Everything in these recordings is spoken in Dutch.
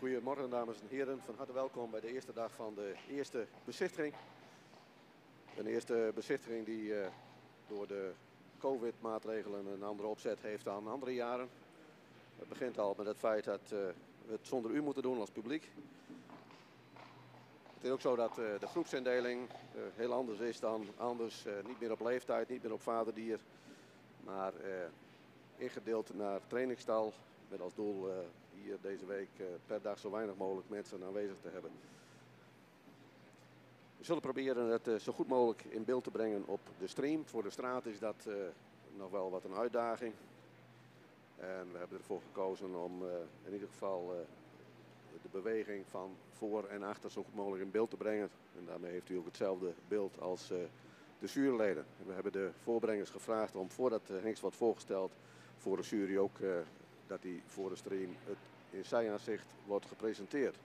Goedemorgen dames en heren, van harte welkom bij de eerste dag van de eerste bezichtiging. Een eerste bezichtiging die uh, door de covid-maatregelen een andere opzet heeft dan andere jaren. Het begint al met het feit dat uh, we het zonder u moeten doen als publiek. Het is ook zo dat uh, de groepsindeling heel anders is dan anders. niet meer op leeftijd, niet meer op vaderdier, maar ingedeeld naar trainingstal met als doel hier deze week eh, per dag zo weinig mogelijk mensen aanwezig te hebben. We zullen proberen het eh, zo goed mogelijk in beeld te brengen op de stream. Voor de straat is dat eh, nog wel wat een uitdaging. En we hebben ervoor gekozen om in ieder geval de beweging van voor en achter zo goed mogelijk in beeld te brengen. En daarmee heeft u ook hetzelfde beeld als de juryleden. We hebben de voorbrengers gevraagd om voordat Hengst wordt voorgesteld voor de jury ook dat hij voor de stream het in zijn aanzicht wordt gepresenteerd.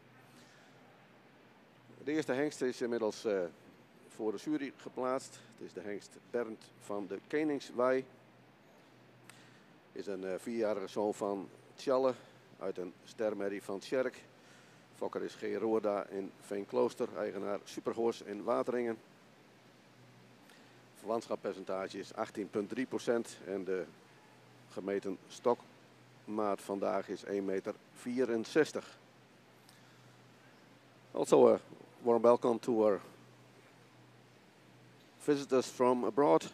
De eerste hengst is inmiddels uh, voor de jury geplaatst. Het is de hengst Bernd van de Keningswij. Is een uh, vierjarige zoon van Tjalle uit een stermerrie van Tjerk. Fokker is G. Roorda in Veenklooster, eigenaar Superhorse in Wateringen. Verwantschappercentage is 18,3% en de gemeten stok maat vandaag is 1,64 meter. Also a warm welcome to our visitors from abroad.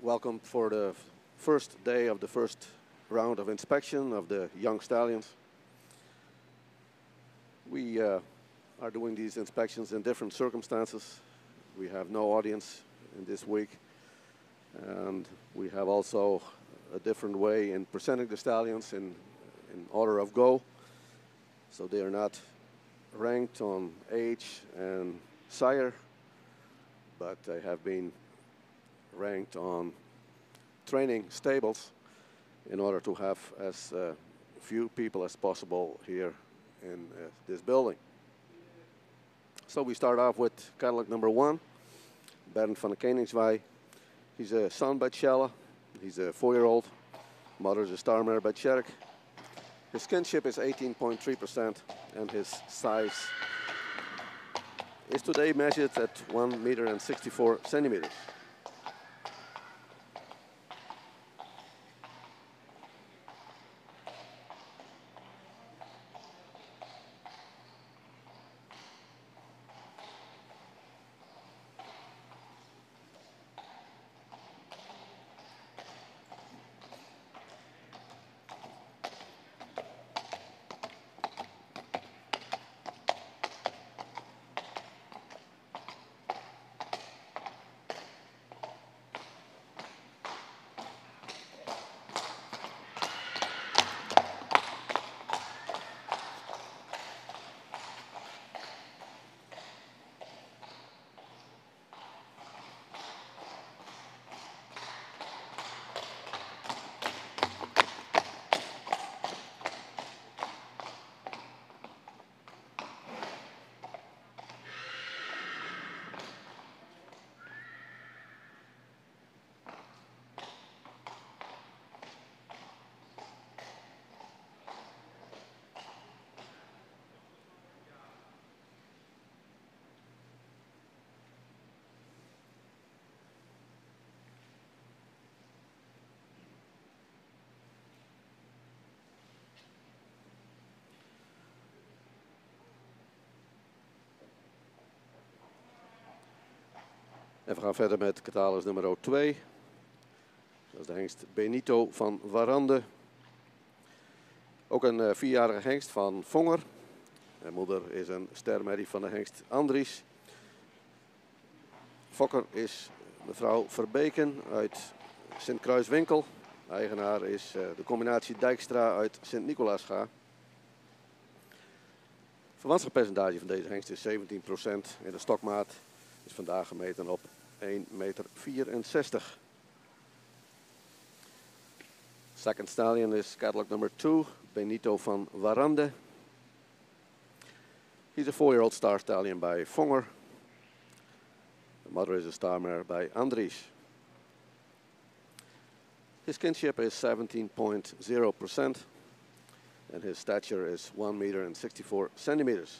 Welcome for the first day of the first round of inspection of the young stallions. We uh, are doing these inspections in different circumstances. We have no audience in this week. And we have also a different way in presenting the stallions in, in order of go. So they are not ranked on age and sire, but they have been ranked on training stables in order to have as uh, few people as possible here in uh, this building. So we start off with Cadillac number one, Bernd van der Koningswij, He's a son by Chella. He's a four-year-old. Mother's a star mare by Cherek. His kinship is 18.3% and his size is today measured at 1 meter and 64 centimeters. En we gaan verder met catalogus nummer 2. Dat is de hengst Benito van Warande. Ook een uh, vierjarige hengst van Vonger. Mijn moeder is een stermerrie van de hengst Andries. Fokker is mevrouw Verbeken uit Sint-Kruiswinkel. Eigenaar is uh, de combinatie Dijkstra uit Sint-Nicolaasga. Verwantschappercentage van deze hengst is 17% en de stokmaat is vandaag gemeten op 1,64 meter. Second stallion is catalog number two, Benito van Warande. He's a four-year-old star stallion by Fonger. The mother is a star mare by Andries. His kinship is 17.0%. and his stature is 1 meter and 64 centimeters.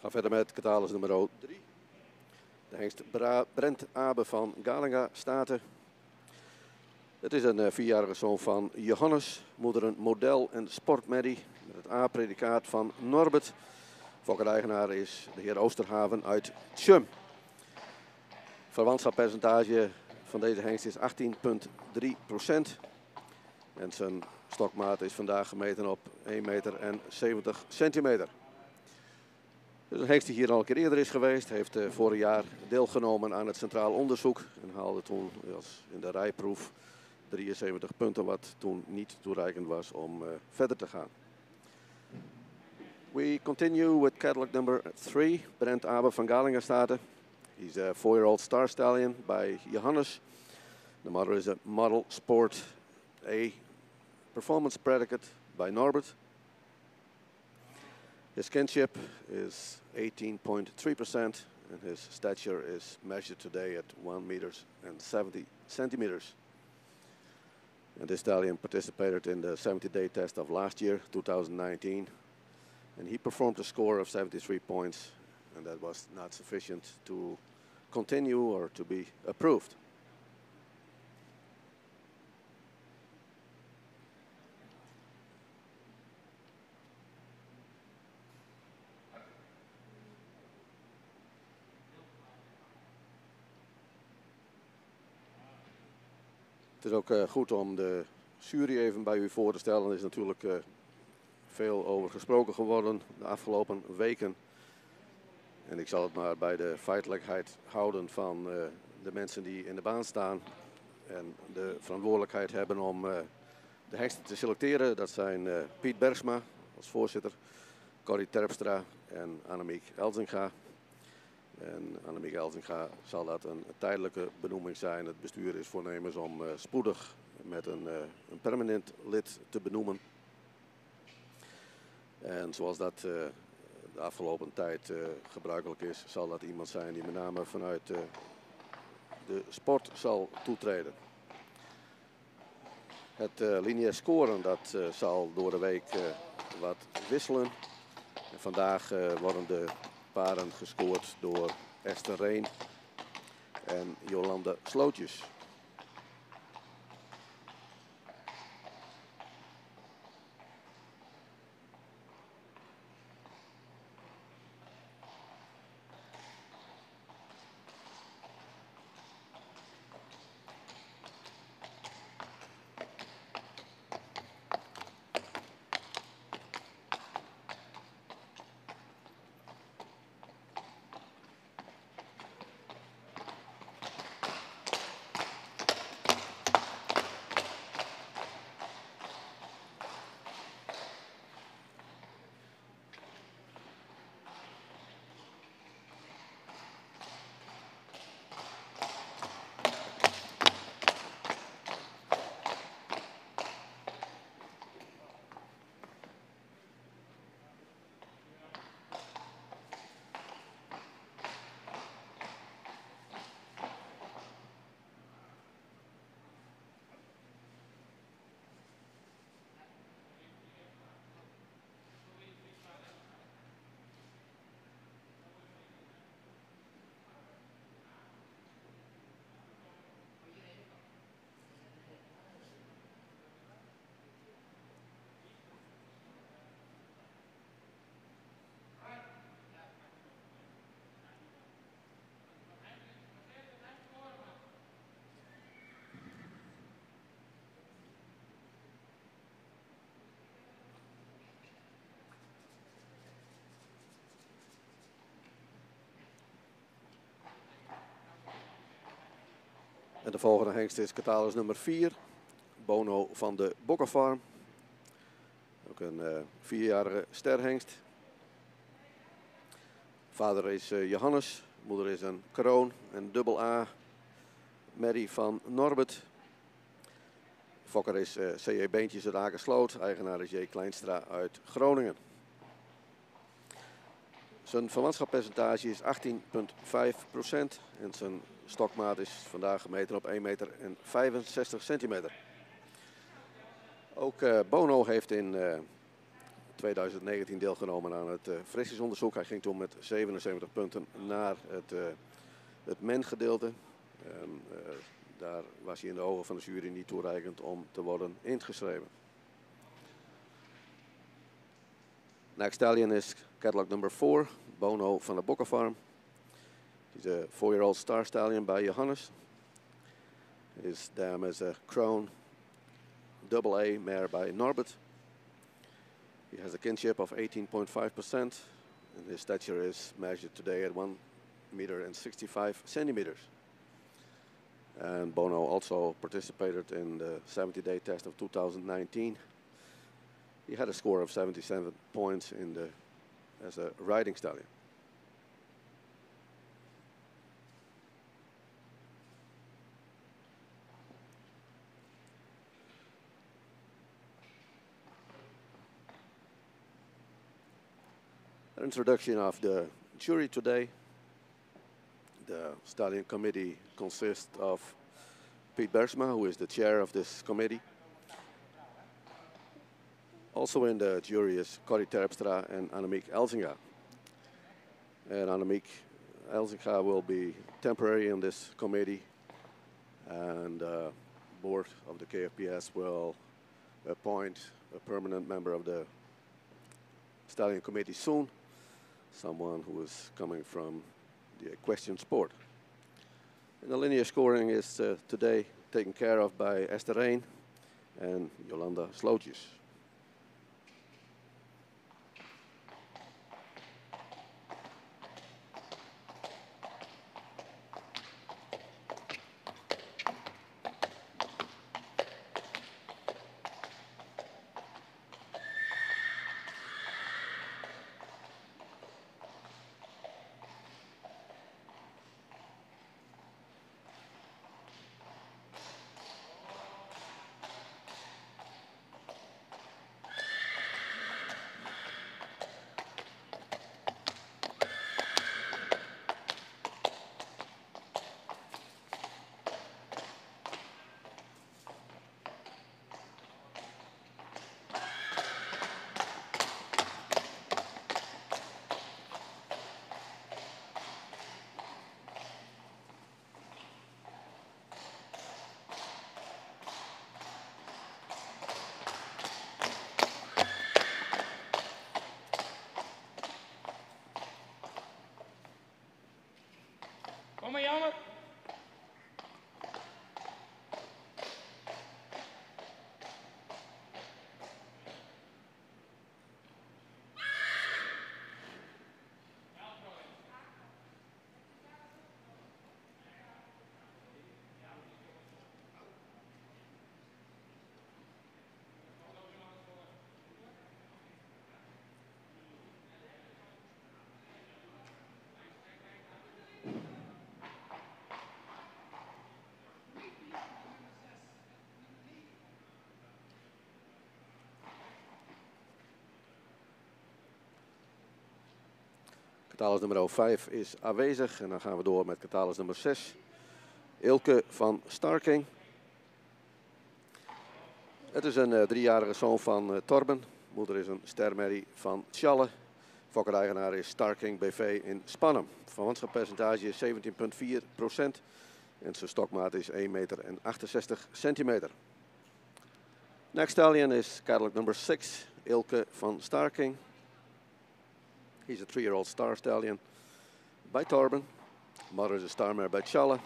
Ga verder met catalogus nummer 3. De hengst Brent Abe van Galinga Staten. Het is een uh, vierjarige zoon van Johannes, moeder een model- en sportmerrie met het A-predicaat van Norbert. Fokker-eigenaar is de heer Oosterhaven uit Tjum. Verwantschappercentage van deze hengst is 18,3 procent. En zijn stokmaat is vandaag gemeten op 1 meter en 70 centimeter. Een hengst die hier al een keer eerder is geweest. Heeft uh, vorig jaar deelgenomen aan het centraal onderzoek. En haalde toen in de rijproef 73 punten, wat toen niet toereikend was om uh, verder te gaan. We continue with catalog number three, Brent Abe van Galingerstade. He's a four-year-old star stallion by Johannes. The model is a model sport A performance predicate by Norbert. His kinship is 18.3% and his stature is measured today at 1 meters and 70 centimeters. And this stallion participated in the 70-day test of last year, 2019. And he performed a score of 73 points, and that was not sufficient to continue or to be approved. Is ook uh, goed om de jury even bij u voor te stellen. Er is natuurlijk uh, veel over gesproken geworden de afgelopen weken. En ik zal het maar bij de feitelijkheid houden van uh, de mensen die in de baan staan. En de verantwoordelijkheid hebben om de hengsten te selecteren. Dat zijn Piet Bergsma als voorzitter, Corrie Terpstra en Annemiek Elzinga. En Annemiek Elzinga zal dat een, tijdelijke benoeming zijn. Het bestuur is voornemens om uh, spoedig met een, uh, een, permanent lid te benoemen. En zoals dat uh, de afgelopen tijd gebruikelijk is, zal dat iemand zijn die met name vanuit de sport zal toetreden. Het uh, lineair scoren dat, zal door de week wat wisselen. En vandaag worden de paren gescoord door Esther Reen en Jolanda Slootjes. De volgende hengst is catalogus nummer 4. Bono van de Bokkenfarm. Ook een uh, vierjarige sterhengst. Vader is uh, Johannes. Moeder is een kroon. En dubbel A. Mary van Norbert. Fokker is eh, C.J. Beentjes uit Akersloot. Eigenaar is J. Kleinstra uit Groningen. Zijn verwantschappercentage is 18,5% en zijn stokmaat is vandaag gemeten op 1 meter en 65 centimeter. Ook uh, Bono heeft in uh, eh, 2019 deelgenomen aan het uh, eh, frissingsonderzoek. Hij ging toen met 77 punten naar het, het men-gedeelte. daar was hij in de ogen van de jury niet toereikend om te worden ingeschreven. Next stallion is Cadillac number 4, Bono van de Bokkenfarm. He's a four-year-old star stallion by Johannes. His dam is a Crown double A mare by Norbert. He has a kinship of 18.5% and his stature is measured today at 1 meter and 65 centimeters. And Bono also participated in the 70-day test of 2019. He had a score of 77 points in the as a riding stallion. Introduction of the jury today. The stallion committee consists of Pete Bersma, who is the chair of this committee, Also in the jury is Corrie Terpstra and Annemiek Elzinga. And Annemiek Elzinga will be temporary in this committee and uh, board of the KFPS will appoint a permanent member of the stallion committee soon, someone who is coming from the equestrian sport. And the linear scoring is uh, today taken care of by Esther Rain and Jolanda Slootjes. Catalogus nummer 5 is aanwezig en dan gaan we door met catalogus nummer 6. Ilke van Starking. Het is een uh, driejarige zoon van uh, Torben. Moeder is een stermerrie van Tjalle. Fokkereigenaar is Starking BV in Spannem. Verwantschappercentage is 17,4 procent. En zijn stokmaat is 1 meter en 68 centimeter. Next stallion is Cadillac number 6, Ilke van Starking. He's a three-year-old star stallion by Torben. Mother is a star mare by Chala.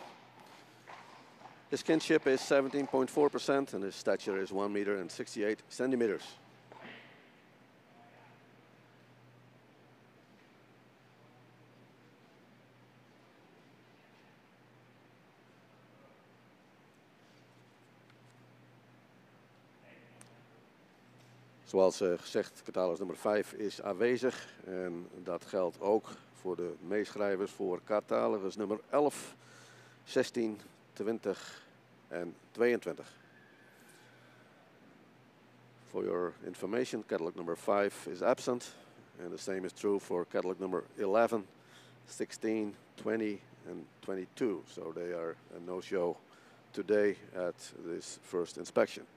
His kinship is 17.4% and his stature is 1 meter and 68 centimeters. Zoals uh, gezegd, catalogus nummer 5 is aanwezig. En dat geldt ook voor de meeschrijvers voor catalogus nummer 11, 16, 20 en 22. For your information, catalog number 5 is absent. And the same is true for catalog number 11, 16, 20 and 22. So they are a no-show today at this first inspection.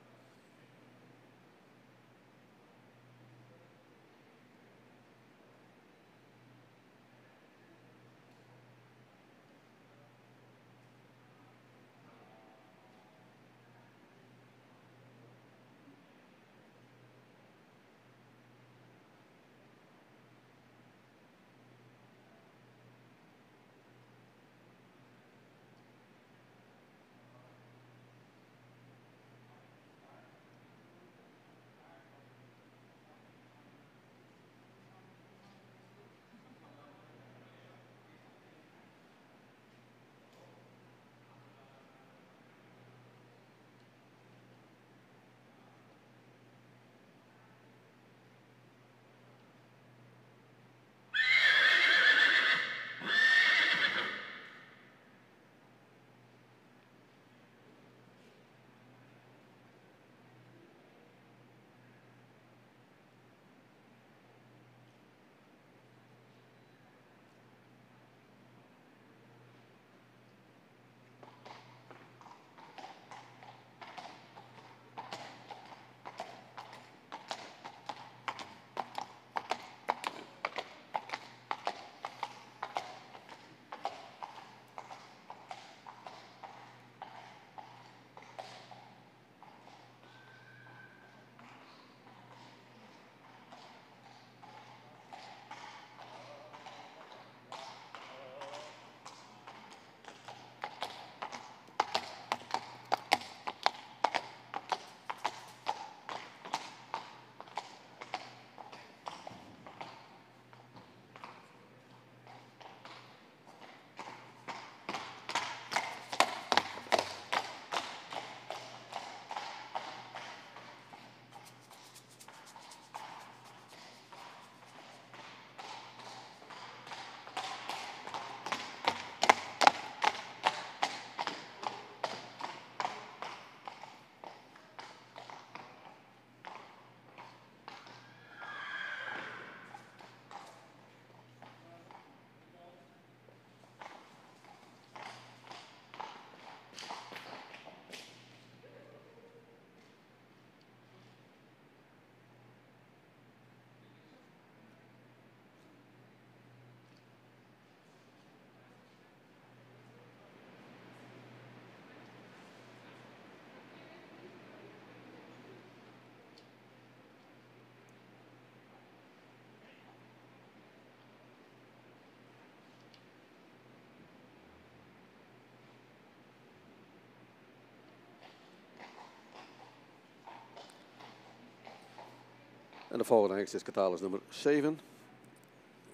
De volgende hengst is catalogus nummer 7.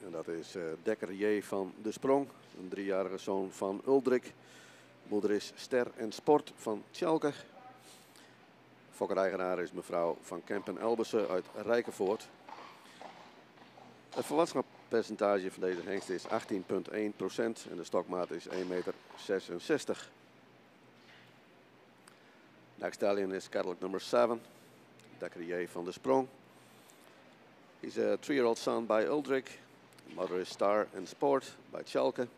En dat is uh, Dekker J. van de Sprong, een driejarige zoon van Uldrik. Moeder is Ster en Sport van Tjalke. Fokker-eigenaar is mevrouw Van Kempen Elbersen uit Rijkenvoort. Het verwantschappercentage van deze hengst is 18,1% en de stokmaat is 1,66 meter. Next stallion is Cadillac number 7, Decrier van de Sprong. He's a three-year-old son by Uldrik. Mother is Star in Sport by Chalke.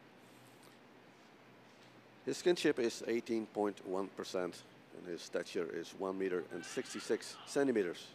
His skinship is 18.1% and his stature is 1 meter and 66 centimeters.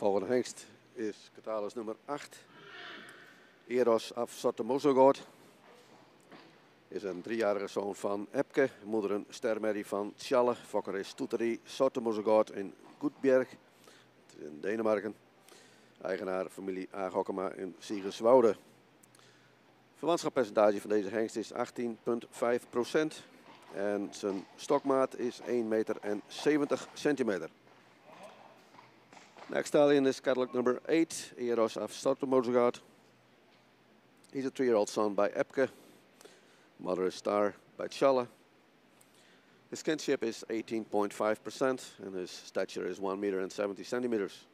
Volgende hengst is catalogus nummer 8. Eros af Sotomozogod. Is een driejarige zoon van Epke, moeder een stermerrie van Tjalle. Fokker is Toeteri Sotomozogod in Goedberg in Denemarken. Eigenaar familie Agokkema in Siegerswoude. Verwantschappercentage van deze hengst is 18,5% en zijn stokmaat is 1 meter en 70 centimeter. Next stallion is catalog number eight, Eros af Startermotorgaard. He's a three-year-old son by Epke. Mother is Star by Chala. His kinship is 18.5% and his stature is 1 meter and 70 centimeters.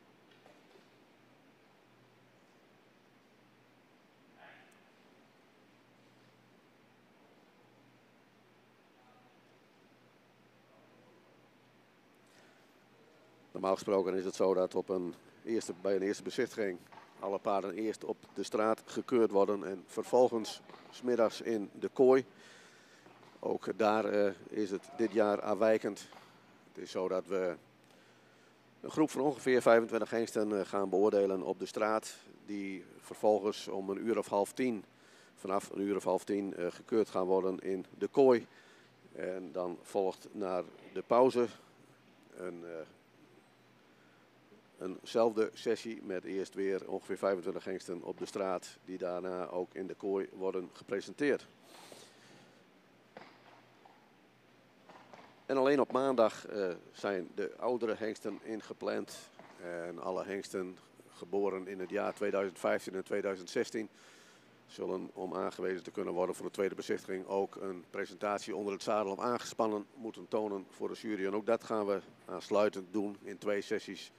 Normaal gesproken is het zo dat op een eerste, bij een eerste bezichtiging alle paarden eerst op de straat gekeurd worden en vervolgens smiddags in de kooi. Ook daar uh, is het dit jaar afwijkend. Het is zo dat we een groep van ongeveer 25 hengsten uh, gaan beoordelen op de straat. Die vervolgens om een uur of half tien, vanaf een uur of half tien, uh, gekeurd gaan worden in de kooi. En dan volgt naar de pauze een eenzelfde sessie met eerst weer ongeveer 25 hengsten op de straat die daarna ook in de kooi worden gepresenteerd. En alleen op maandag uh, zijn de oudere hengsten ingepland. En alle hengsten geboren in het jaar 2015 en 2016 zullen om aangewezen te kunnen worden voor de tweede bezichtiging ook een presentatie onder het zadel of aangespannen moeten tonen voor de jury. En ook dat gaan we aansluitend doen in twee sessies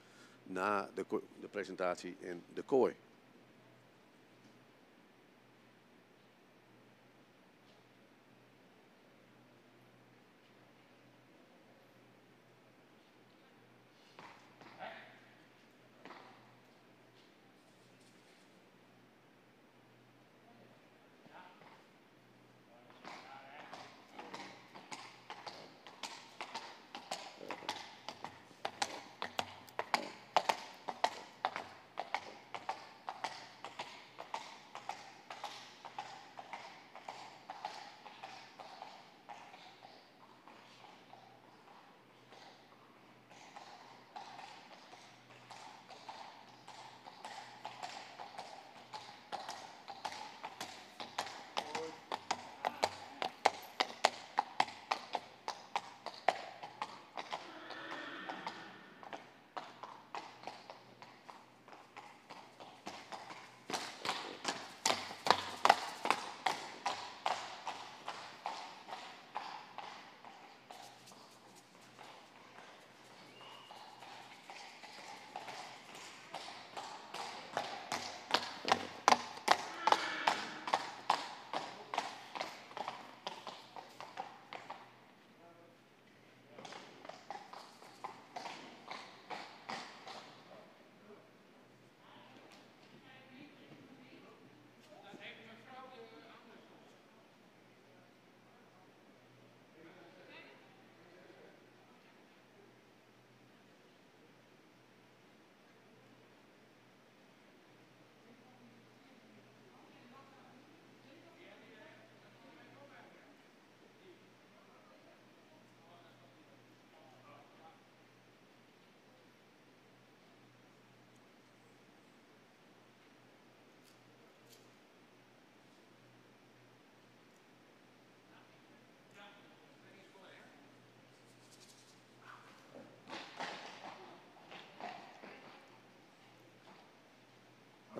na de, de presentatie in de kooi.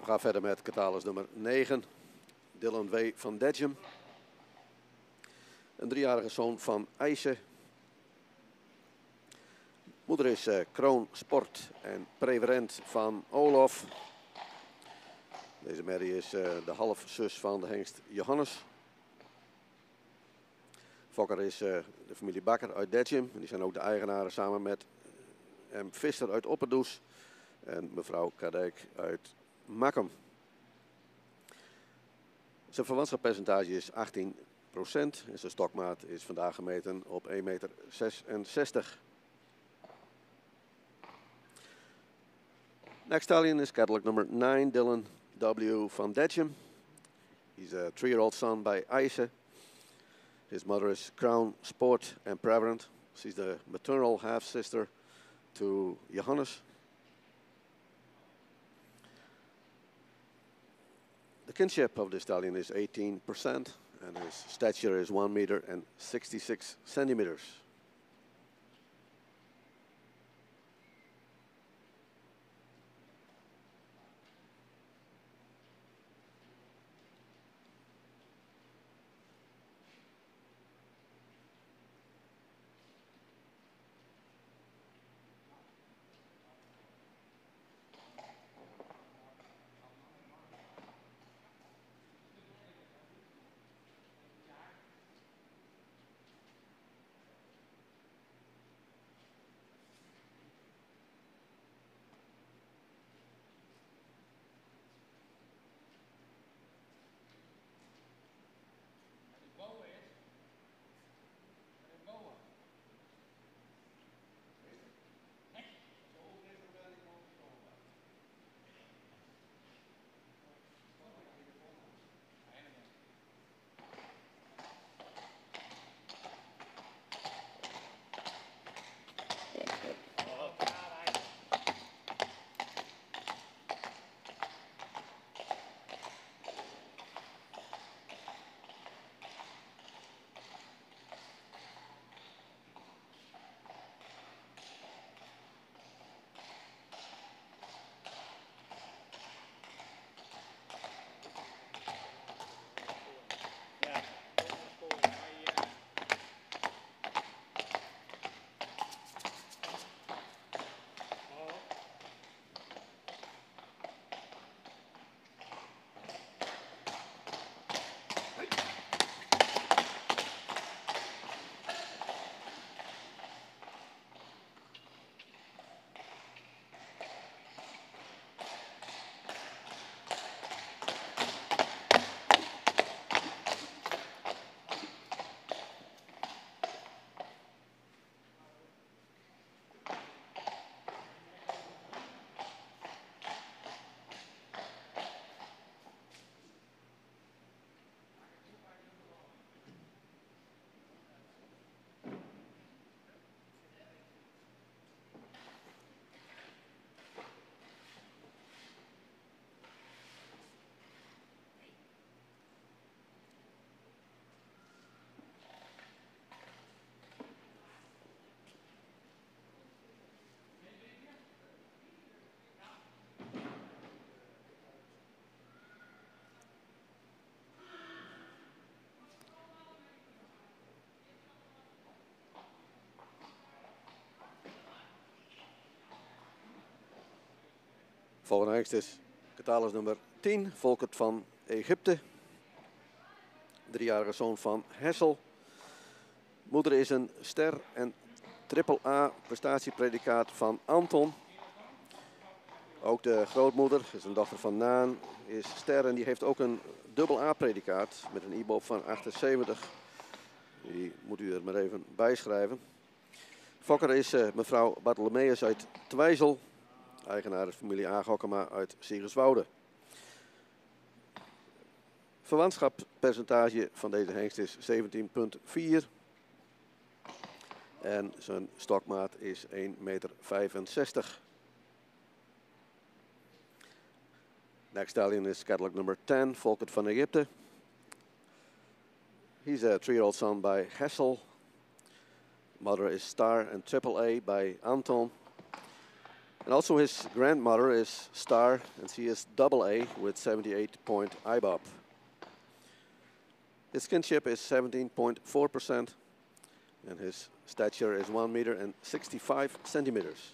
Gaan verder met catalogus nummer 9. Dylan W. van Dedgem. Een driejarige zoon van IJse. Moeder is uh, Kroon Sport en preverent van Olof. Deze merrie is uh, de halfzus van de hengst Johannes. Fokker is uh, de familie Bakker uit Dedgem. Die zijn ook de eigenaren samen met M. Visser uit Opperdoes. En mevrouw Kadijk uit Makkum. Zijn verwantschappercentage is 18 procent en zijn stokmaat is vandaag gemeten op 1,66 meter. Next stallion is Cadillac number 9, Dylan W. van Detchem. He's a three-year-old son by Isa. His mother is Crown Sport and Prevalent. She's the maternal half-sister to Johannes. Kinship of the stallion is 18% and his stature is 1 meter and 66 centimeters. Volgende is Catalus nummer 10, Volkert van Egypte. Driejarige zoon van Hessel. Moeder is een ster en triple A prestatiepredicaat van Anton. Ook de grootmoeder, is een dochter van Naan, is ster en die heeft ook een dubbel A-predicaat met een IBOP van 78. Die moet u er maar even bijschrijven. Fokker is uh, mevrouw Bartolomeus uit Twijzel. Eigenaar is familie Agokkema uit Siegerswoude. Verwantschapspercentage van deze hengst is 17,4. En zijn stokmaat is 1,65 meter. Next stallion is Cadillac number 10, Volkert van Egypte. He's a three-year-old son by Hessel. Mother is Star and Triple A by Anton. And also his grandmother is Star and she is double A with 78 point IBOP. His kinship is 17.4% and his stature is 1 meter and 65 centimeters.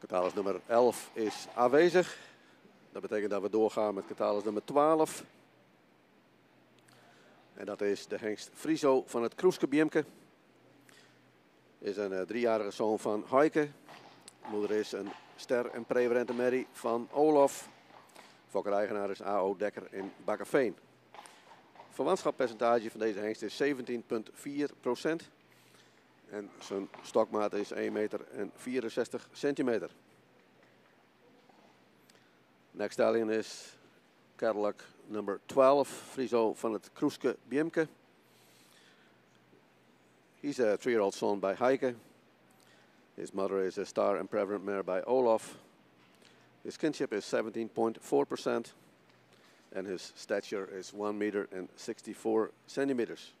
Catalus nummer 11 is aanwezig. Dat betekent dat we doorgaan met catalus nummer 12. En dat is de hengst Friso van het Kroeske Biemke. Is een uh, driejarige zoon van Heike. Moeder is een ster en prevalente merrie van Olof. Fokker-eigenaar is A.O. Dekker in Bakkeveen. Verwantschappercentage van deze hengst is 17,4 procent. En zijn stokmaat is 1 meter en 64 centimeter. Next stallion is Cadillac number 12, Friso van het Kroeske Biemke. He's a three-year-old son by Heike. His mother is a star and prevalent mare by Olaf. His kinship is 17.4%, and his stature is 1 meter and 64 centimeters.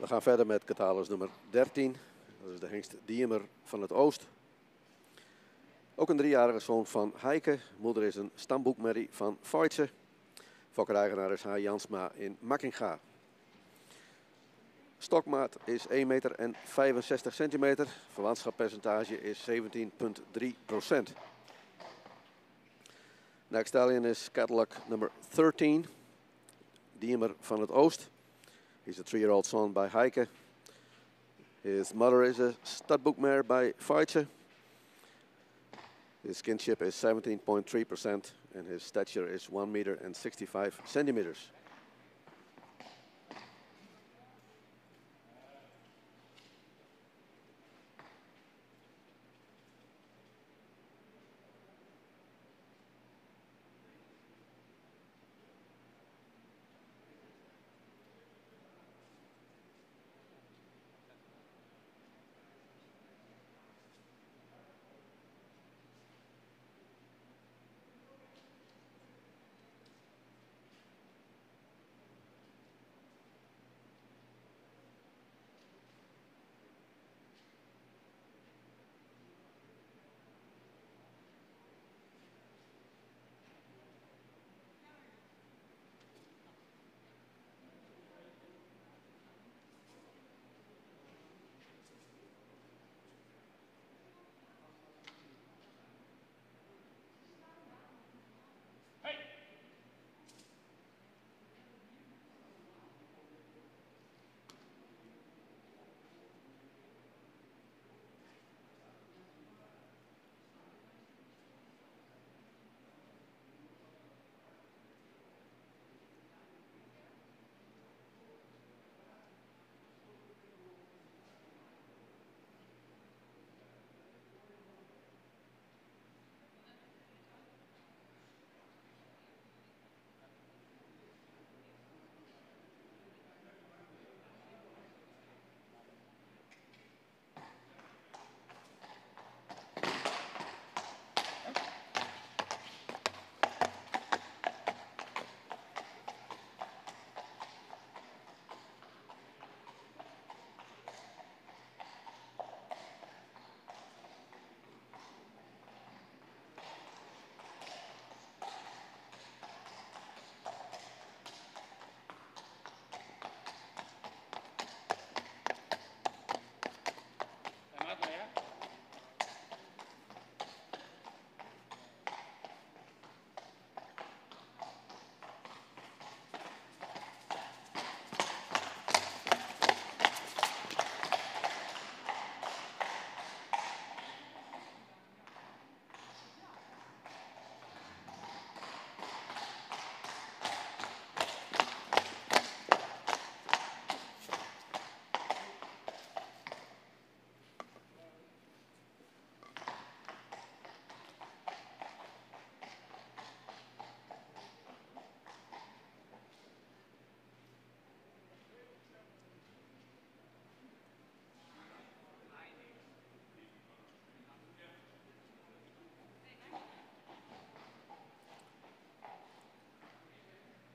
We gaan verder met catalogus nummer 13. Dat is de hengst Diemer van het Oost. Ook een driejarige zoon van Heike. Moeder is een stamboekmerrie van Feitse. Fokkereigenaar is H. Jansma in Makkinga. Stokmaat is 1 meter en 65 centimeter. Verwantschappercentage is 17,3 procent. Next stallion is Cadillac nummer 13. Diemer van het Oost. He's a three-year-old son by Heike. His mother is a studbook mare by Feitze. His kinship is 17.3% and his stature is 1 meter and 65 centimeters.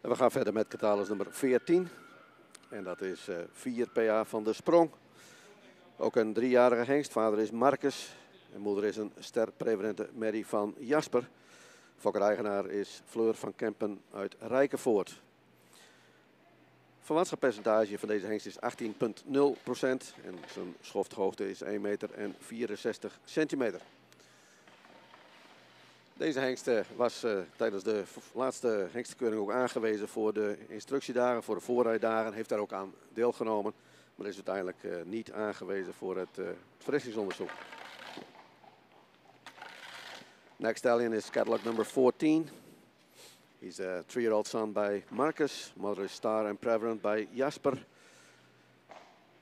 We gaan verder met catalogus nummer 14. En dat is uh, 4 PA van de Sprong. Ook een driejarige hengst. Vader is Marcus. En moeder is een sterprevalente Mary van Jasper. Fokker-eigenaar is Fleur van Kempen uit Rijkenvoort. Verwantschappercentage van deze hengst is 18,0% en zijn schofthoogte is 1 meter en 64 centimeter. Deze hengst was uh, tijdens de laatste hengstkeuring ook aangewezen voor de instructiedagen, voor de voorrijdagen. Heeft daar ook aan deelgenomen, maar is uiteindelijk uh, niet aangewezen voor het, uh. Next stallion is catalog number 14. He's a three-year-old son by Marcus, mother is Star and Prevalent by Jasper.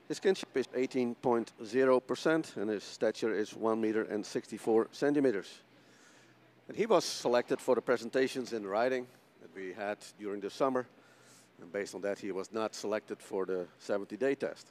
His kinship is 18.0% and his stature is 1 meter and 64 centimeters. And he was selected for the presentations in writing that we had during the summer. And based on that, he was not selected for the 70-day test.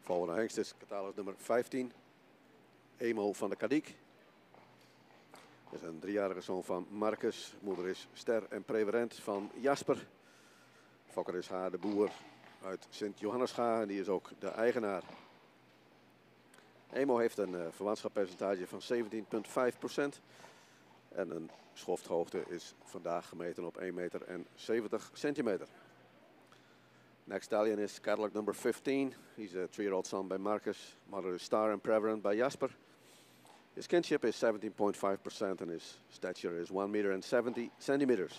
Volgende hengst is catalogus nummer 15. Emo van de Kadiek. Dat is een driejarige zoon van Marcus. Moeder is Ster en Preverent van Jasper. Fokker is haar de boer uit Sint-Johannesga en die is ook de eigenaar. Emo heeft een uh, verwantschappercentage van 17,5% en een schofthoogte is vandaag gemeten op 1 meter en 70 centimeter. Next stallion is catalog number 15. He's a three-year-old son by Marcus, mother is Star and Prevalent by Jasper. His kinship is 17.5% and his stature is 1 meter and 70 centimeters.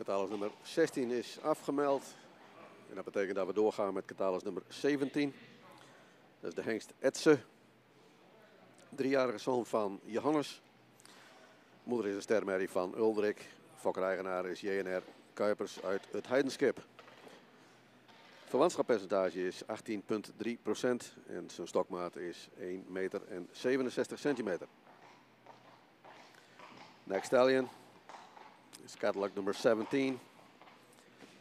Catalogus nummer 16 is afgemeld. En dat betekent dat we doorgaan met catalogus nummer 17. Dat is de hengst Etze. Driejarige zoon van Johannes. Moeder is een stermerrie van Uldrik. Fokker-eigenaar is JNR Kuipers uit het Heidenskip. Verwantschappercentage is 18,3 procent en zijn stokmaat is 1 meter en 67 centimeter. Next stallion is Cadillac number 17.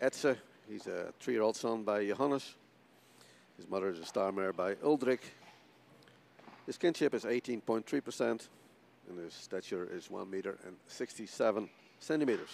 Etze, he's a three-year-old son by Johannes. His mother is a star mare by Uldrik. His kinship is 18.3 percent and his stature is 1 meter and 67 centimeters.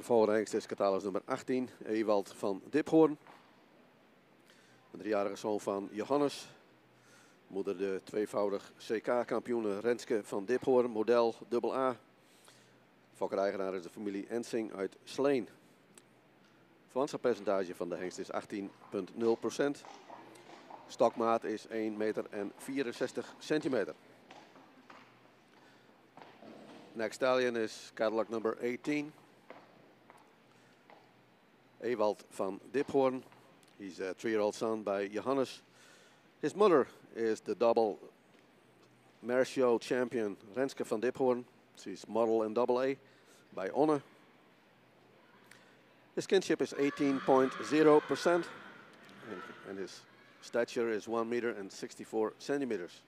De volgende hengst is catalogus nummer 18, Ewald van Diphoorn. Een driejarige zoon van Johannes. Moeder de tweevoudig CK-kampioene Renske van Diphoorn, model AA. Fokker-eigenaar is de familie Ensing uit Sleen. Verwantschappercentage van de hengst is 18,0%. Stokmaat is 1 meter en 64 centimeter. Next stallion is Cadillac number 18. Ewald van Diphoorn. He's uh, a three-year-old son by Johannes. His mother is the double Mercio champion Renske van Diphoorn. She's model in double A by Onne. His kinship is 18.0%, and, and his stature is 1 meter and 64 centimeters.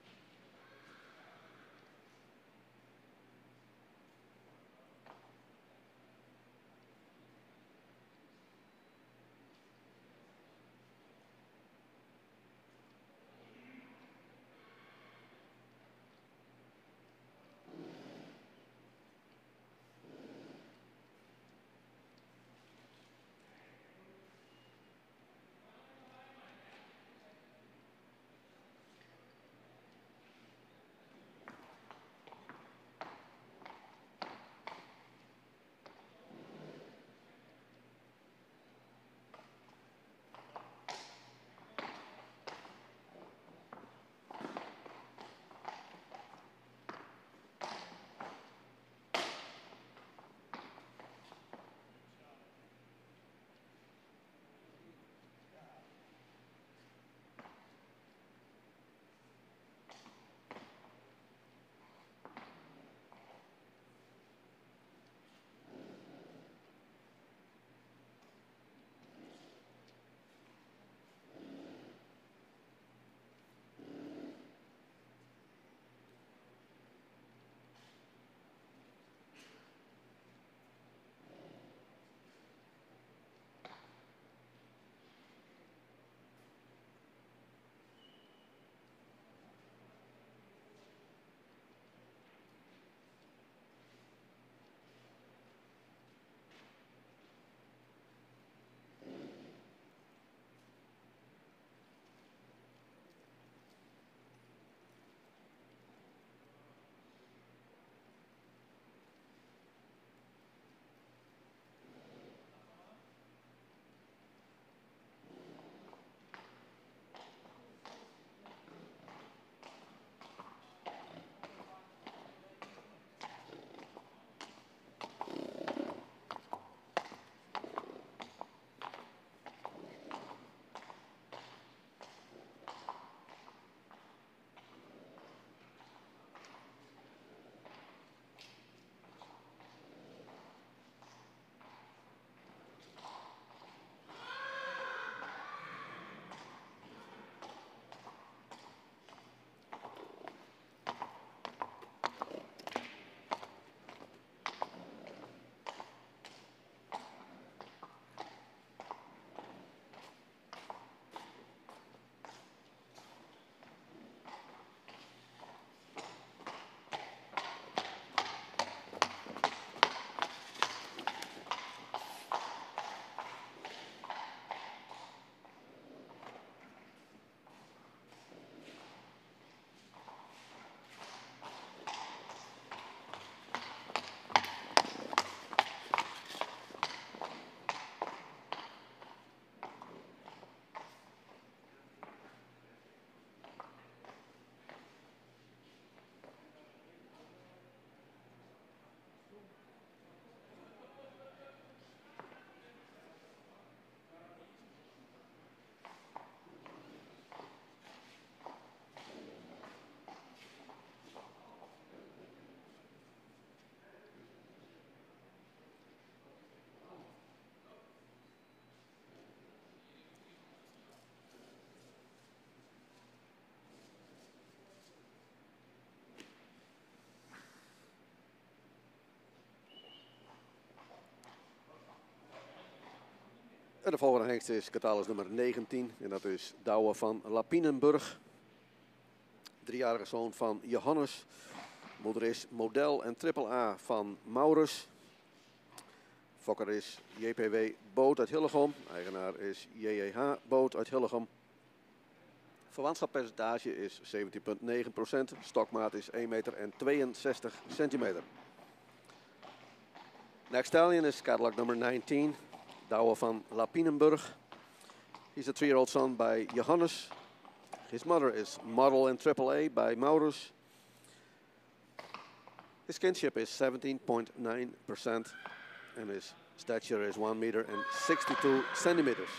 En de volgende hengst is catalogus nummer 19. En dat is Douwe van Lapinenburg. Driejarige zoon van Johannes. Moeder is model en triple A van Maurus. Fokker is JPW Boot uit Hillegom. Eigenaar is JJH Boot uit Hillegom. Verwantschappercentage is 17,9%. Stokmaat is 1 meter en 62 centimeter. Next stallion is Cadillac number 19. Douwe van Lapinenburg. He's a three-year-old son by Johannes. His mother is model in AAA by Maurus. His kinship is 17.9% and his stature is 1 meter and 62 centimeters.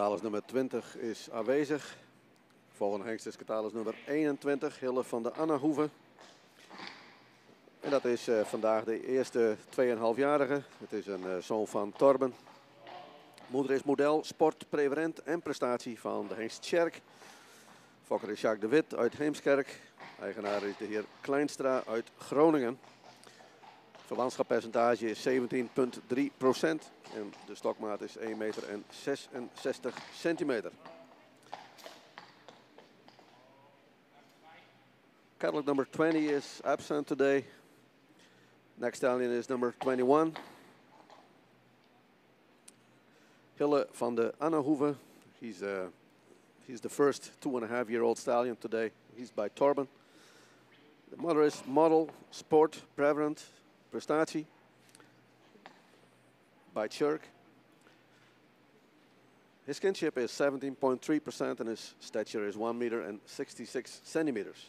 Katalis nummer 20 is aanwezig. Volgende hengst is Katalis nummer 21, Hille van de Annahoeve. En dat is uh, vandaag de eerste 2,5-jarige. Het is een uh, zoon van Torben. Moeder is model, sport, preferent en prestatie van de hengst Tjerk. Fokker is Jacques de Wit uit Heemskerk. Eigenaar is de heer Kleinstra uit Groningen. Verwantschappercentage is 17,3 procent. En de stokmaat is 1 meter en 66 centimeter. Catholic number 20 is absent today. Next stallion is number 21. Hille van de Annahoeve. He's, uh, he's the first two and a half year old stallion today. He's by Torben. The mother is model, sport, prevalent, prestatie. By Chirk. His kinship is 17.3% and his stature is 1 meter and 66 centimeters.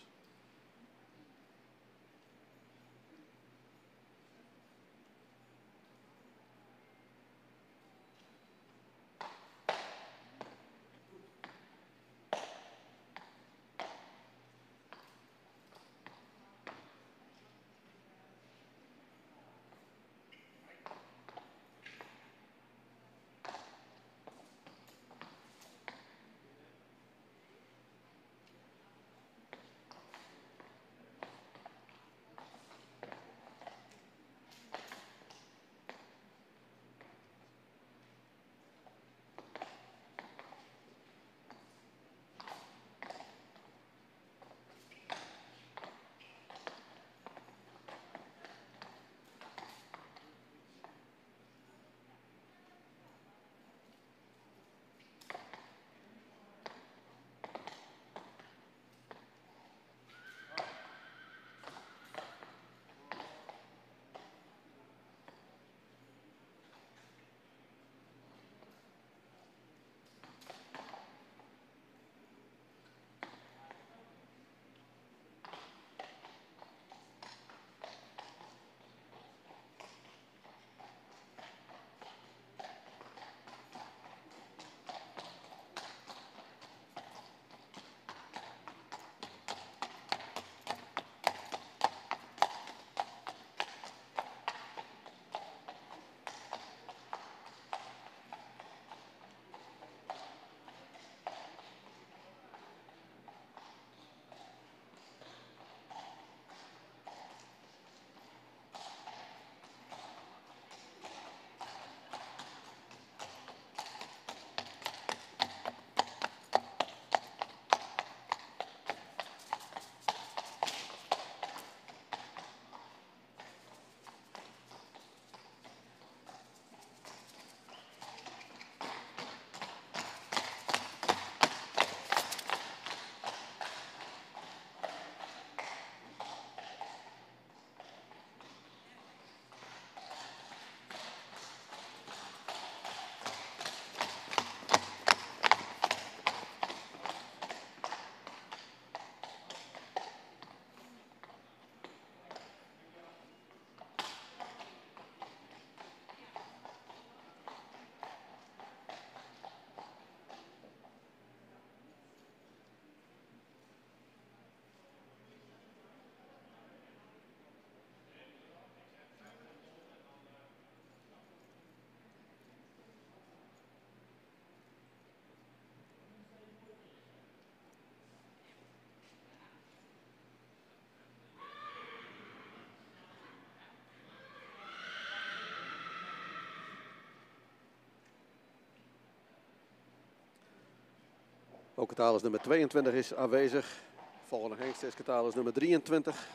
Ook Katalis nummer 22 is aanwezig. Volgende hengst is Katalis nummer 23.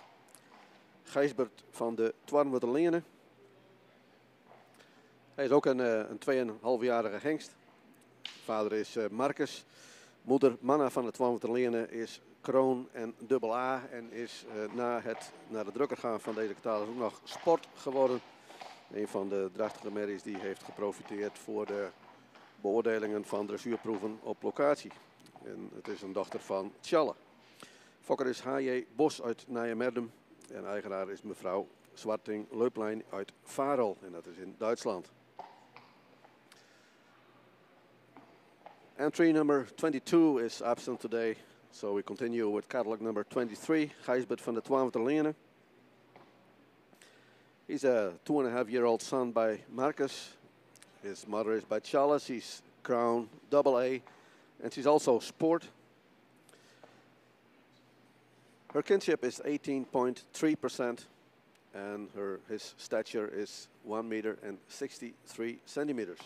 Gijsbert van de Twarnwetterlingen. Hij is ook een, eh, een 2,5-jarige hengst. Vader is uh, Marcus. Moeder Manna van de Twarnwetterlingen is kroon en dubbel A. En is uh, na het naar de drukker gaan van deze Katalis ook nog sport geworden. Een van de drachtige merries die heeft geprofiteerd voor de beoordelingen van dressuurproeven op locatie. En het is een dochter van Tjalle. Fokker is H.J. Bos uit Nijmegen. En eigenaar is mevrouw Zwarting Leuplein uit Varel. En dat is in Duitsland. Entry number 22 is absent today, so we continue with catalog number 23, Gijsbert van de Leene. He's a two and a half year old son by Marcus. His mother is by Chalice. He's crown double A, and she's also sport. Her kinship is 18.3%, and her his stature is 1 meter and 63 centimeters.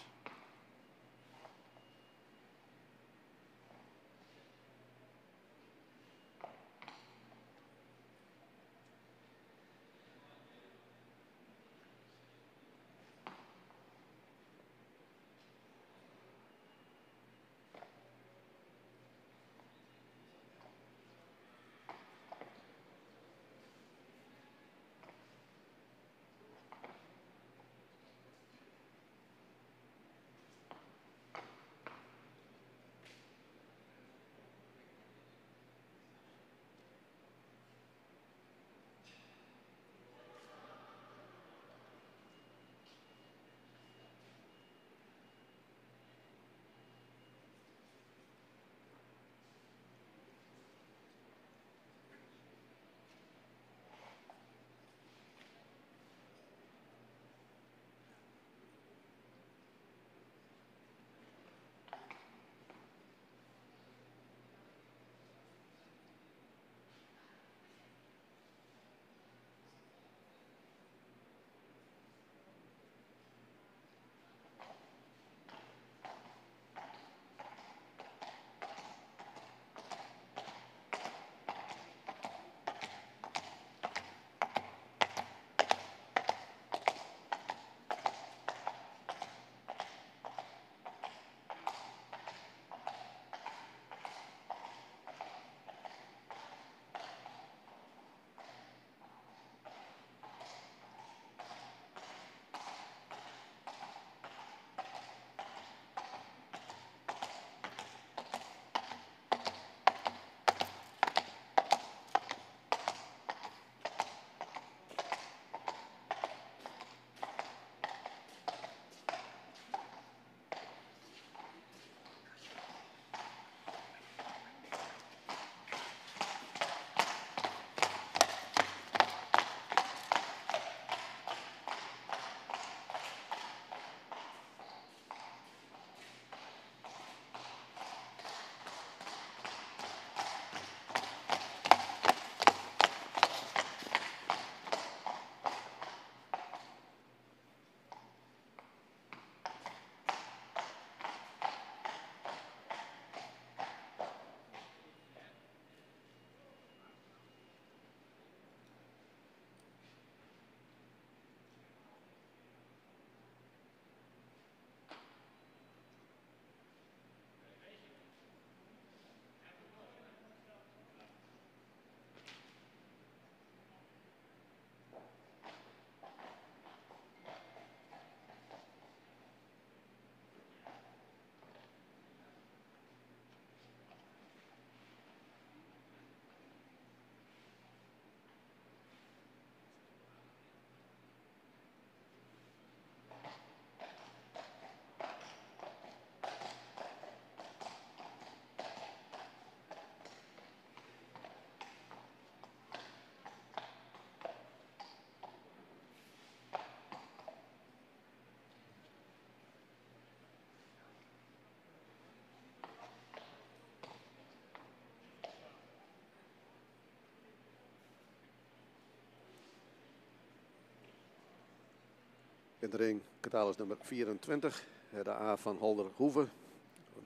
In de ring catalogus nummer 24, de A van Holder Hoeve,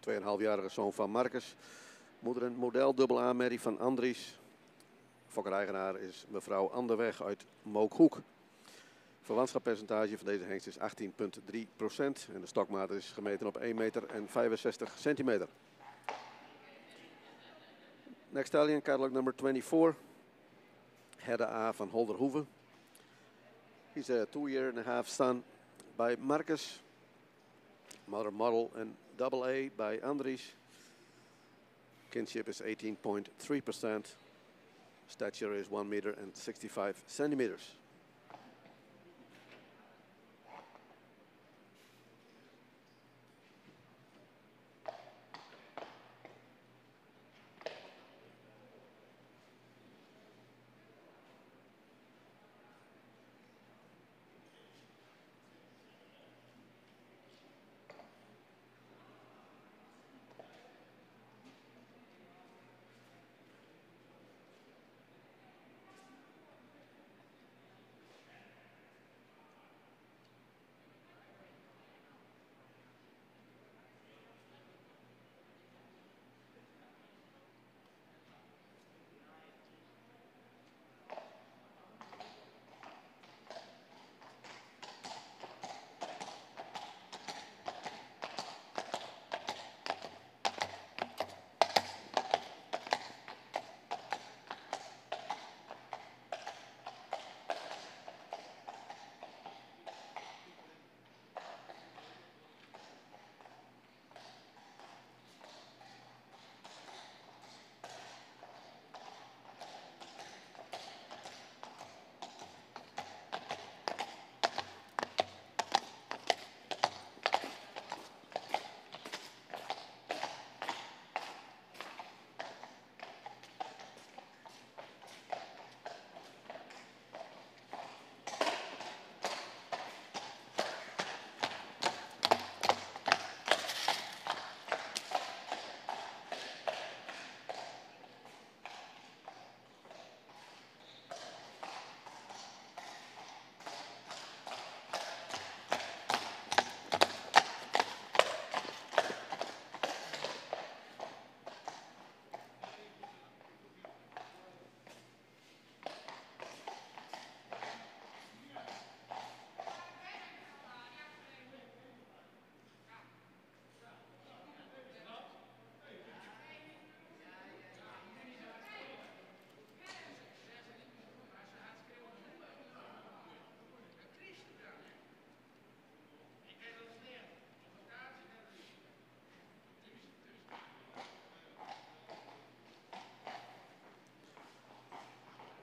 een 2,5-jarige zoon van Marcus. Moeder en model dubbel A Mary van Andries. Fokker-eigenaar is mevrouw Anderweg uit Mookhoek. Verwantschappercentage van deze hengst is 18,3 procent. En de stokmaat is gemeten op 1 meter en 65 centimeter. Next stallion, catalog number 24. Hedde A van Holderhoeve. He's a two year and a half son by Marcus. Mother model and double A by Andries. Kinship is 18.3%. Stature is 1 meter and 65 centimeters.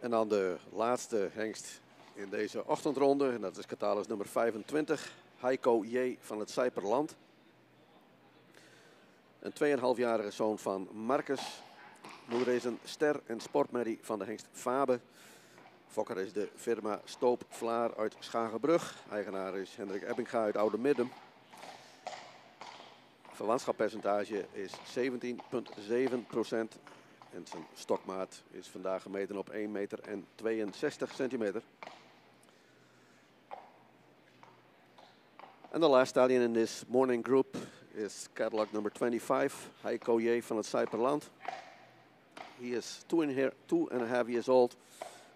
En dan de laatste hengst in deze ochtendronde. En dat is Catalus nummer 25. Heiko J. van het Zijperland. Een 2,5-jarige zoon van Marcus. Moeder is een ster en sportmerrie van de hengst Fabe. Fokker is de firma Stoop Vlaar uit Schagenbrug. Eigenaar is Hendrik Ebbinga uit Oude Midden. Verwantschappercentage is 17,7 procent. En zijn stokmaat is vandaag gemeten op 1 meter en 62 centimeter. And the last stallion in this morning group is catalog number 25, Heiko J. van het Cyperland. He is two and, a half years old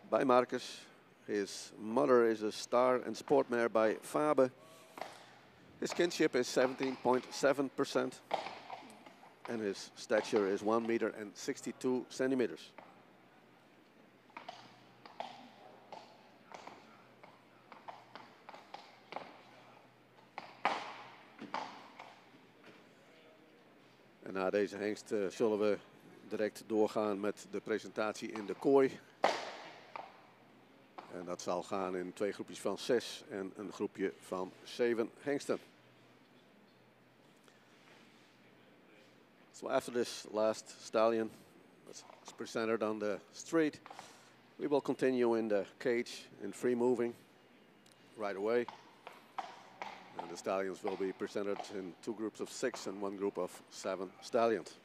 by Marcus. His mother is a star and sport mare by Fabe. His kinship is 17.7% and his stature is 1 meter and 62 centimeters. En na deze hengst uh, zullen we direct doorgaan met de presentatie in de kooi. En dat zal gaan in twee groepjes van zes en een groepje van zeven hengsten. So after this last stallion is presented on the street, we will continue in the cage in free moving right away. And the stallions will be presented in two groups of six and one group of seven stallions.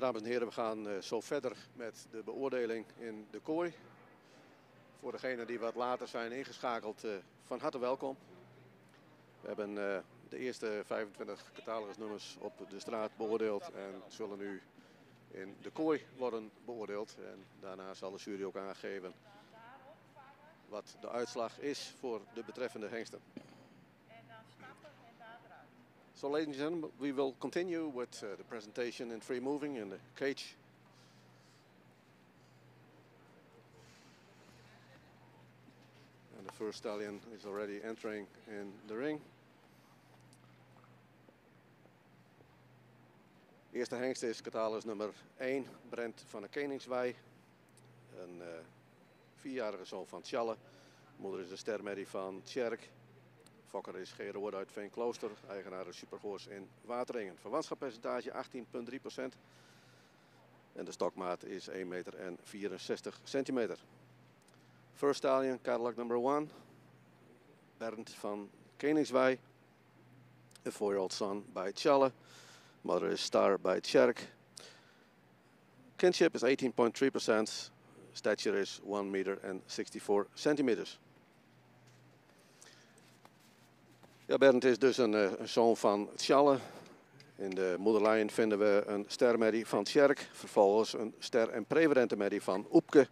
Dames en heren, we gaan uh, zo verder met de beoordeling in de kooi. Voor degenen die wat later zijn ingeschakeld, uh, van harte welkom. We hebben uh, de eerste 25 catalogusnummers op de straat beoordeeld en zullen nu in de kooi worden beoordeeld. En daarna zal de jury ook aangeven wat de uitslag is voor de betreffende hengsten. So ladies and gentlemen, we will continue with uh, the presentation in free moving in the cage. And the first stallion is already entering in the ring. Eerste hengst is catalogus nummer 1, Brent van de Keningswij. Een uh, vierjarige zoon van Tjalle. Moeder is de stermerrie van Tjerk. Fokker is Geroord uit Veenklooster, eigenaar Supergoors in Wateringen. Verwantschappercentage 18,3%. En de stokmaat is 1 meter en 64 centimeter. First stallion, Cadillac number 1. Bernd van Keningswij. A four-year-old son by Tjalle. Mother is Star by Tjerk. Kinship is 18.3%. Stature is 1 meter and 64 centimeters. Ja, Bernd is dus een, eh, zoon van Tjalle. In de moederlijn vinden we een stermerrie van Tjerk. Vervolgens een ster- en prevalentenmerrie van Oepke.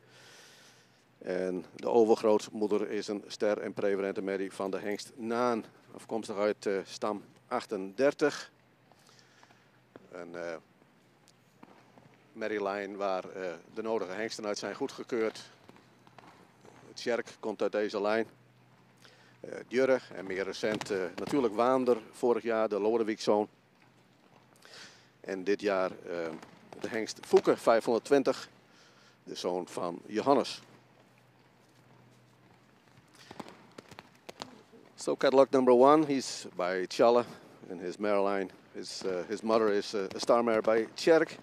En de overgrootmoeder is een ster- en prevalentenmerrie van de hengst Naan. Afkomstig uit uh, stam 38. Een uh, waar de nodige hengsten uit zijn goedgekeurd. Tjerk komt uit deze lijn. Uh, Djurre en meer recent uh, natuurlijk Waander, vorig jaar de Lodewijkzoon. En dit jaar uh, de hengst Fouke 520, de zoon van Johannes. So Cadillac number one, he's by Tjalle in his mare. His, his mother is a star mare by Tjerk.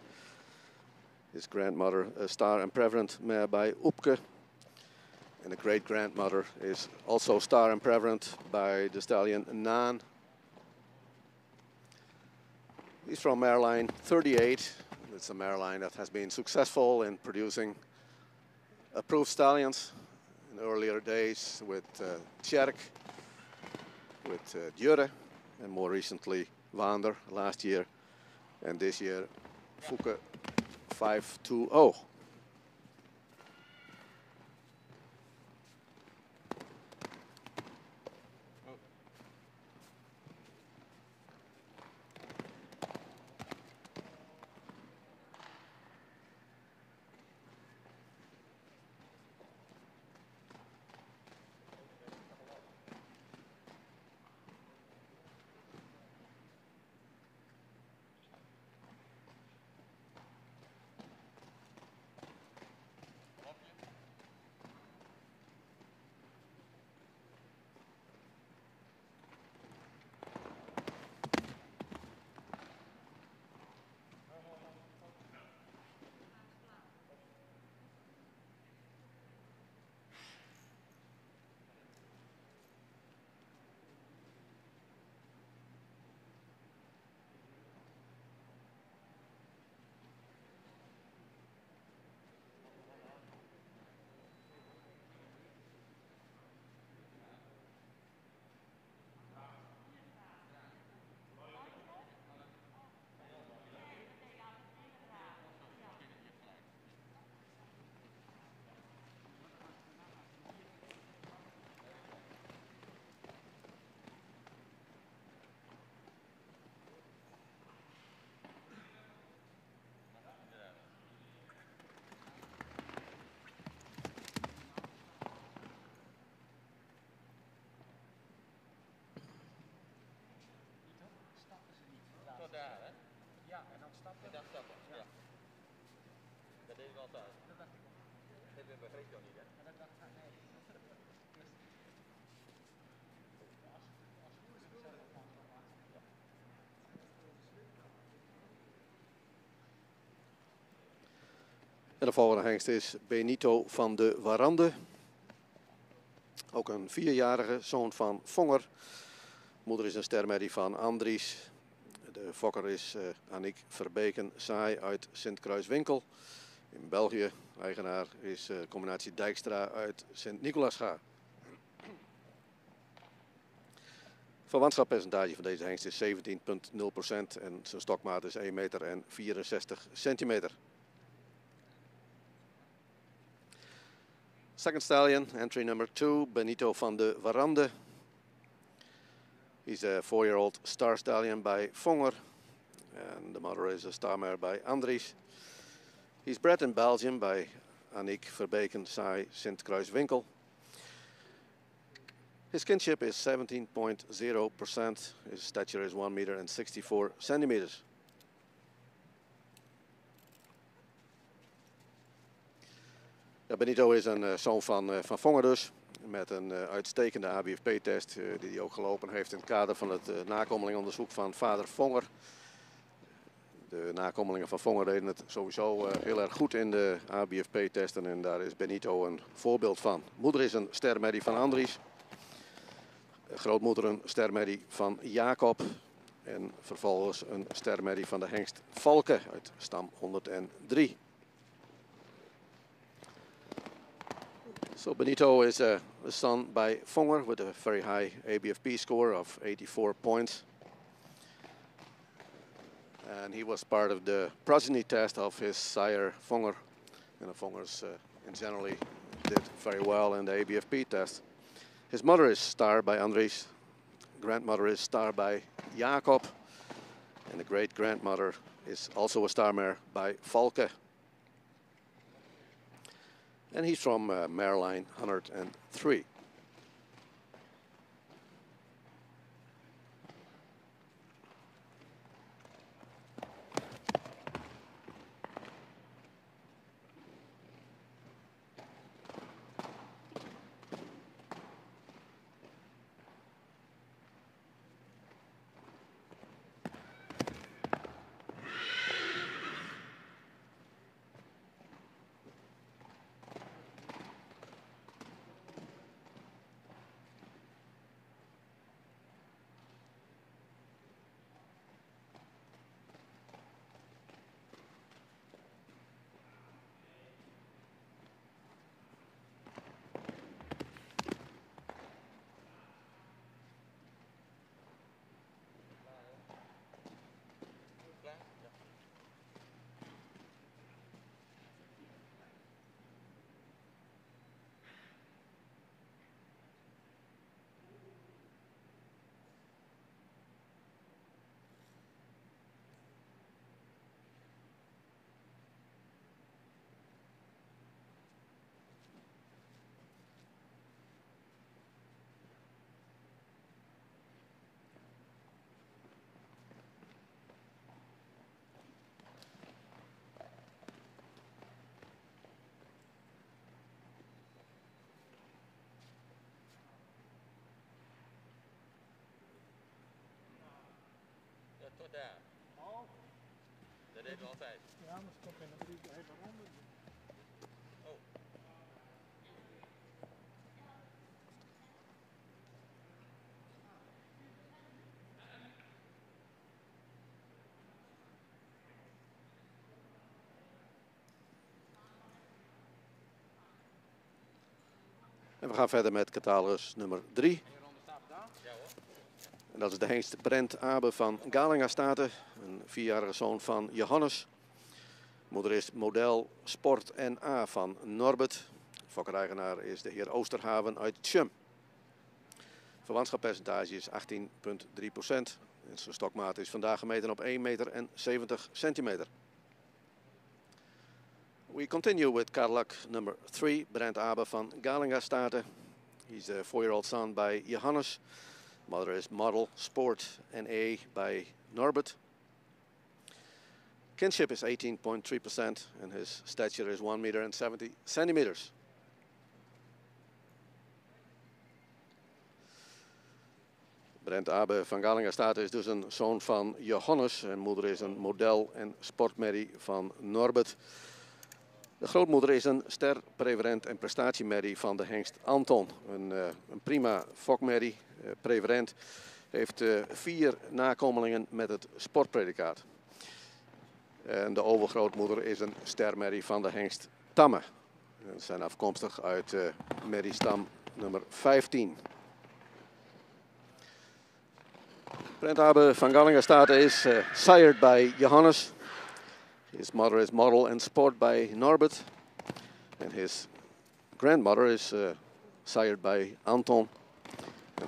His grandmother a star and prevalent mare by Oepke. And the great grandmother is also star and prevalent by the stallion Nan. He's from Mareline 38. It's a Mareline that has been successful in producing approved stallions in earlier days with uh, Tjerk, with uh, and more recently Wander last year. And this year, Fouke 520. En de volgende hengst is Benito van de Warande. Ook een vierjarige zoon van Vonger. Moeder is een stermerrie van Andries. de fokker is uh, Annick Verbeken Saai uit Sint-Kruiswinkel in België. Eigenaar is uh, combinatie Dijkstra uit Sint-Nicolasga. Verwantschappercentage van deze hengst is 17,0% en zijn stokmaat is 1 meter en 64 centimeter. Second stallion, entry number two, Benito van de Varande. He's a four-year-old star stallion by Fonger, and the mother is a star mare by Andries. He's bred in Belgium by Annick Verbeken Sai Sint Kruiswinkel. His kinship is 17.0%. His stature is 1 meter and 64 centimeters. Ja, Benito is een uh, zoon van, uh, van Vonger dus. Met een uh, uitstekende ABFP-test die hij ook gelopen heeft in het kader van het nakomelingonderzoek van vader Vonger. De nakomelingen van Vonger deden het sowieso heel erg goed in de ABFP-testen en daar is Benito een voorbeeld van. Moeder is een stermerrie van Andries. Grootmoeder een stermerrie van Jacob. En vervolgens een stermerrie van de hengst Valken uit stam 103. So Benito is a, a son by Fonger with a very high ABFP score of 84 points. And he was part of the progeny test of his sire Fonger. And the Fongers uh, in generally did very well in the ABFP test. His mother is star by Andries. Grandmother is star by Jacob. And the great grandmother is also a star mare by Falke. And he's from uh, Maryline 103. Tot daar. Oh. Dat deed we altijd. Ja, maar stop in een drie hele ronde. Oh. En we gaan verder met catalogus nummer 3. Dat is de hengst Brent Abe van Galinga Staten. Een vierjarige zoon van Johannes. Moeder is model Sport NA van Norbert. Fokkereigenaar is de heer Oosterhaven uit Tjum. Verwantschappercentage is 18,3 procent. En zijn stokmaat is vandaag gemeten op 1 meter en 70 centimeter. We continue with Cadillac number 3, Brent Abe van Galinga Staten. He's a four-year-old son by Johannes. Mother is model sport NA by Norbert. Kinship is 18.3% and his stature is 1 meter and 70 centimeters. Brent Abe van Galinga staat is dus een zoon van Johannes en moeder is een model- en sportmerrie van Norbert. De grootmoeder is een ster, preferent en prestatiemerrie van de hengst Anton. Een, uh, een prima fokmerrie, preferent. Heeft eh, vier nakomelingen met het sportpredicaat. En de overgrootmoeder is een stermerrie van de hengst Tamme. Ze zijn afkomstig uit uh, merriestam nummer 15. Brent Abe van Gallingenstaten is sired by Johannes. His mother is model and sport by Norbert. And his grandmother is sired by Anton.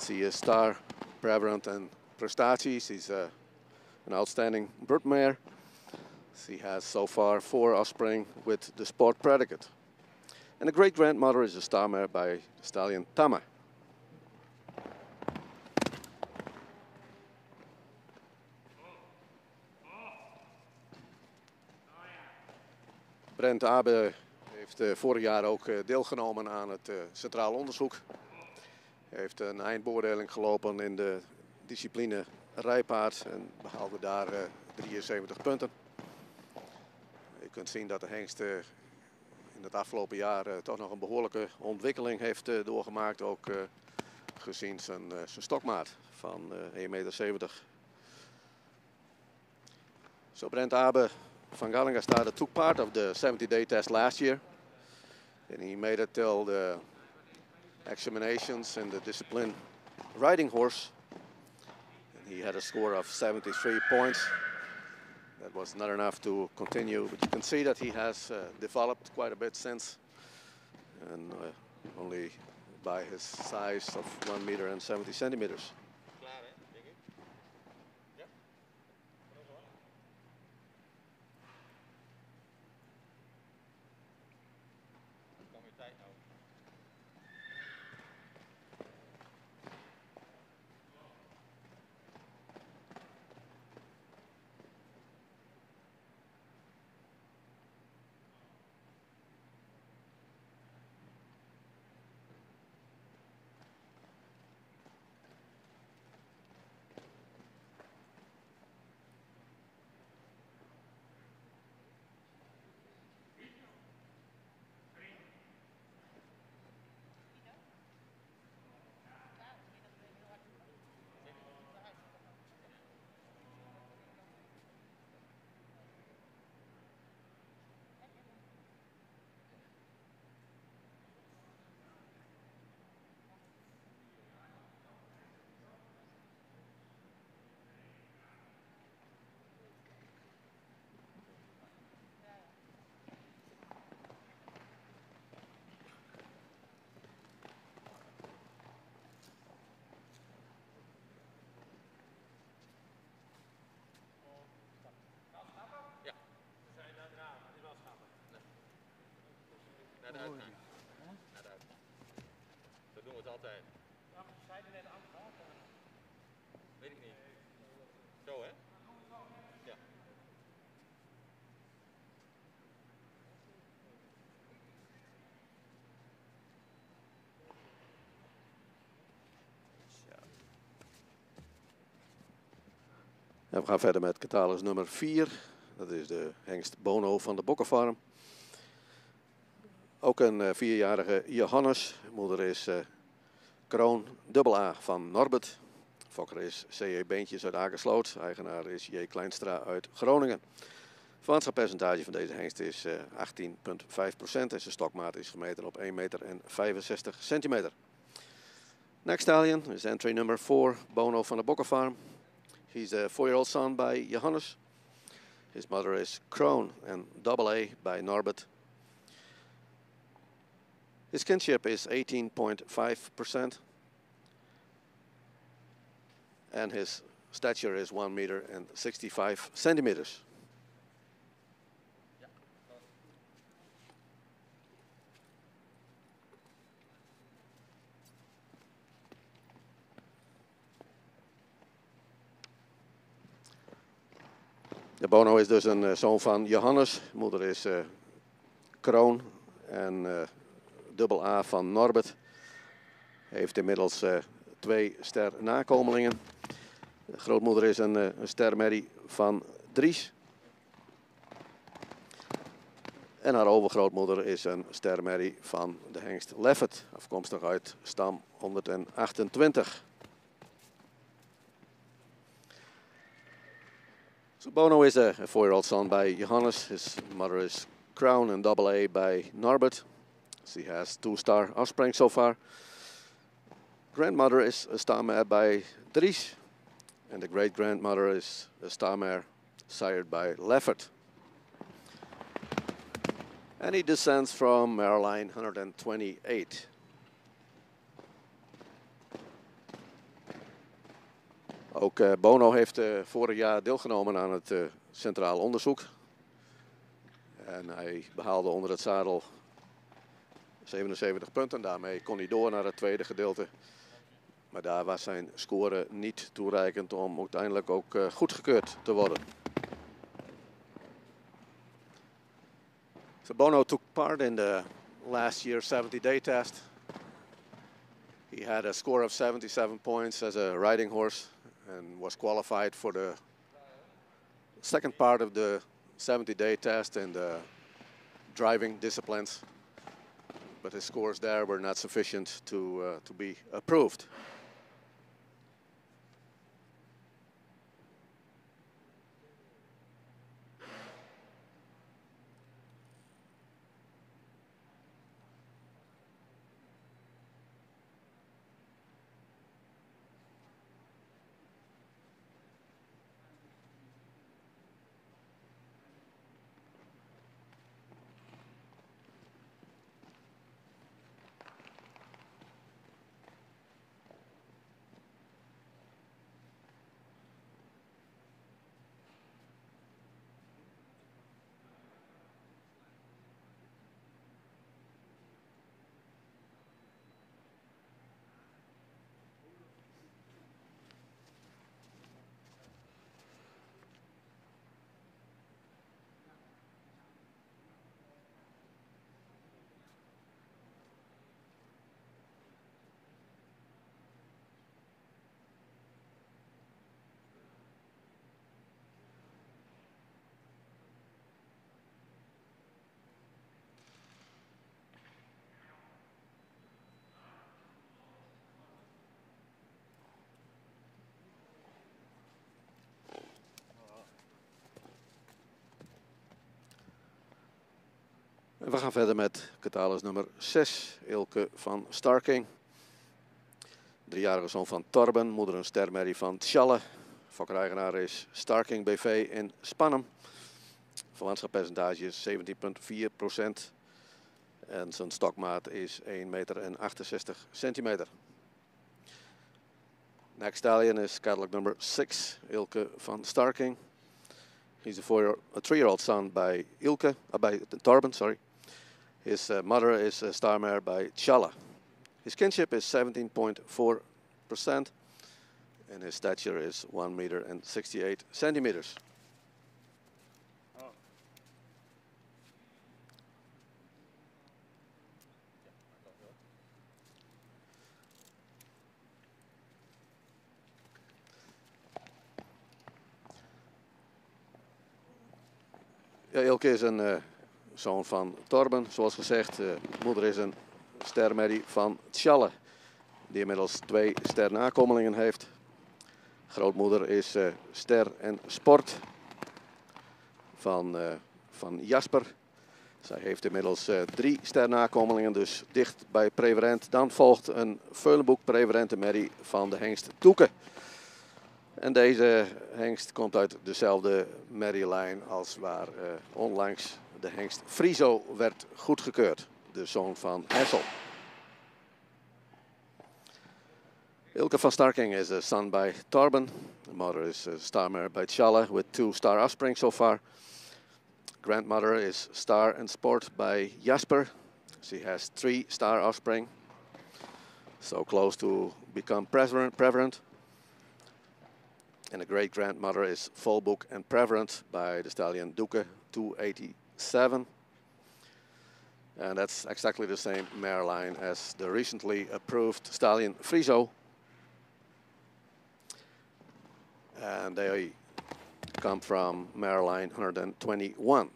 She is star, prevalent and prestaties. She's uh, an outstanding broodmare. She has so far four offspring with the sport predicate. And the great grandmother is a star mare by stallion Tama. Brent Abe heeft uh, vorig jaar ook uh, deelgenomen aan het centraal onderzoek. Heeft een eindbeoordeling gelopen in de discipline rijpaard en behaalde daar 73 punten. Je kunt zien dat de hengst in het afgelopen jaar toch nog een behoorlijke ontwikkeling heeft doorgemaakt. Ook gezien zijn, zijn stokmaat van 1,70 meter. Zo Brent Abe Van Gallinga started took part of the 70-day test last year, and he made it till the examinations in the discipline riding horse. And he had a score of 73 points. That was not enough to continue, but you can see that he has uh, developed quite a bit since, and uh, only by his size of 1 meter and 70 centimeters. Uitgang. Naar de uitgang. Zo doen we het altijd. Weet ik niet. Zo hè? Ja. En we gaan verder met catalogus nummer 4. Dat is de hengst Bono van de Bokkenfarm. Ook een uh, vierjarige Johannes. Moeder is uh, Kroon dubbel A van Norbert. Fokker is C.E. Beentjes uit Akersloot. Eigenaar is J. Kleinstra uit Groningen. Verwantschappercentage van deze hengst is uh, 18,5% en zijn stokmaat is gemeten op 1,65 meter en 65 centimeter. Next stallion is entry number 4, Bono van de Bokkenfarm. He's a four-year-old son by Johannes. His mother is Kroon and double A by Norbert. His kinship is 18.5%. And his stature is 1 meter and 65 centimeters. De Bono is dus een uh, zoon van Johannes. Moeder is uh, Kroon en uh, dubbel A van Norbert. Heeft inmiddels twee ster nakomelingen. De grootmoeder is een, een stermerrie van Dries. En haar overgrootmoeder is een stermerrie van de hengst Leffet, afkomstig uit stam 128. So Bono is a, a four-year-old son by Johannes. His mother is Crown and Double A by Norbert. So he has two-star offspring so far. Grandmother is a star mare by Dries. And the great-grandmother is a star mare sired by Leffert. And he descends from Mareline 128. Ook uh, Bono heeft uh, vorig jaar deelgenomen aan het uh, centraal onderzoek. En hij behaalde onder het zadel 77 punten. Daarmee kon hij door naar het tweede gedeelte. Maar daar was zijn score niet toereikend om uiteindelijk ook goedgekeurd te worden. So Bono took part in the last year's 70-day test. He had a score of 77 points as a riding horse and was qualified for the second part of the 70-day test in the driving disciplines. But his scores there were not sufficient to, uh, to be approved. We gaan verder met catalogus nummer 6, Ilke van Starking. Driejarige zoon van Torben, moeder een stermerrie van Tjalle. Fokkereigenaar is Starking BV in Spannem. Verwantschappercentage is 17,4% En zijn stokmaat is 1,68 meter en 68 centimeter. Next stallion is Cadillac number 6, Ilke van Starking. He's a, a three-year-old son by Ilke, uh, by Torben, sorry. His uh, mother is a star mare by Chala. His kinship is 17.4% and his stature is 1 meter and 68 centimeters. Ja, Ilke is een uh, zoon van Torben, zoals gezegd. Uh, moeder is een stermerrie van Tjalle, die inmiddels twee sternakomelingen heeft. Grootmoeder is uh, Ster en Sport van, van Jasper. Zij heeft inmiddels drie sternakomelingen, dus dicht bij Preverent. Dan volgt een Veulenboek Preverente merrie van de hengst Doeken. En deze hengst komt uit dezelfde merrielijn als waar onlangs de hengst Friso werd goedgekeurd. De zoon van Hessel. Ilke van Starking is a son by Torben. The mother is a star mare by Tjalla with two star offspring so far. Grandmother is star and sport by Jasper. She has three star offspring. So close to become prevalent. And the great grandmother is Volbook and Prevalent by the stallion Duke 287. And that's exactly the same mare line as the recently approved stallion Friso. And they come from mare line 121.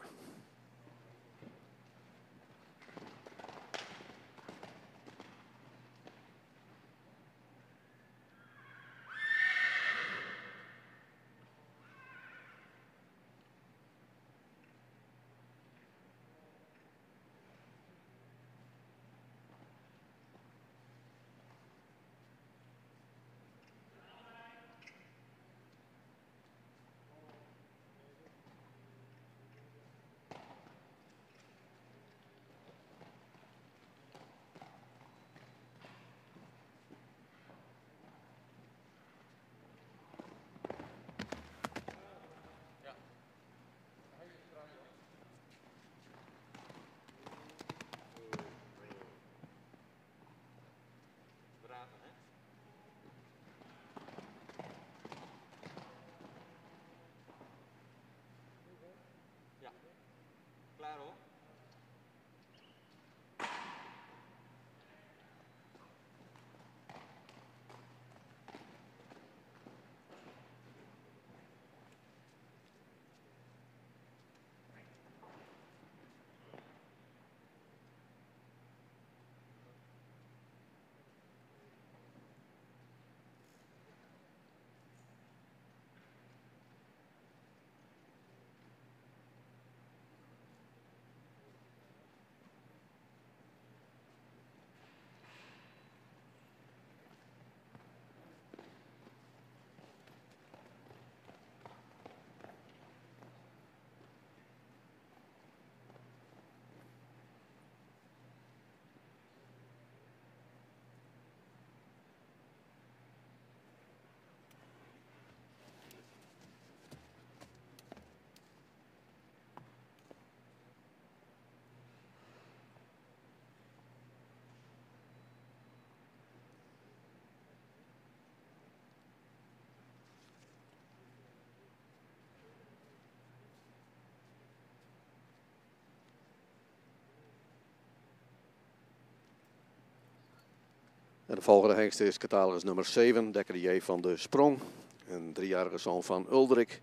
En de volgende hengst is catalogus nummer 7, Dekker van de Sprong. Een driejarige zoon van Uldrik.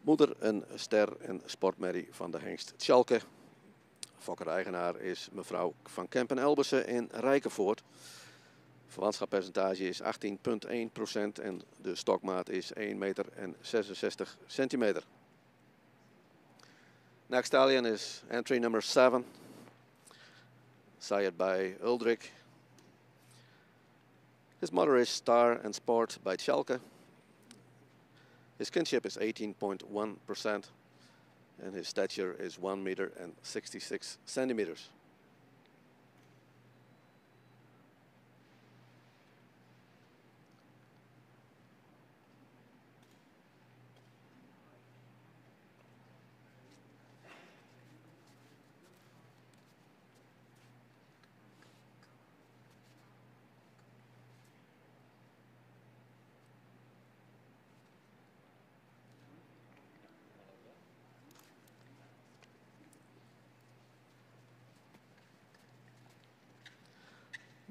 Moeder een ster en sportmerrie van de hengst Tjalke. Fokker-eigenaar is mevrouw Van Kempen-Elbersen in Rijkenvoort. Verwantschappercentage is 18,1% en de stokmaat is 1 meter en 66 centimeter. Next stallion is entry number 7. Sired by Uldrik. His mother is Star and Sport by Schalke. His kinship is 18.1% and his stature is 1 meter and 66 centimeters.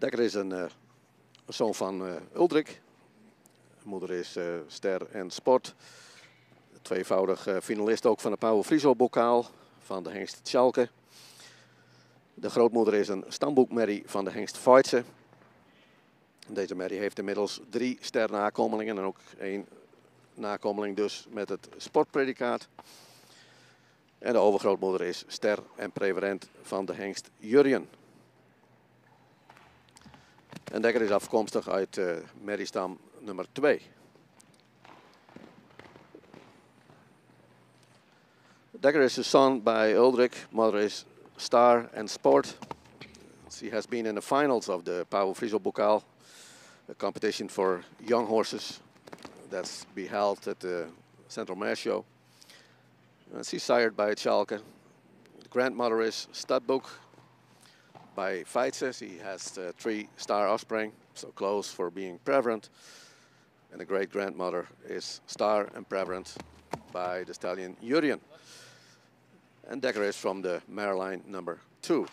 Dekker is een uh, zoon van uh, Uldrik. Moeder is uh, ster en sport. Tweevoudig finalist ook van de Pauw Friso bokaal van de hengst Schalke. De grootmoeder is een stamboekmerrie van de hengst Feitse. Deze merrie heeft inmiddels drie sternakomelingen en ook één nakomeling dus met het sportpredicaat. En de overgrootmoeder is ster en preferent van de hengst Jurjen. En Dekker is afkomstig uit uh, Merriestam nummer 2. Dekker is son by Uldrik. Mother is Star and Sport. She has been in the finals of the Pauw Friso Bokal, a competition for young horses that's be held at the Central Mare Show. She's sired by Schalke. The grandmother is Studbook by Feitses. He has uh, three star offspring, so close for being prevalent. And the great grandmother is star and prevalent by the stallion Jurien. And Decker is from the Maryline number two.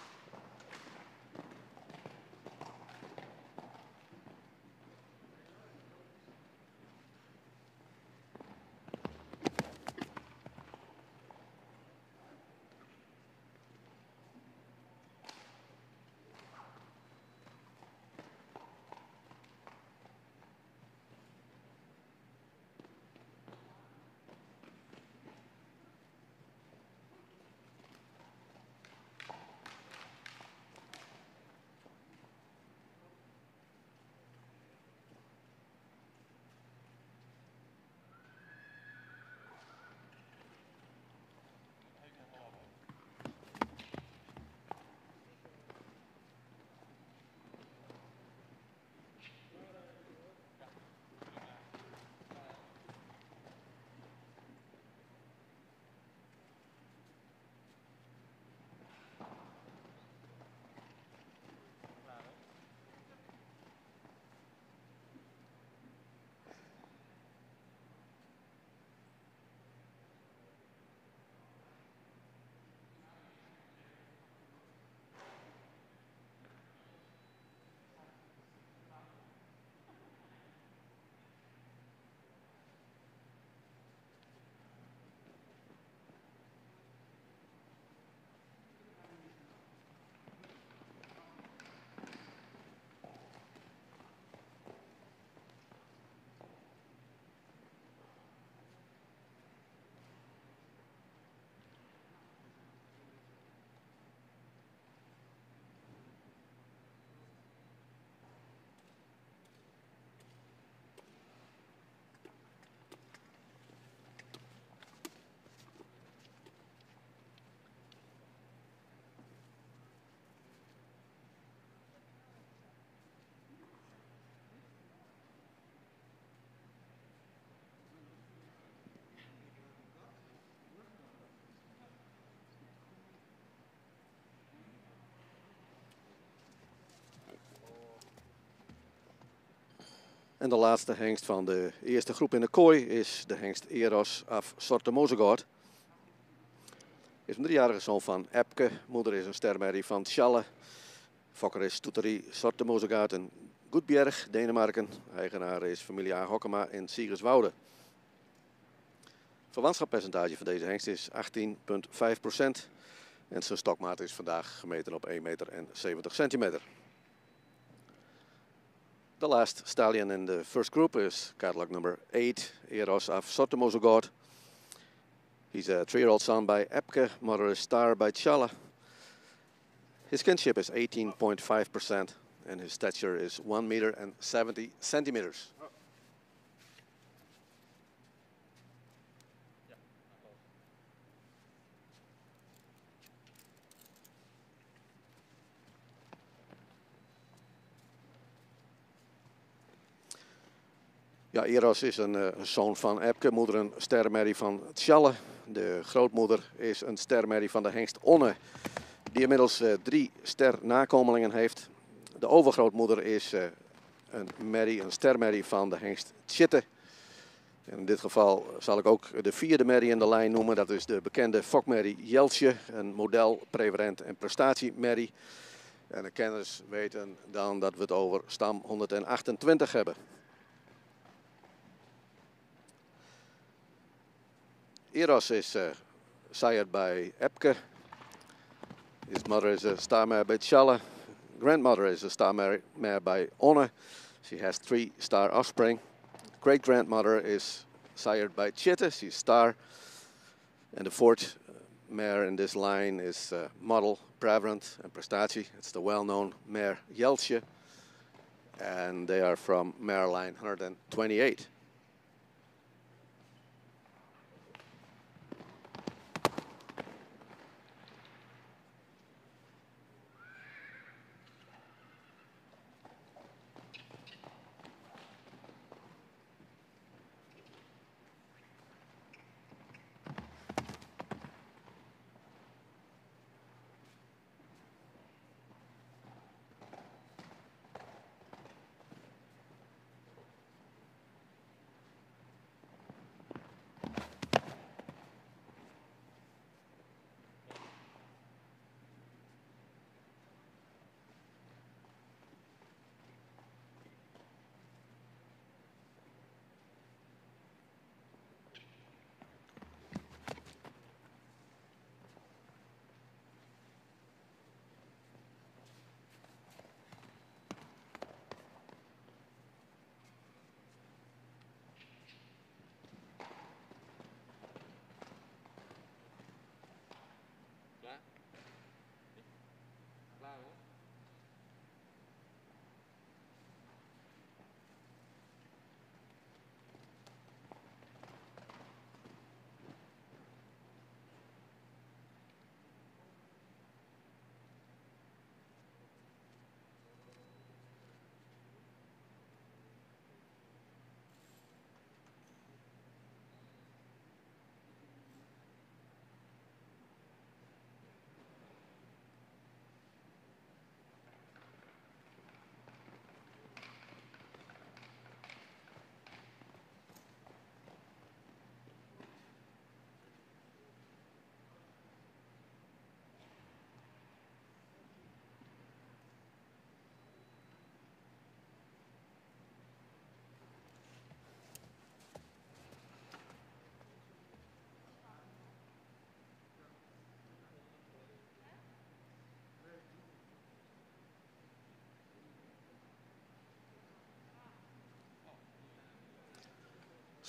En de laatste hengst van de eerste groep in de kooi is de hengst Eros af Sorte. Is een driejarige zoon van Epke. Moeder is een stermerrie van Schalle. Fokker is Toeterie Sortemozegaard in Goedbjerg, Denemarken. Eigenaar is familie A. Hokkema in Siegerswoude. Verwantschappercentage van deze hengst is 18,5% En zijn stokmaat is vandaag gemeten op 1 meter en 70 centimeter. The last stallion in the first group is catalog number 8, Eros of Sortemozegod. He's a three-year-old son by Epke, mother is Star by Chala. His kinship is 18.5% and his stature is 1 meter and 70 centimeters. Ja, Eros is een, uh, zoon van Epke, moeder een stermerrie van Tjalle. De grootmoeder is een stermerrie van de hengst Onne, die inmiddels uh, drie ster nakomelingen heeft. De overgrootmoeder is uh, een, merrie, een stermerrie van de hengst Tjitte. In dit geval zal ik ook de vierde merrie in de lijn noemen. Dat is de bekende fokmerrie Jeltje, een model, preferent en prestatiemerrie. En de kenners weten dan dat we het over stam 128 hebben. Eros is uh, sired by Epke. His mother is a star mare by Chala. Grandmother is a star mare, by Honor. She has three star offspring. Great grandmother is sired by Chitta. She's star. And the fourth uh, mare in this line is uh, model Prevalent and Prestaci. It's the well-known mare Jeltje. And they are from mare line 128.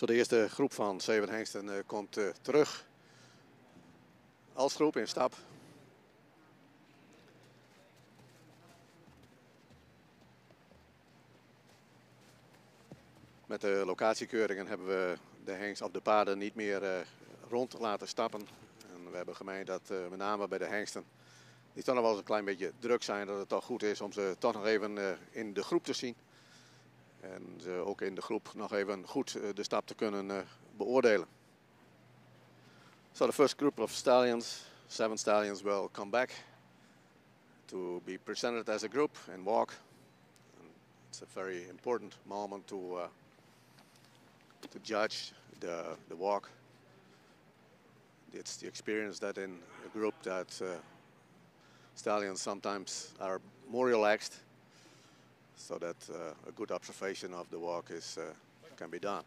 De eerste groep van zeven hengsten uh, komt uh, terug. Als groep in stap. Met de locatiekeuringen hebben we de hengst op de paden niet meer uh, rond laten stappen. En we hebben gemeend dat met name bij de hengsten die toch nog wel eens een klein beetje druk zijn, dat het toch goed is om ze toch nog even in de groep te zien. En ze ook in de groep nog even goed eh, de stap te kunnen eh, beoordelen. So the first group of stallions, seven stallions will come back to be presented as a group and walk. And it's a very important moment to uh, to judge the the walk. It's the experience that in a group that uh, stallions sometimes are more relaxed, so that uh, a good observation of the walk is uh, can be done.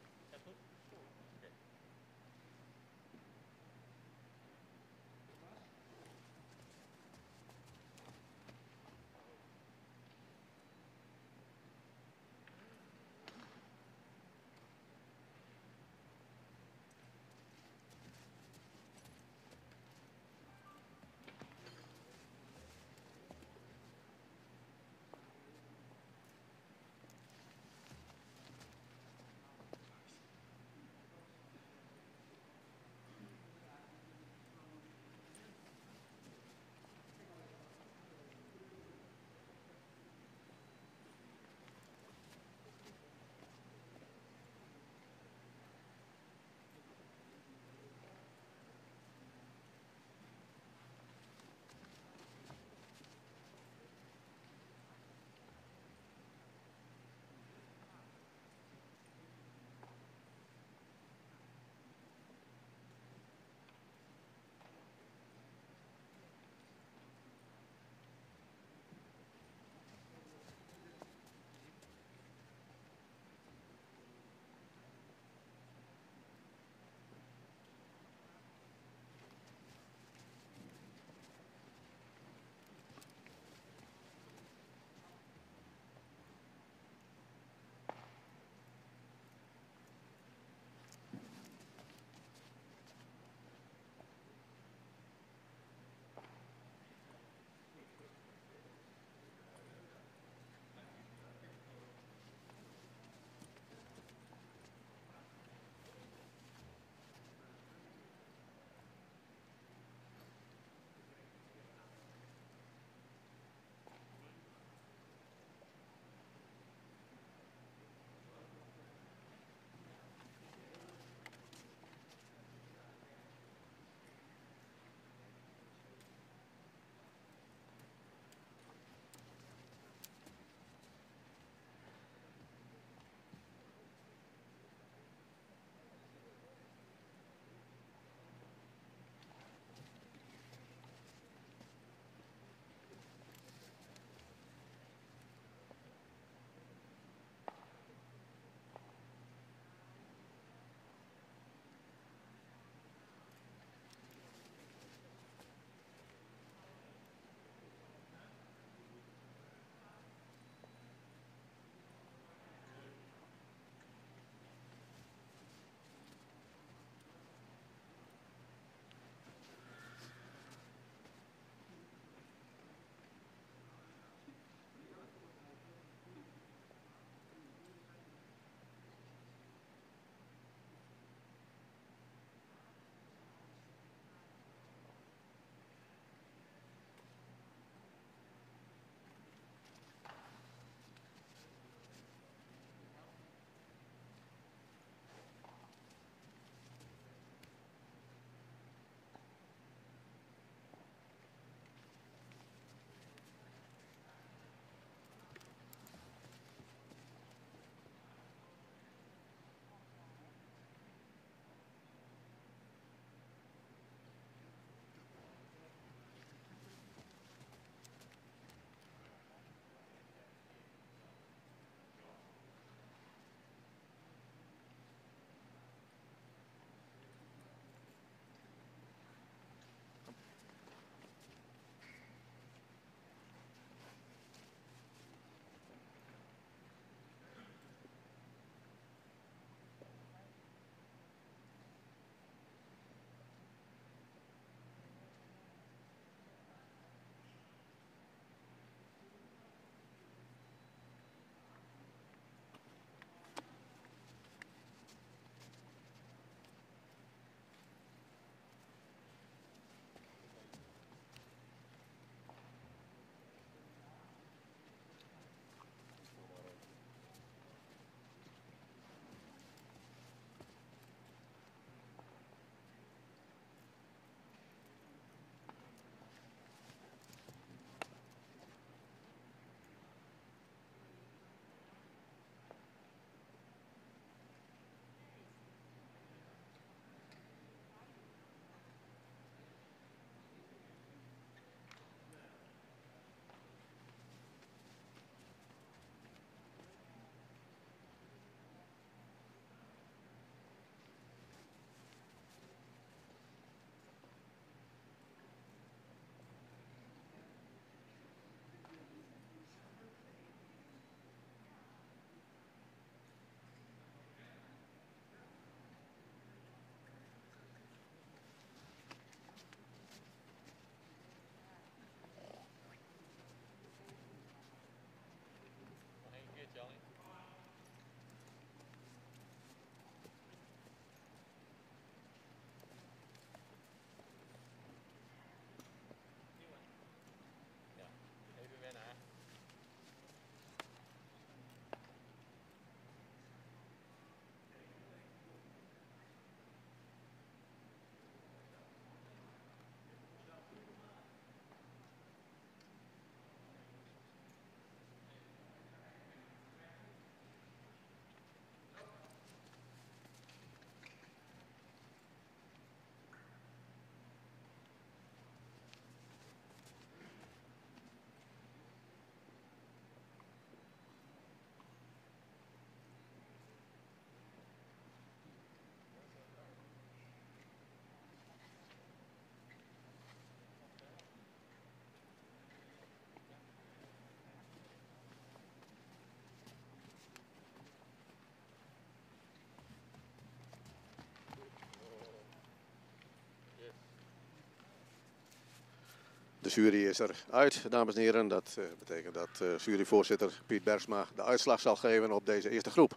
De jury is eruit, dames en heren. Dat uh, betekent dat uh, juryvoorzitter Piet Bergsma de uitslag zal geven op deze eerste groep.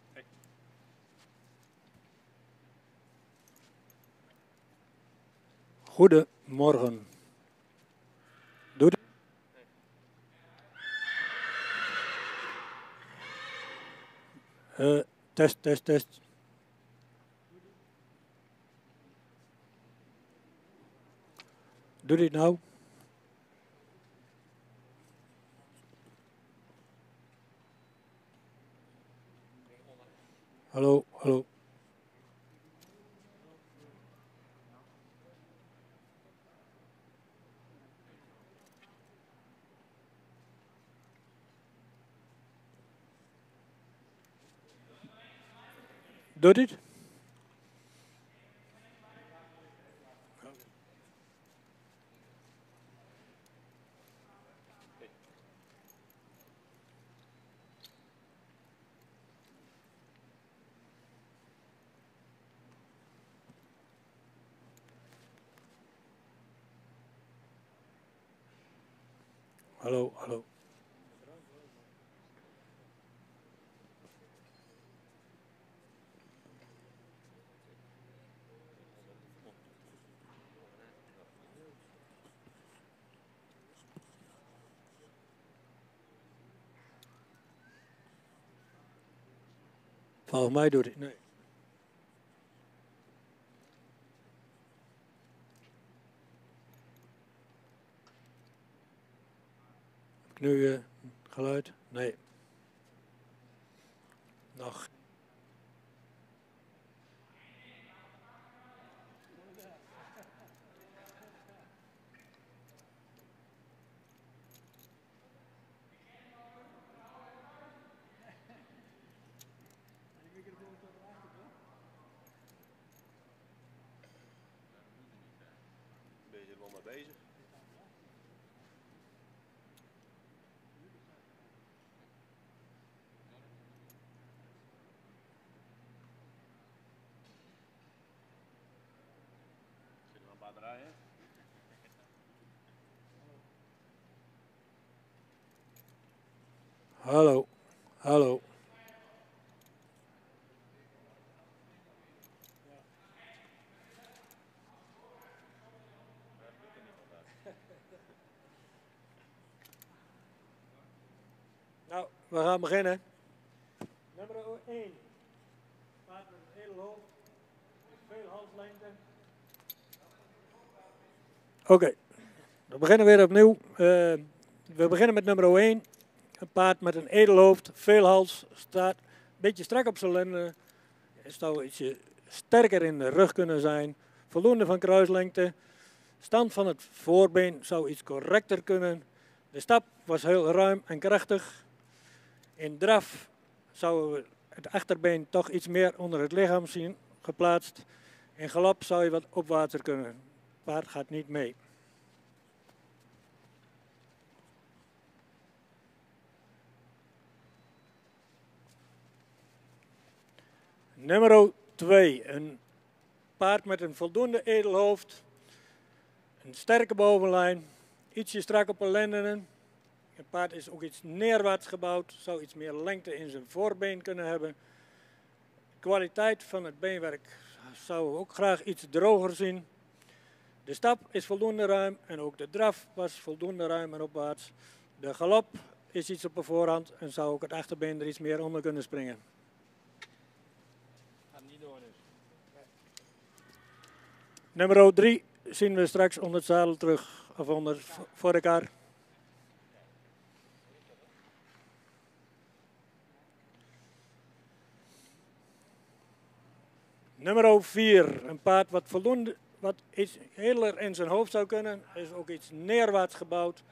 Goedemorgen. Doe de... Uh, test, test, test. Doe dit nou. Hallo, hallo. Doe dit? Hallo, hallo. Volgens oh, mij doet. Uh, geluid? Nee. Nog. Ben je er wel mee bezig? Hallo, hallo. Nou, we gaan beginnen. Nummer 1. Paard met een edelhoofd. Veel halslengte. Oké, we beginnen weer opnieuw. Uh, we beginnen met nummer 1. Een paard met een edelhoofd, veel hals, staat een beetje strak op zijn lenden. Zou ietsje sterker in de rug kunnen zijn. Voldoende van kruislengte. Stand van het voorbeen zou iets correcter kunnen. De stap was heel ruim en krachtig. In draf zouden we het achterbeen toch iets meer onder het lichaam zien geplaatst. In galop zou je wat opwaartser kunnen. Het paard gaat niet mee. Nummer 2. Een paard met een voldoende edelhoofd. Een sterke bovenlijn. Ietsje strak op de lendenen. Het paard is ook iets neerwaarts gebouwd. Zou iets meer lengte in zijn voorbeen kunnen hebben. De kwaliteit van het beenwerk zouden we ook graag iets droger zien. De stap is voldoende ruim en ook de draf was voldoende ruim en opwaarts. De galop is iets op de voorhand en zou ook het achterbeen er iets meer onder kunnen springen. Nummer 3 zien we straks onder het zadel terug, of onder voor elkaar. Nummer 4, een paard wat voldoende, wat iets in zijn hoofd zou kunnen, is ook iets neerwaarts gebouwd.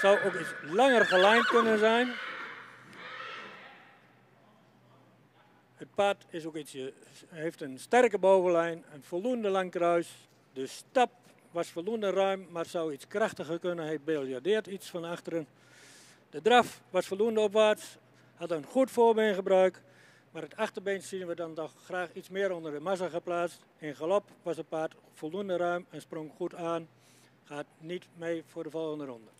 Zou ook iets langer gelijnd kunnen zijn. Het paard heeft een sterke bovenlijn, een voldoende lang kruis. De stap was voldoende ruim, maar zou iets krachtiger kunnen. Hij biljardeert iets van achteren. De draf was voldoende opwaarts, had een goed voorbeengebruik. Maar het achterbeen zien we dan toch graag iets meer onder de massa geplaatst. In galop was het paard voldoende ruim en sprong goed aan. gaat niet mee voor de volgende ronde.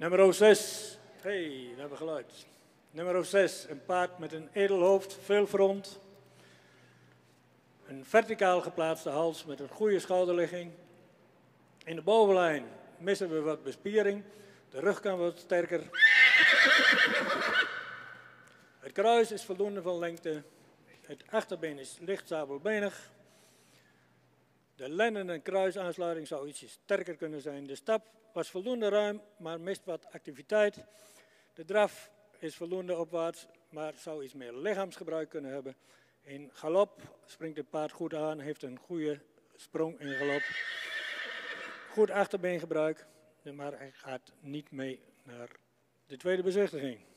Nummer 6. Hey, we hebben geluid. Nummer 6. Een paard met een edel hoofd, veel front. Een verticaal geplaatste hals met een goede schouderligging. In de bovenlijn missen we wat bespiering. De rug kan wat sterker. Het kruis is voldoende van lengte. Het achterbeen is licht sabelbenig. De lenden- en kruisaansluiting zou ietsje sterker kunnen zijn. De stap was voldoende ruim, maar mist wat activiteit. De draf is voldoende opwaarts, maar zou iets meer lichaamsgebruik kunnen hebben. In galop springt het paard goed aan, heeft een goede sprong in galop. Goed achterbeengebruik, maar hij gaat niet mee naar de tweede bezichtiging.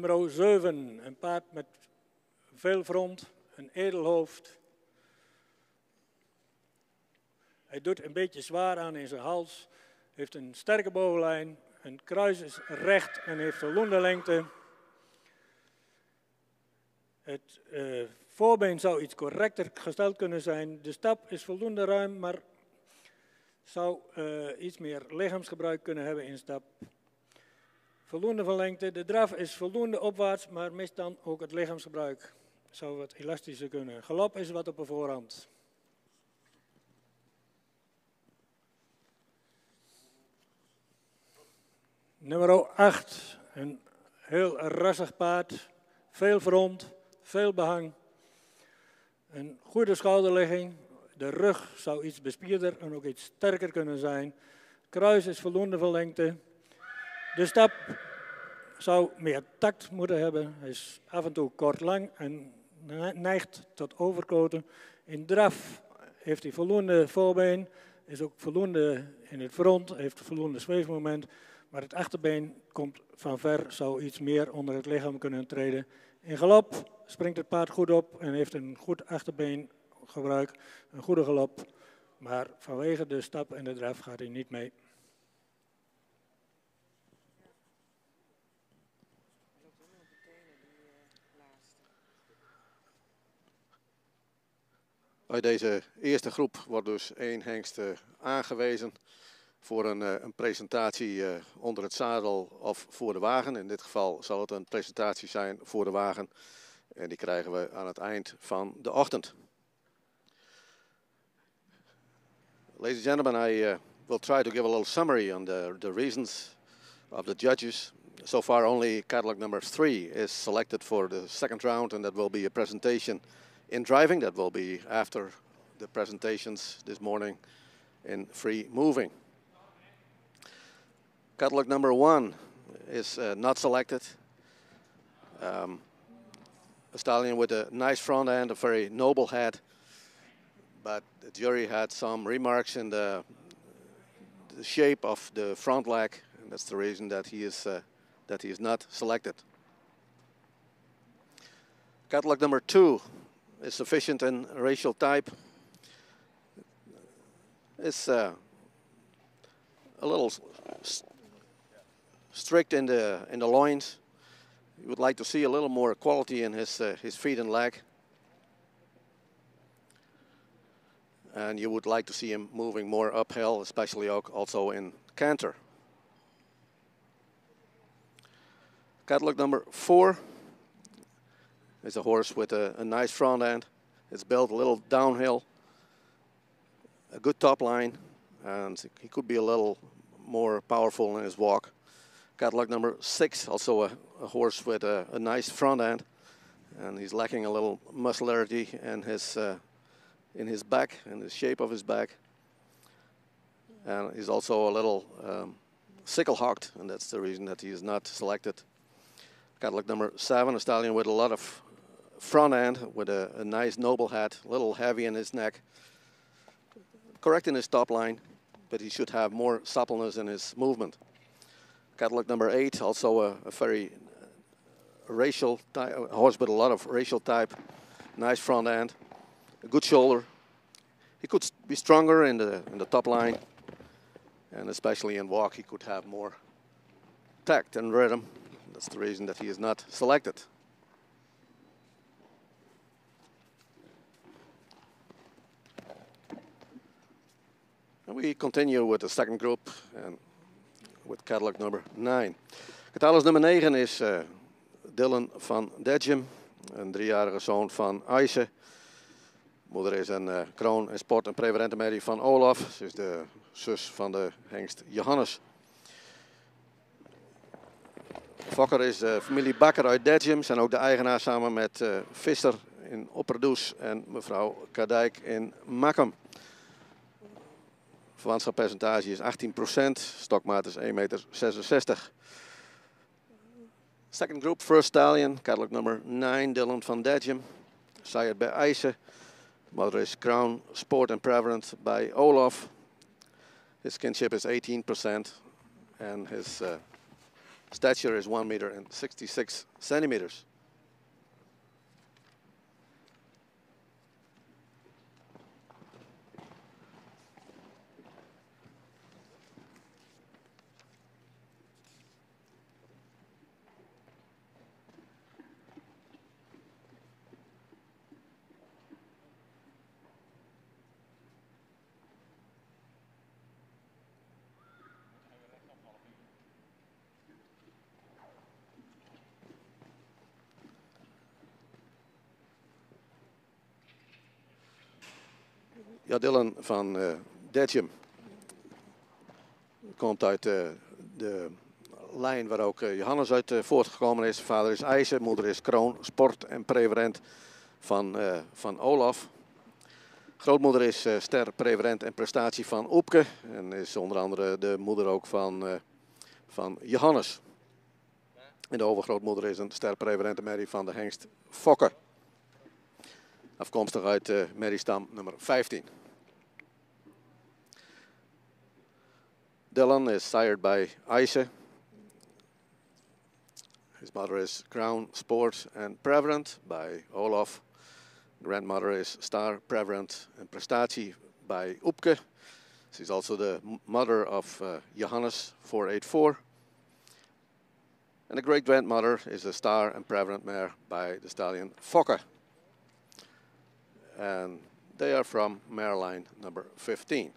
Nummer 7, een paard met veel front, een edel hoofd. Hij doet een beetje zwaar aan in zijn hals, heeft een sterke bovenlijn, een kruis is recht en heeft voldoende lengte. Het uh, voorbeen zou iets correcter gesteld kunnen zijn. De stap is voldoende ruim, maar zou uh, iets meer lichaamsgebruik kunnen hebben in stap. Voldoende van lengte. De draf is voldoende opwaarts, maar mist dan ook het lichaamsgebruik. Zou wat elastischer kunnen. Galop is wat op de voorhand. Nummer 8. Een heel rassig paard. Veel front, veel behang. Een goede schouderligging. De rug zou iets bespierder en ook iets sterker kunnen zijn. Kruis is voldoende van lengte. De stap zou meer tact moeten hebben. Hij is af en toe kort lang en neigt tot overkoten. In draf heeft hij voldoende voorbeen, is ook voldoende in het front, heeft voldoende zweefmoment. Maar het achterbeen komt van ver, zou iets meer onder het lichaam kunnen treden. In galop springt het paard goed op en heeft een goed achterbeengebruik, een goede galop. Maar vanwege de stap en de draf gaat hij niet mee. Bij deze eerste groep wordt dus één hengst aangewezen voor een, eh, een presentatie eh, onder het zadel of voor de wagen. In dit geval zal het een presentatie zijn voor de wagen. En die krijgen we aan het eind van de ochtend. Ladies and gentlemen, I will try to give a little summary on the, the reasons of the judges. So far only Cadillac number three is selected for the second round and that will be a presentation in driving. That will be after the presentations this morning in free moving. Catalog number one is uh, not selected. Um, a stallion with a nice front end, a very noble head, but the jury had some remarks in the, the shape of the front leg, and that's the reason that he is uh, that he is not selected. Catalog number two is sufficient in racial type. It's uh, a little strict in the in the loins. You would like to see a little more quality in his uh, his feet and leg. And you would like to see him moving more uphill, especially also in canter. Catalog number four is a horse with a, a nice front end. It's built a little downhill, a good top line, and he could be a little more powerful in his walk. Catalog number six, also a, a horse with a, a, nice front end, and he's lacking a little muscularity in his uh, in his back, in the shape of his back, and he's also a little um, sickle-hocked, and that's the reason that he is not selected. Catalog number seven, a stallion with a lot of front end, with a, a nice noble head, a little heavy in his neck, correct in his top line, but he should have more suppleness in his movement. Catalog number eight, also a, a very uh, racial type, uh, horse with a lot of racial type, nice front end, a good shoulder. He could be stronger in the in the top line, And especially in walk, he could have more tact and rhythm. That's the reason that he is not selected. We continue with the second group and with catalog number 9. Catalog nummer 9 is uh, Dylan van Dedjem, een driejarige zoon van Aisha. Moeder is een uh, kroon- en sport- en preferentenmerrie van Olaf. Ze is de zus van de hengst Johannes. Fokker is de familie Bakker uit Dedjem. Zijn ook de eigenaar samen met uh, Visser in Opperdoes en mevrouw Kadijk in Makkum. Verwantschappercentage is 18%, stokmaat is 1,66 meter. Second group, first stallion, catalog number 9, Dylan van Dedjem. Sired bij Eisen. Mother is Crown Sport and Prevalent by Olaf. His kinship is 18% and his uh, stature is 1 meter and 66 centimeters. Dylan van uh, Detjem komt uit uh, de lijn waar ook uh, Johannes uit voortgekomen is. Vader is IJzer, moeder is Kroon, sport en preferent van, van Olaf. Grootmoeder is ster, preferent en prestatie van Oepke. En is onder andere de moeder ook van, van Johannes. En de overgrootmoeder is een ster, preferent en merrie van de hengst Fokker. Afkomstig uit uh, Merriestam nummer 15. Dylan is sired by Aisha. His mother is Crown Sport and Prevalent by Olaf. Grandmother is Star Prevalent and Prestatie by Oepke. She's also the mother of uh, Johannes 484. And the great grandmother is a Star and Prevalent mare by the stallion Fokker and they are from Maryline number 15.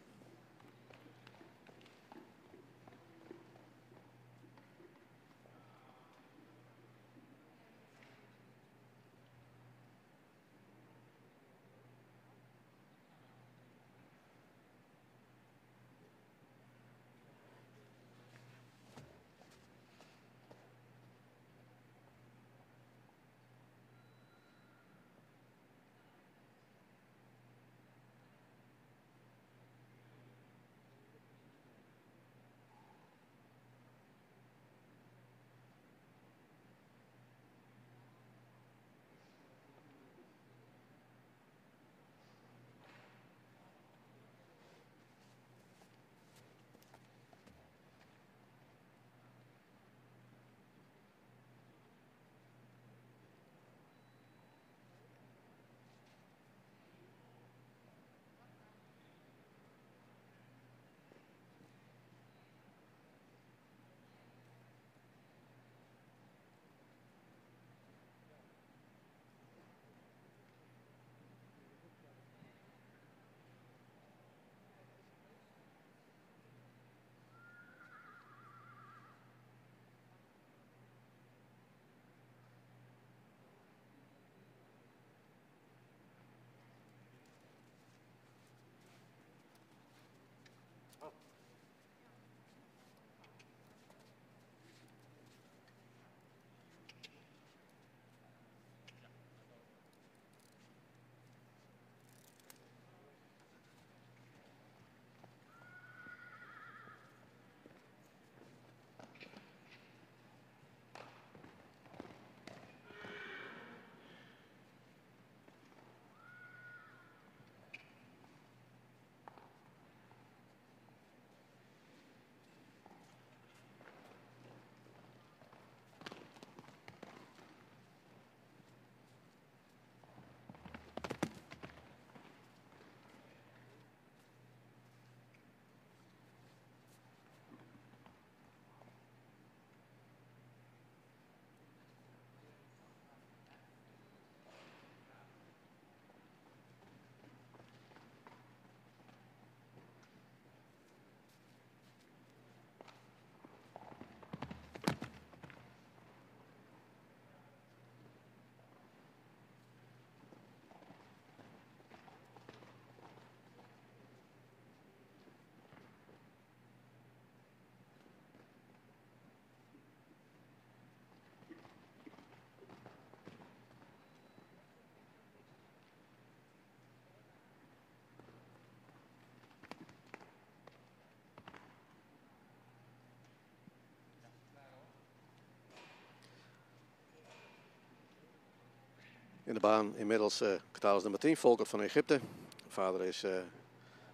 In de baan inmiddels uh, catalogus nummer 10, Volkert van Egypte. Vader is uh,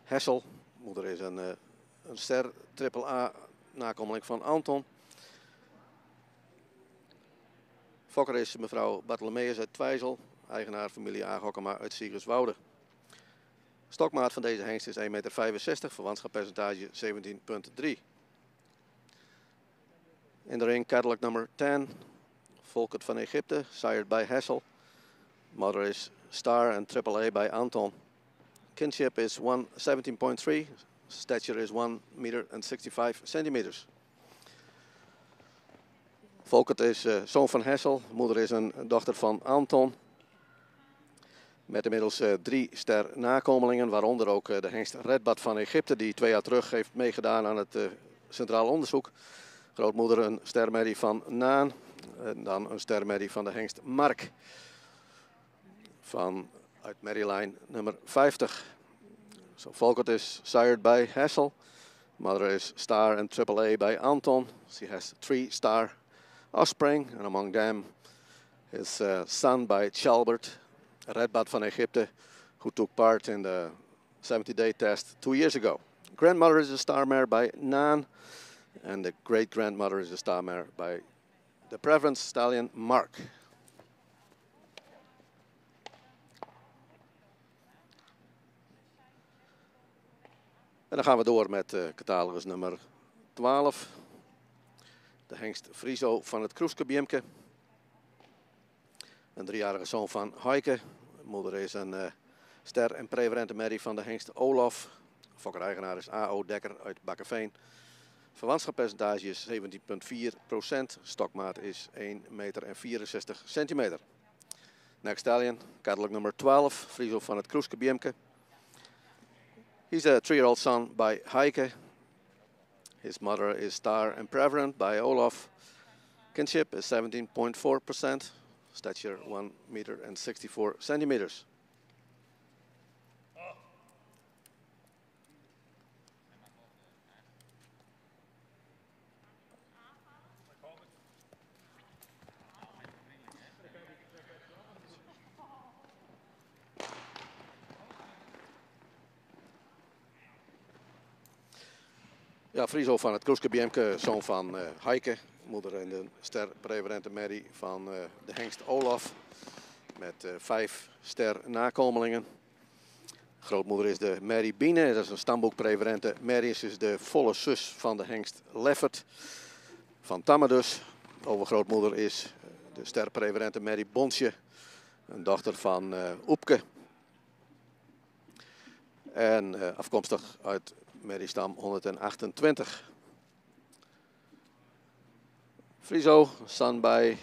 Hessel. Moeder is een, uh, een ster triple A nakomeling van Anton. Fokker is mevrouw Bartolomeus uit Twijzel. Eigenaar familie Agokkema uit Siegerswoude. Stokmaat van deze hengst is 1,65 meter, verwantschappercentage 17,3. In de ring Cadillac nummer 10, Volkert van Egypte, sired by Hessel. Mother is Star en Triple A by Anton. Kinship is 117.3, stature is 1 meter and 65 centimeters. Volkert is uh, zoon van Hessel, moeder is een dochter van Anton. Met inmiddels uh, drie ster nakomelingen, waaronder ook uh, de hengst Redbad van Egypte, die twee jaar terug heeft meegedaan aan het Centraal Onderzoek. Grootmoeder een stermerrie van Naan. En dan een stermerrie van de hengst Mark. Van uit Maryline nummer 50. So Volkert is sired by Hassel. Mother is star and triple A by Anton. She has three star offspring. And among them his uh, son by Chalbert, Redbad van Egypte, who took part in the 70-day test two years ago. Grandmother is a star mare by Nan. And the great grandmother is a star mare by the preference stallion Mark. En dan gaan we door met uh, catalogus nummer 12. De hengst Friso van het Kroeske Biemke. Een driejarige zoon van Heike. Moeder is een uh, ster en prevalente merrie van de hengst Olaf. Fokker-eigenaar is A.O. Dekker uit Bakkeveen. Verwantschappercentage is 17,4% Stokmaat is 1 meter en 64 centimeter. Next stallion, Cadillac nummer 12, Friso van het Kroeske Biemke. He's a three-year-old son by Heike. His mother is Star and Prevalent by Olaf. Kinship is 17.4%. Stature 1 meter and 64 centimeters. Ja, Friso van het Kroeske BMK, zoon van uh, Heike. Moeder en de ster prevalente Mary van uh, de hengst Olaf. Met uh, vijf ster nakomelingen. Grootmoeder is de Mary Biene, dat is een stamboek prevalente. Mary is dus de volle zus van de hengst Leffert van Tamme dus. Overgrootmoeder is de ster prevalente Mary Bonsje. Een dochter van Oepke. En afkomstig uit Meristam 128. Friso, son by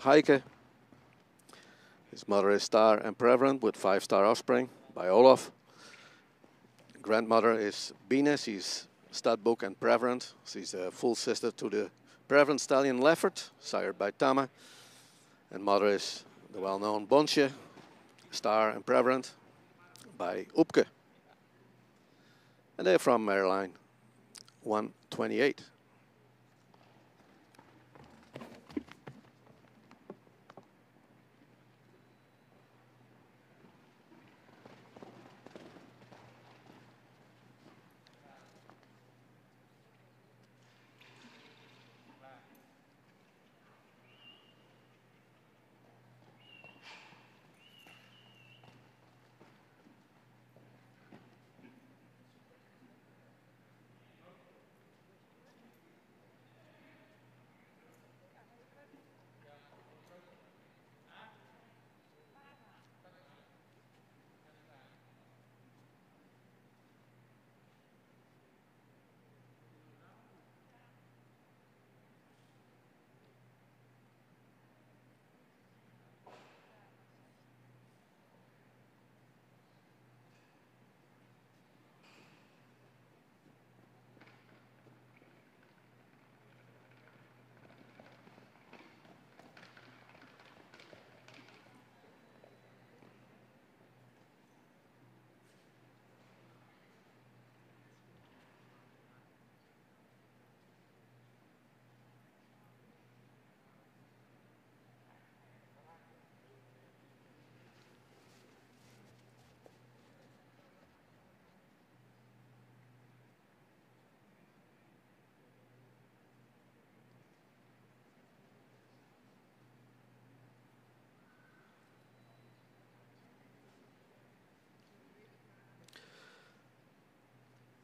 Heike. His mother is Star and Prevalent with five star offspring by Olaf. Grandmother is Bine, she's stud book and Prevalent. She's a full sister to the Prevalent stallion Leffert, sired by Tama. And mother is the well known Bonsje, Star and Prevalent by Upke and they're from Maryline 128.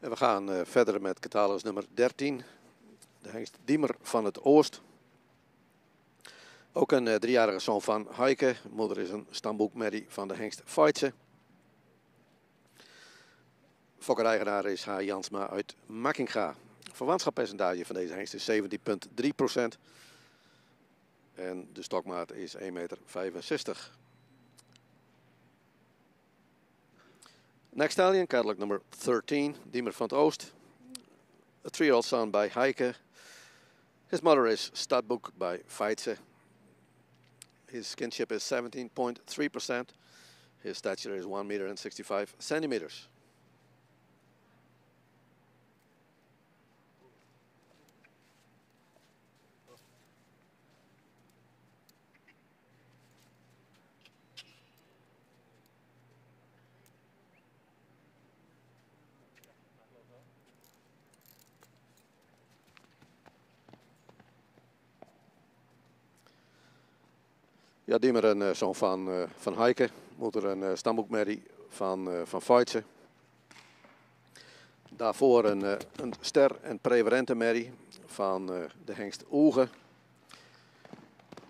En we gaan uh, verder met catalogus nummer 13. De hengst Diemer van het Oost. Ook een uh, driejarige zoon van Heike. Moeder is een stamboekmerrie van de hengst Feitse. Fokker-eigenaar is H. Jansma uit Makkinga. Verwantschappercentage van deze hengst is 17,3%. En de stokmaat is 1,65 meter. Next stallion, Cadillac number 13, Diemer van het Oost. A three-year-old son by Heike. His mother is Stadboek by Feitze. His kinship is 17.3%. His stature is 1 meter and 65 centimeters. Ja, Dimmer een uh, zoon van, uh, van Heike. Moeder een uh, stamboekmerrie van, uh, van Feitse. Daarvoor een, een ster- en prevalente merrie van de hengst Oege.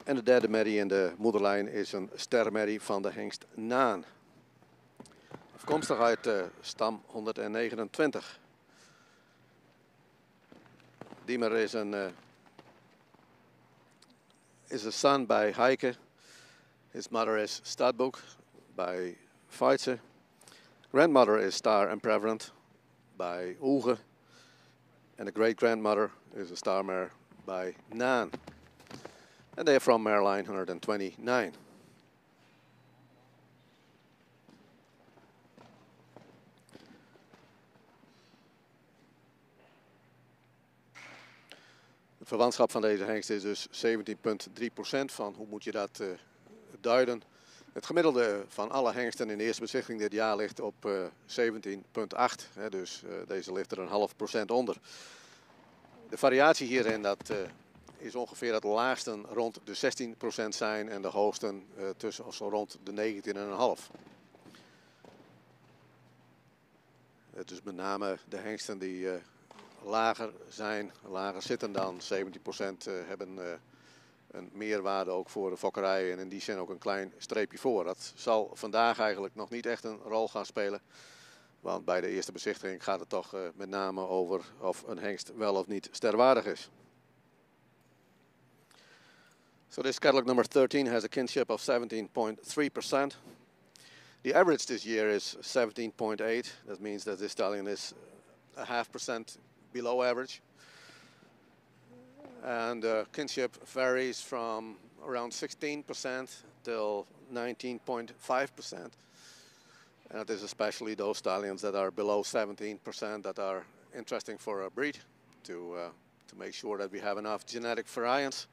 En de derde merrie in de moederlijn is een stermerrie van de hengst Naan. Afkomstig uit stam 129. Diemer is een, is een son bij Heike. His mother is Stadboek by Feitze. Grandmother is Star and Prevalent by Uge. And the great grandmother is a star mare by Nan. And they are from Mareline 129. Het verwantschap van deze hengst is dus 17,3% van hoe moet je dat uh, duiden. Het gemiddelde van alle hengsten in de eerste bezichtiging dit jaar ligt op uh, 17,8. Dus uh, deze ligt er een half procent onder. De variatie hierin dat, uh, is ongeveer dat de laagsten rond de 16% zijn en de hoogsten tussen zo rond de 19,5. Het is met name de hengsten die lager zijn, lager zitten dan 17% hebben een meerwaarde ook voor de fokkerij en in die zin ook een klein streepje voor. Dat zal vandaag eigenlijk nog niet echt een rol gaan spelen. Want bij de eerste bezichtiging gaat het toch uh, met name over of een hengst wel of niet sterwaardig is. So this Cadillac number 13 has a kinship of 17.3%. The average this year is 17.8. That means that this stallion is a half percent below average. And uh, kinship varies from around 16% till 19.5%. And it is especially those stallions that are below 17% that are interesting for a breed to, uh, to make sure that we have enough genetic variance.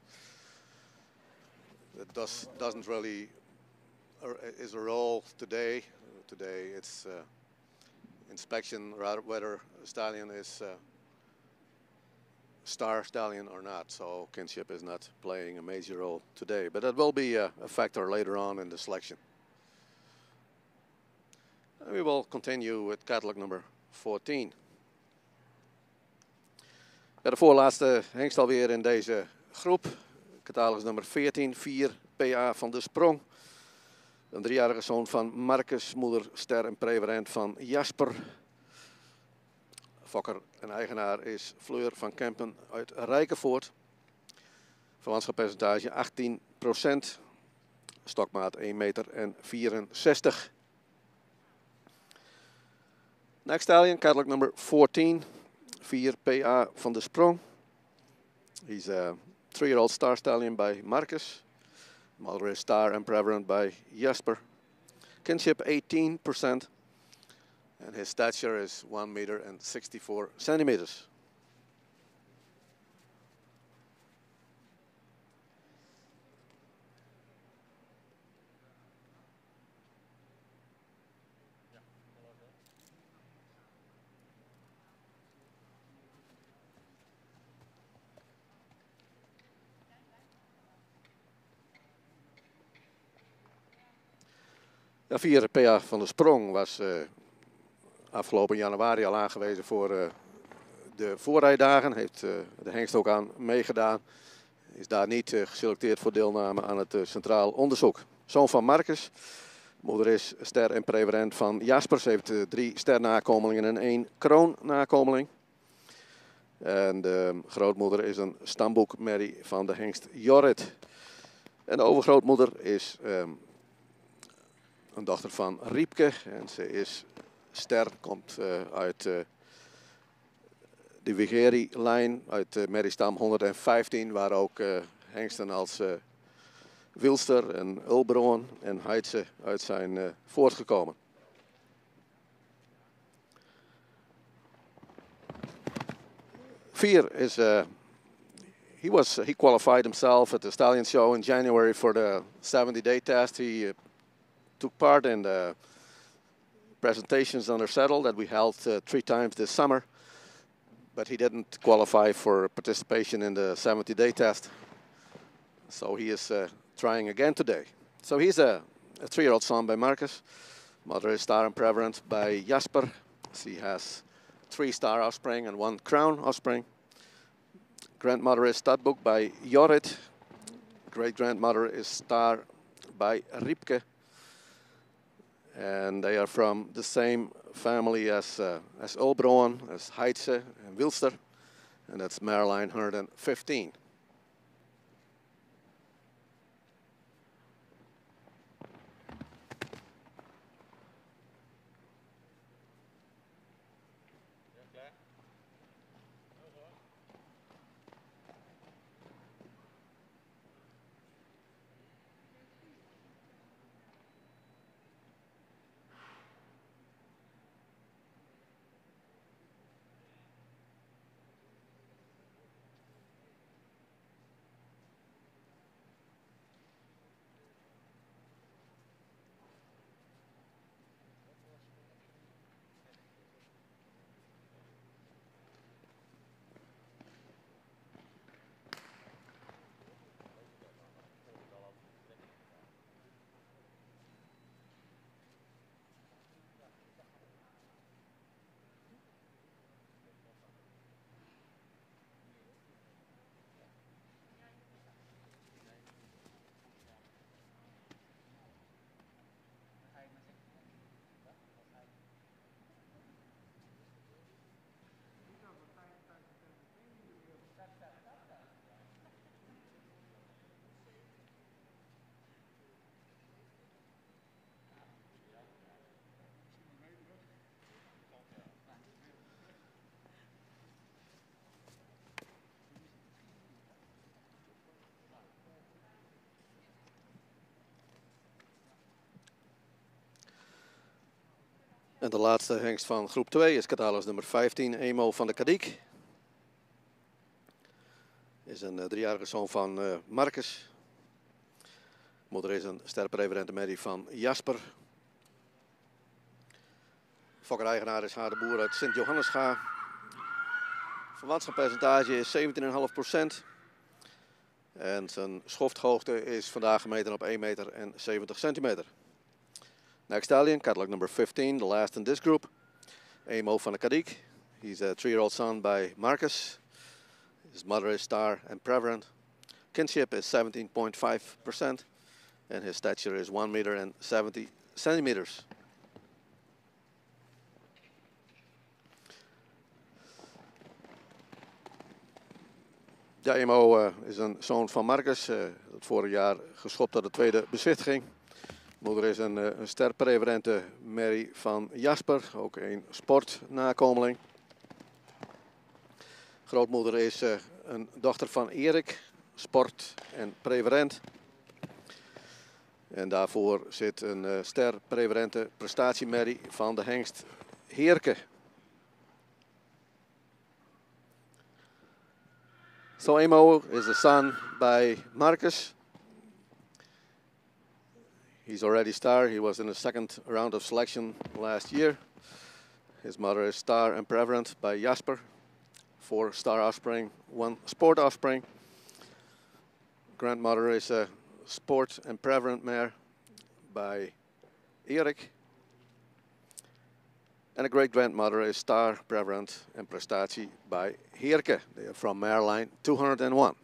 It does, doesn't really uh, is a role today. Today it's uh, inspection rather whether a stallion is uh, star stallion or not, so kinship is not playing a major role today. But that will be a, a factor later on in the selection. And we will continue with catalog number 14. Ja, de voorlaatste hengst alweer in deze groep. Catalogus nummer 14, 4 PA van de Sprong. Een driejarige zoon van Marcus, moeder Ster en prevalent van Jasper. Fokker en eigenaar is Fleur van Kempen uit Rijkenvoort. Verwantschappercentage 18% Stokmaat 1 meter en 64. Next stallion, Cadillac number 14. 4 PA van de Sprong. He's a three-year-old star stallion by Marcus. Mother is star and prevalent by Jasper. Kinship 18 and his stature is 1 meter and 64 centimeters. Ja, vier PA van de sprong was uh, afgelopen januari al aangewezen voor uh, de voorrijdagen. Heeft uh, de hengst ook aan meegedaan. Is daar niet uh, geselecteerd voor deelname aan het centraal onderzoek. Zoon van Marcus. Moeder is ster en preferent van Jaspers. Heeft drie sternakomelingen en één kroonnakomeling. En de grootmoeder is een stamboekmerrie van de hengst Jorrit. En de overgrootmoeder is um, een dochter van Riepke. En ze is ster, komt uh, uit uh, de Vigeri-lijn, uit uh, Meristam 115, waar ook hengsten als Wilster en Ulbroon en Heidse uit zijn voortgekomen. Vier is he was he qualified himself at the Stallion Show in January for the 70-day test. He uh, took part in the presentations under saddle that we held uh, three times this summer, but he didn't qualify for participation in the 70-day test. So he is uh, trying again today. So he's a, a three-year-old son by Marcus. Mother is star and prevalent by Jasper. She has three star offspring and one crown offspring. Grandmother is Stadbook by Jorrit. Great grandmother is Star by Riepke. And they are from the same family as, uh, as Ulbroen, as Heidse and Wilster. And that's Maryline 115. En de laatste hengst van groep 2 is catalogus nummer 15, Emo van de Kadiek. Is een uh, driejarige zoon van uh, Marcus. Moeder is een sterpreverente Mary van Jasper. Fokker-eigenaar is haar de boer uit Sint-Johannesga. Verwantschappercentage is 17,5%. En zijn schofthoogte is vandaag gemeten op 1 meter en 70 centimeter. Next stallion, catalog number 15, the last in this group. Amo van Kadik. He's a three-year-old son by Marcus. His mother is Star and Prevalent. Kinship is 17.5%, and his stature is 1 meter and 70 centimeters. Ja, Emo uh, is een zoon van Marcus, uh, vorig jaar geschopt door de tweede bezittiging. Moeder is een, eh, een sterpreferente Mary van Jasper, ook een sportnakomeling. Grootmoeder is uh, een dochter van Erik, sport en preferent. En daarvoor zit een uh, sterpreferente prestatie van de hengst Heerke. So Emo is the son by Marcus. He's already star. He was in the second round of selection last year. His mother is star and prevalent by Jasper. Four star offspring, one sport offspring. Grandmother is a sport and prevalent mare by Erik. And a great-grandmother is star prevalent and prestatie by Heerke. They are from Maryline 201.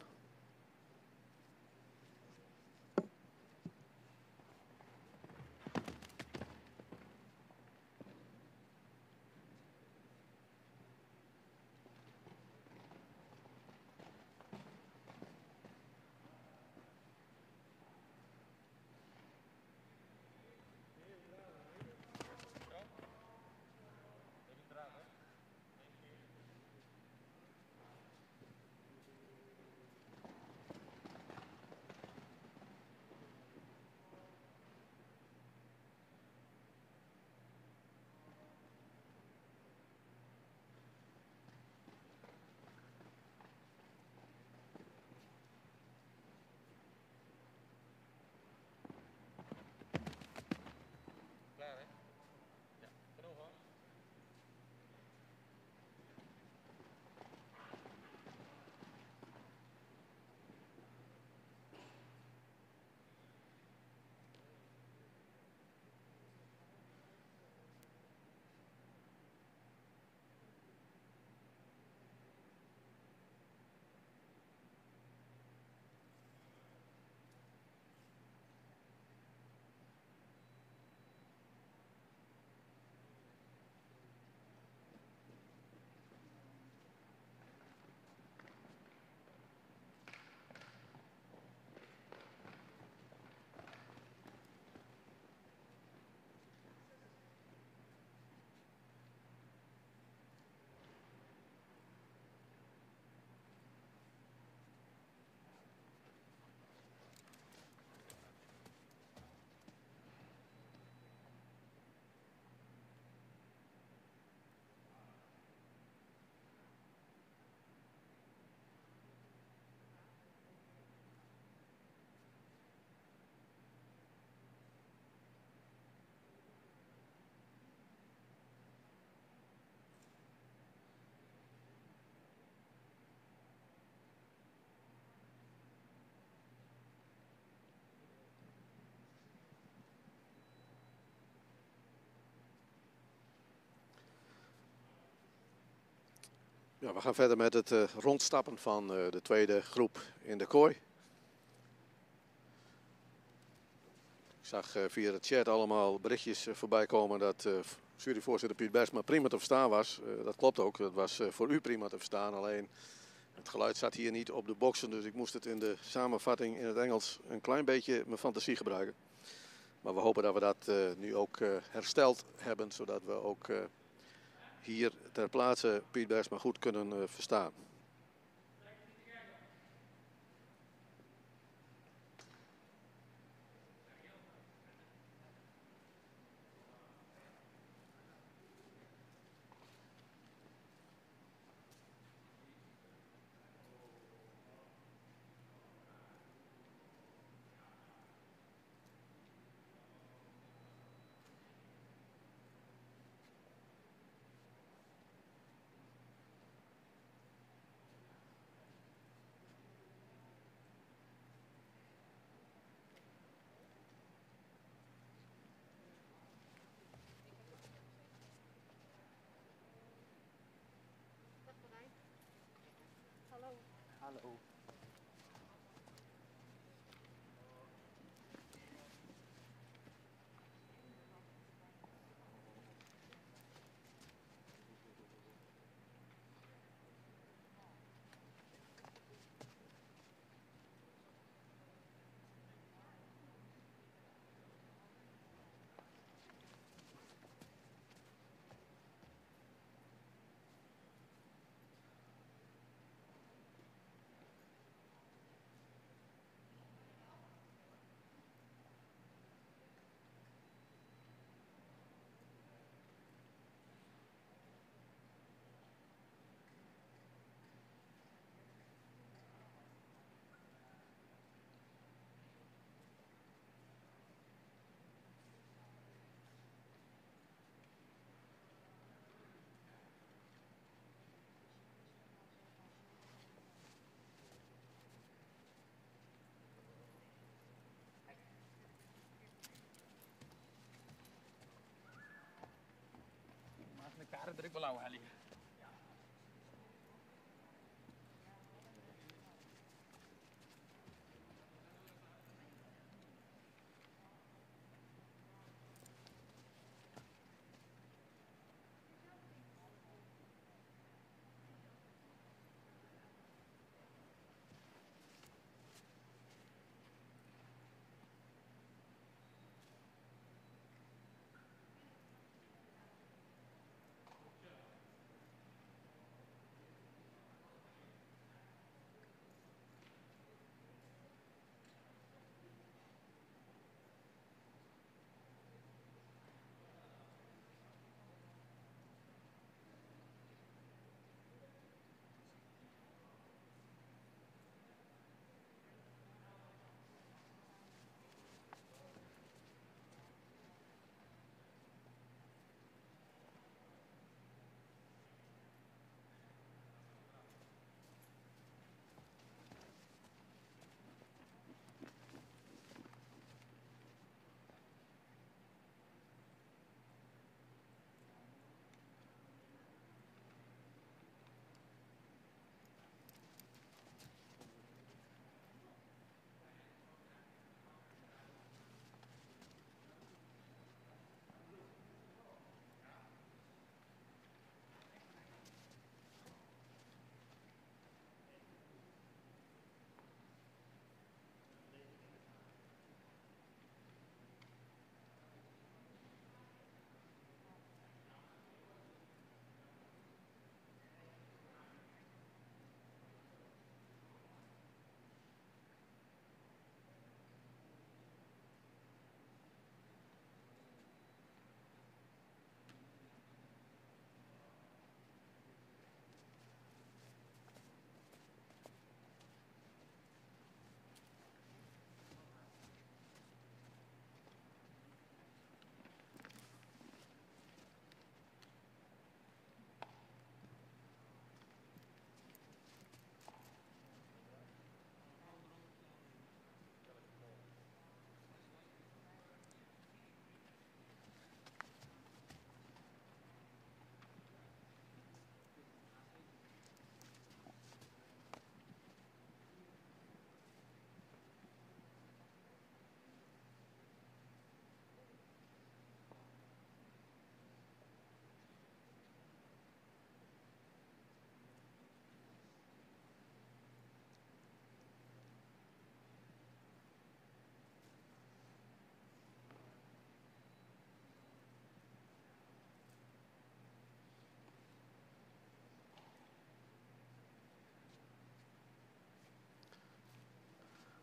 Ja, we gaan verder met het eh, rondstappen van eh, de tweede groep in de kooi. Ik zag eh, via de chat allemaal berichtjes voorbij komen dat juryvoorzitter Piet Besma prima te verstaan was. Dat klopt ook, dat was voor u prima te verstaan. Alleen het geluid zat hier niet op de boxen, dus ik moest het in de samenvatting in het Engels een klein beetje mijn fantasie gebruiken. Maar we hopen dat we dat nu ook hersteld hebben, zodat we ook hier ter plaatse Piet Bergsma goed kunnen eh, verstaan. اخر دريبل عليها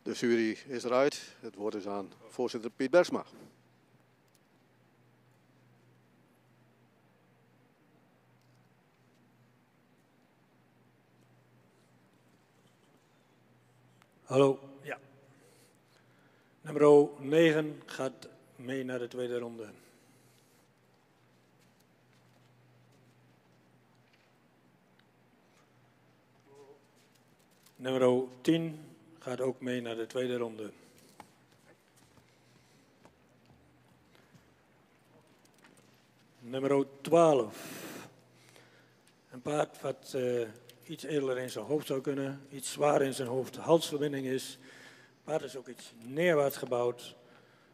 De jury is eruit. Het woord is aan voorzitter Piet Bergsma. Hallo, ja. Nummer 9 gaat mee naar de tweede ronde. Nummer 10 gaat ook mee naar de tweede ronde. Nummer 12. Een paard wat uh, iets eerder in zijn hoofd zou kunnen, iets zwaar in zijn hoofd, halsverbinding is. Het paard is ook iets neerwaarts gebouwd,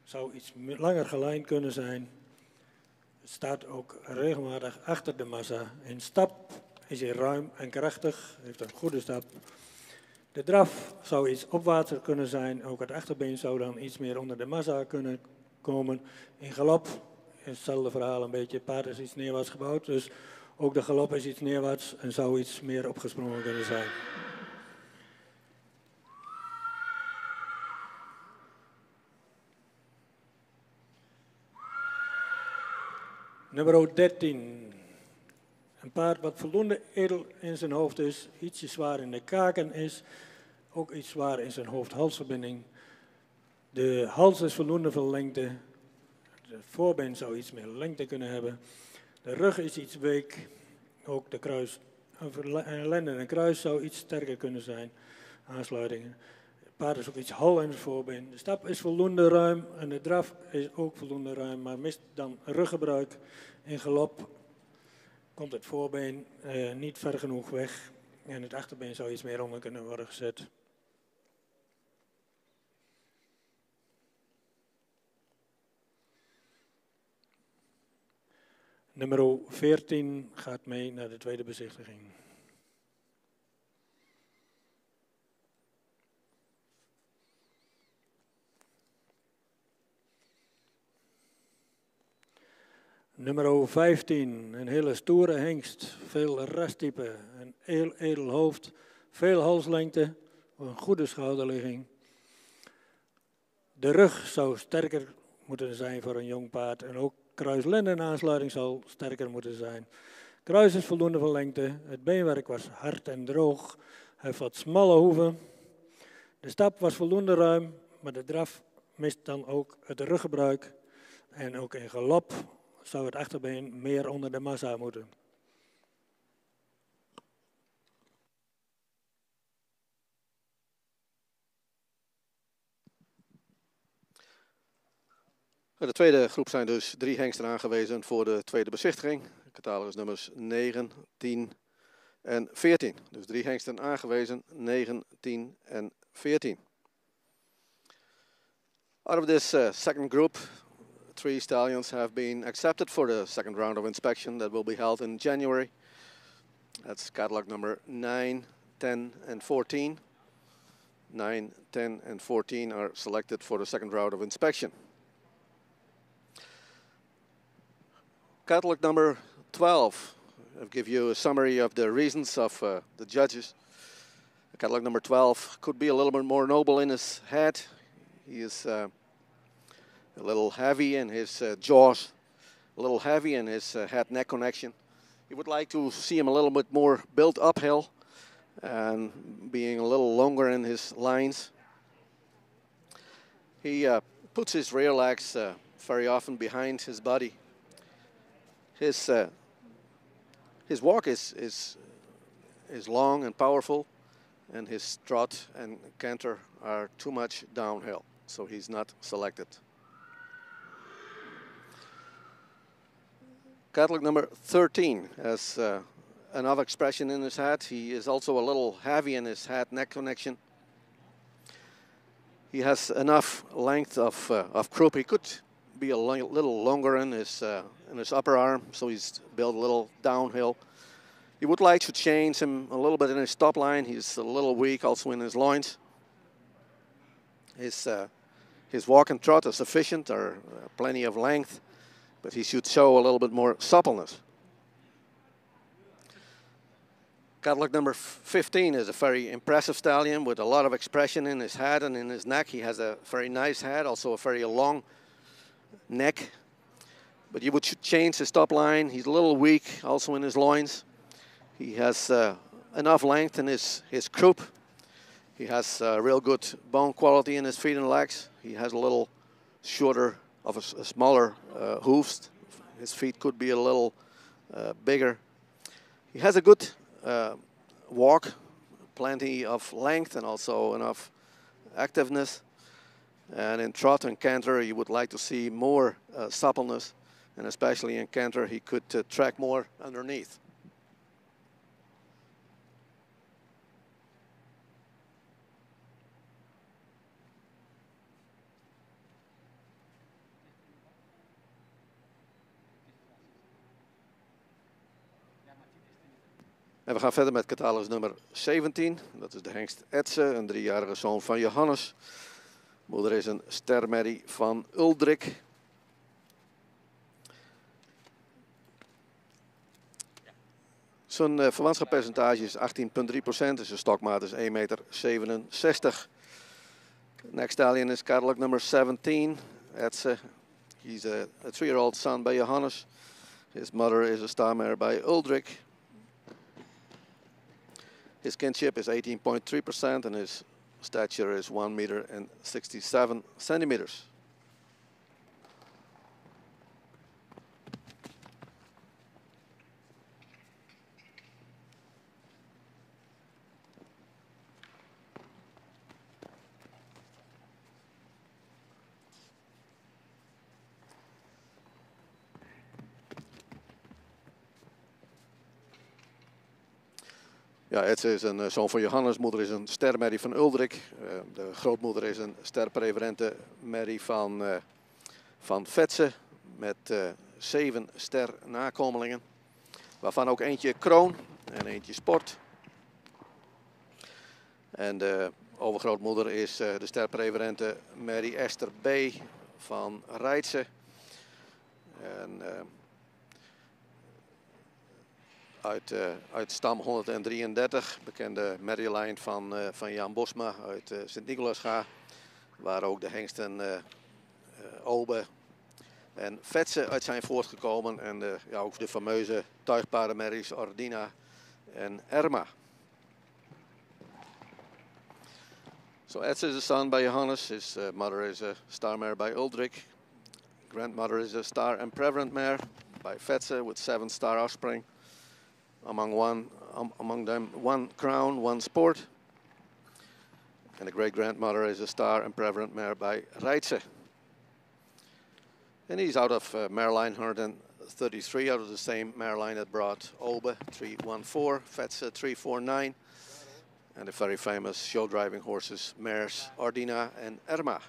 zou iets langer gelijnd kunnen zijn. Het staat ook regelmatig achter de massa. In stap is hij ruim en krachtig, heeft een goede stap. De draf zou iets opwaarts kunnen zijn, ook het achterbeen zou dan iets meer onder de massa kunnen komen. In galop is hetzelfde verhaal een beetje, paard is iets neerwaarts gebouwd, dus ook de galop is iets neerwaarts en zou iets meer opgesprongen kunnen zijn. Nummer 13. Een paard wat voldoende edel in zijn hoofd is, ietsje zwaar in de kaken is, ook iets zwaar in zijn hoofd-halsverbinding. De hals is voldoende veel lengte. De voorbeen zou iets meer lengte kunnen hebben. De rug is iets week. Ook de kruis, een lende en kruis zou iets sterker kunnen zijn. Aansluitingen. Het paard is ook iets hal in het voorbeen. De stap is voldoende ruim en de draf is ook voldoende ruim, maar mist dan ruggebruik in galop. Komt het voorbeen uh, niet ver genoeg weg. En het achterbeen zou iets meer onder kunnen worden gezet. Nummer 14 gaat mee naar de tweede bezichtiging. Nummer 15, een hele stoere hengst, veel resttype, een heel edel hoofd, veel halslengte, een goede schouderligging. De rug zou sterker moeten zijn voor een jong paard en ook kruislendenaansluiting zal sterker moeten zijn. Kruis is voldoende van lengte, het beenwerk was hard en droog, hij wat smalle hoeven. De stap was voldoende ruim, maar de draf mist dan ook het ruggebruik en ook in galop zou het achterbeen meer onder de massa moeten. De tweede groep zijn dus drie hengsten aangewezen voor de tweede bezichtiging. Catalogus nummers 9, 10 en 14. Dus drie hengsten aangewezen, 9, 10 en 14. Out of this uh, second group, three stallions have been accepted for the second round of inspection that will be held in January. That's catalog number 9, 10, and 14. 9, 10, and 14 are selected for the second round of inspection. Catalog number 12. I'll give you a summary of the reasons of uh, the judges. Catalog number 12 could be a little bit more noble in his head. He is uh, a little heavy in his uh, jaws, a little heavy in his uh, head-neck connection. You would like to see him a little bit more built uphill and being a little longer in his lines. He uh, puts his rear legs uh, very often behind his body. His uh, his walk is is is long and powerful, and his trot and canter are too much downhill, so he's not selected. Catalog number 13 has uh, another expression in his head. He is also a little heavy in his head-neck connection. He has enough length of, uh, of croup. He could be a little longer in his, uh, in his upper arm, so he's built a little downhill. He would like to change him a little bit in his top line. He's a little weak also in his loins. His, uh, his walk and trot are sufficient, are uh, plenty of length but he should show a little bit more suppleness. Catalog number 15 is a very impressive stallion with a lot of expression in his head and in his neck. He has a very nice head, also a very long neck. But you would change his top line. He's a little weak also in his loins. He has uh, enough length in his, his croup. He has uh, real good bone quality in his feet and legs. He has a little shorter of a, a smaller uh, hoofs. His feet could be a little uh, bigger. He has a good uh, walk, plenty of length and also enough activeness. And in trot and canter, you would like to see more uh, suppleness, and especially in canter, he could uh, track more underneath. En we gaan verder met catalogus nummer 17. Dat is de hengst Etze, een driejarige zoon van Johannes. Moeder is een stermerrie van Uldrik. Zijn uh, verwantschappercentage is 18,3%, dus zijn stokmaat is 1,67 meter. Next stallion is catalog number 17, Etze. He's a, a three-year-old son by Johannes. His mother is a star by Uldrik. His kinship is 18.3% and his stature is 1 meter and 67 centimeters. Ja, het is een uh, zoon van Johannes, moeder is een stermerrie van Uldrik. Uh, de grootmoeder is een sterpreferente merrie van, uh, van Vetsen met zeven ster nakomelingen. Waarvan ook eentje kroon en eentje sport. En de overgrootmoeder is de sterpreferente Mary Esther B. van Rijtse. En uit, uh, uit stam 133, bekende Maryline van, uh, van Jan Bosma uit uh, Sint-Nicolasga. Waar ook de hengsten Obe en Vetsen uit zijn voortgekomen. En ja, ook de fameuze tuigpaardenmerries Ordina en Erma. So Etz is a son by Johannes, his uh, mother is a star mare by. Grandmother is a star and prevalent mare by Fetze with seven star offspring among one um, among them one crown, one sport. And the great grandmother is a star and prevalent mare by Reitze. And he's out of uh, mare line 133 out of the same mare that brought Obe 314, Fetze 349, and the very famous show driving horses mares Ordina and Erma.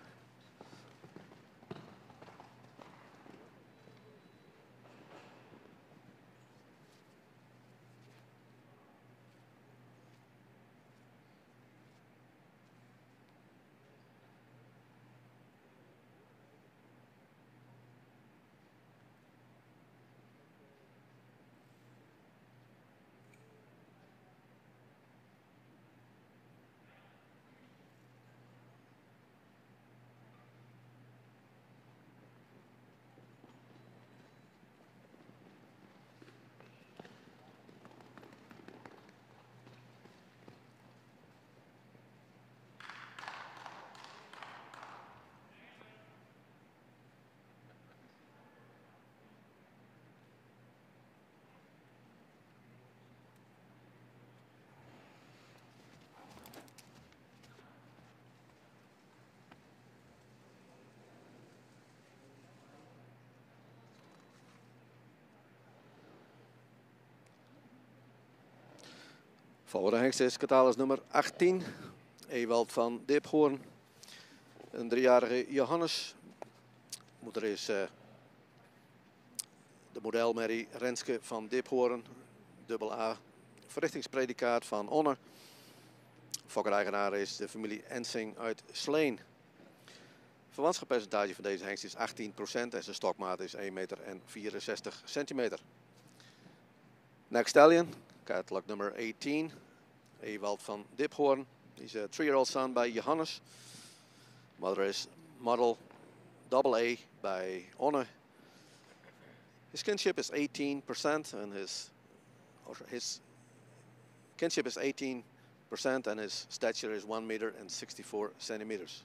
Volgende hengst is catalogus nummer 18. Ewald van Diphoorn. Een driejarige Johannes. Moeder is uh, de modelmerrie Renske van Diphoorn. Dubbel A verrichtingspredicaat van Onne. Fokker-eigenaar is de familie Ensing uit Sleen. Verwantschapspercentage van deze hengst is 18% en zijn stokmaat is 1,64 meter. Next stallion, Catalog number 18, Ewald van Diphoorn. He's a three-year-old son by Johannes. Mother is model double A by Onne. His kinship is 18% and his, his kinship is 18% and his stature is 1 meter and 64 centimeters.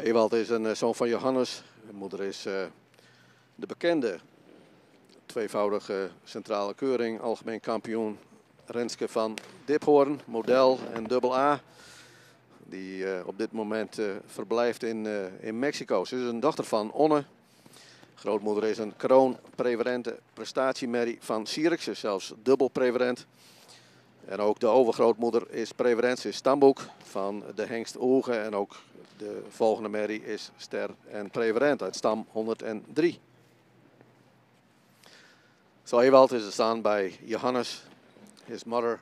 Ewald is een eh, zoon van Johannes. De moeder is uh, de bekende tweevoudige centrale keuring, algemeen kampioen Renske van Diphoorn, model en dubbel A. Die uh, op dit moment verblijft in, in Mexico. Ze is een dochter van Onne. Grootmoeder is een kroonpreferente prestatiemerrie van Sierix, zelfs dubbel preferent. En ook de overgrootmoeder is preferent, ze stamboek van de hengst Ogen en ook de volgende merrie is Ster en Preverent uit stam 103. So Ewald is a son by Johannes. His mother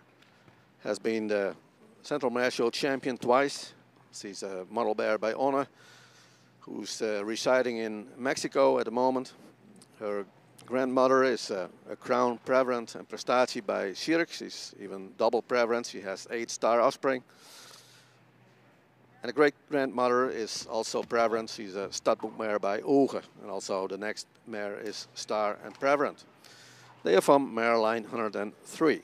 has been the Central National Champion twice. She's a model bear by Honor, who's uh, residing in Mexico at the moment. Her grandmother is uh, a crown preferent and prestatie by Shirk. She's even double preferent. She has eight star offspring. And the great grandmother is also Prevalent. She's a studbook by Oge. And also the next mayor is Star and Prevalent. They are from Maryline 103.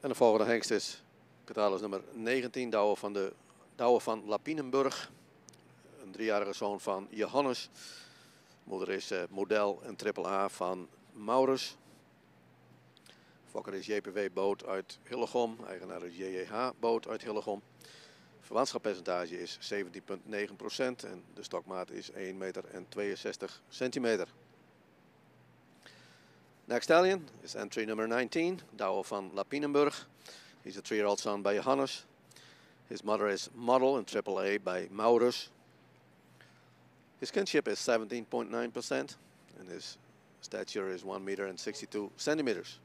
En de volgende hengst is catalogus nummer 19, Douwe van, de, Douwe van Lapinenburg. Een driejarige zoon van Johannes. Moeder is eh, model en triple A van Maurus. Fokker is JPW Boot uit Hillegom. Eigenaar is JJH Boot uit Hillegom. Verwantschappercentage is 17,9% en de stokmaat is 1,62 meter en 62 centimeter. Next stallion is entry number 19, Dao van Lapinenburg. He's a three-year-old son by Johannes. His mother is model in AAA by Maurus. His kinship is 17.9% and his stature is 1 meter and 62 centimeters.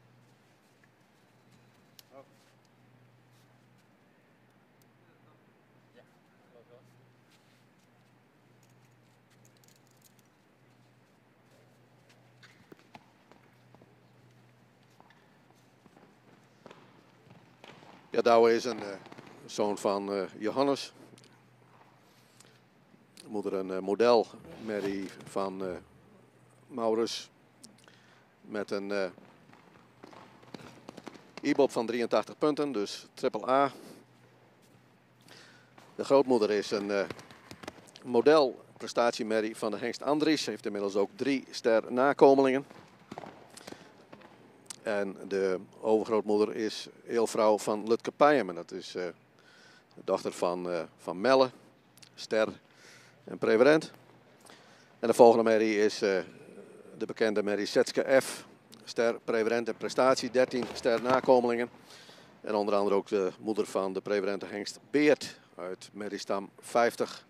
Ja, Douwe is een eh, zoon van eh, Johannes. Moeder een eh, model, Mary van Maurus. Met een e-bob van 83 punten, dus triple A. De grootmoeder is een model prestatiemerrie van de hengst Andries. Heeft inmiddels ook drie ster nakomelingen. En de overgrootmoeder is eelvrouw van Lutke Pijhem. En dat is eh, de dochter van, eh, van Melle, Ster en Preverent. En de volgende merrie is eh, de bekende merrie Setske F. Ster, Preverent en Prestatie, 13 ster nakomelingen. En onder andere ook de moeder van de Preverente hengst Beert uit merriestam 50.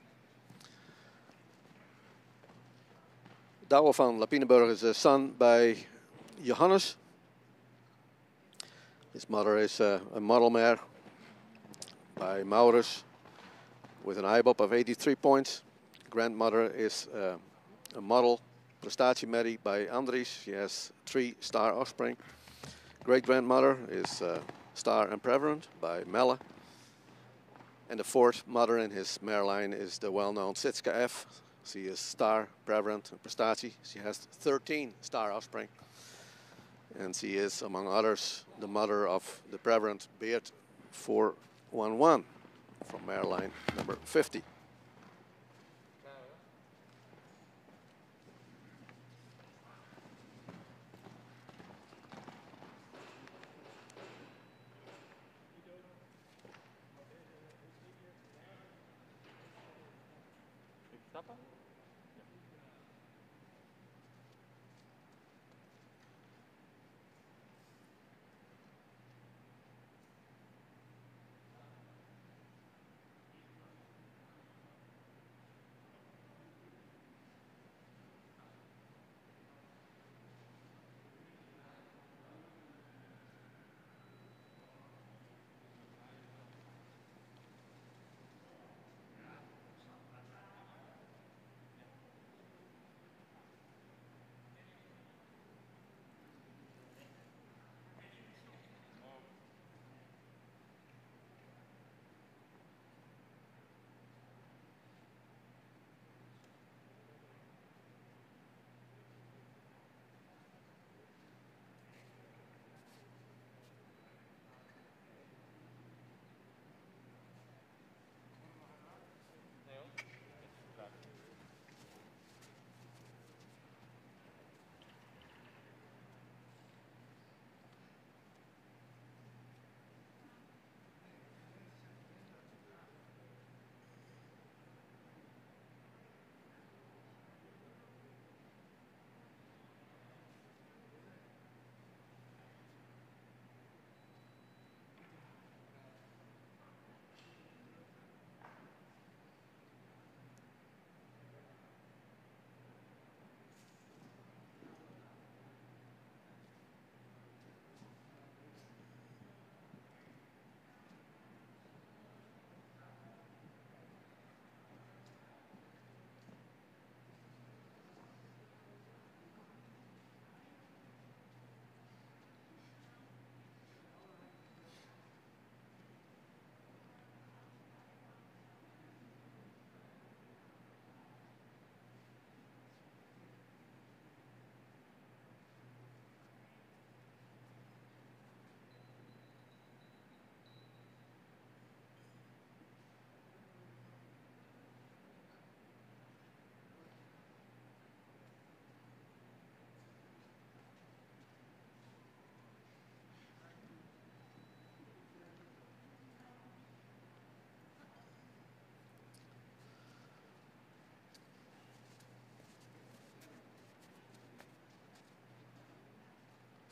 Douwe van Lapinenburg is de son bij Johannes. His mother is uh, a model mare by Maurus with an IBOP of 83 points. Grandmother is uh, a model Prestatiemeri by Andries. She has three star offspring. Great grandmother is uh, Star and Prevalent by Melle. And the fourth mother in his mare line is the well-known Sitska F. She is star, prevalent, and prestatie. She has 13 star offspring. And she is, among others, the mother of the prevalent Beard 411 from airline number 50.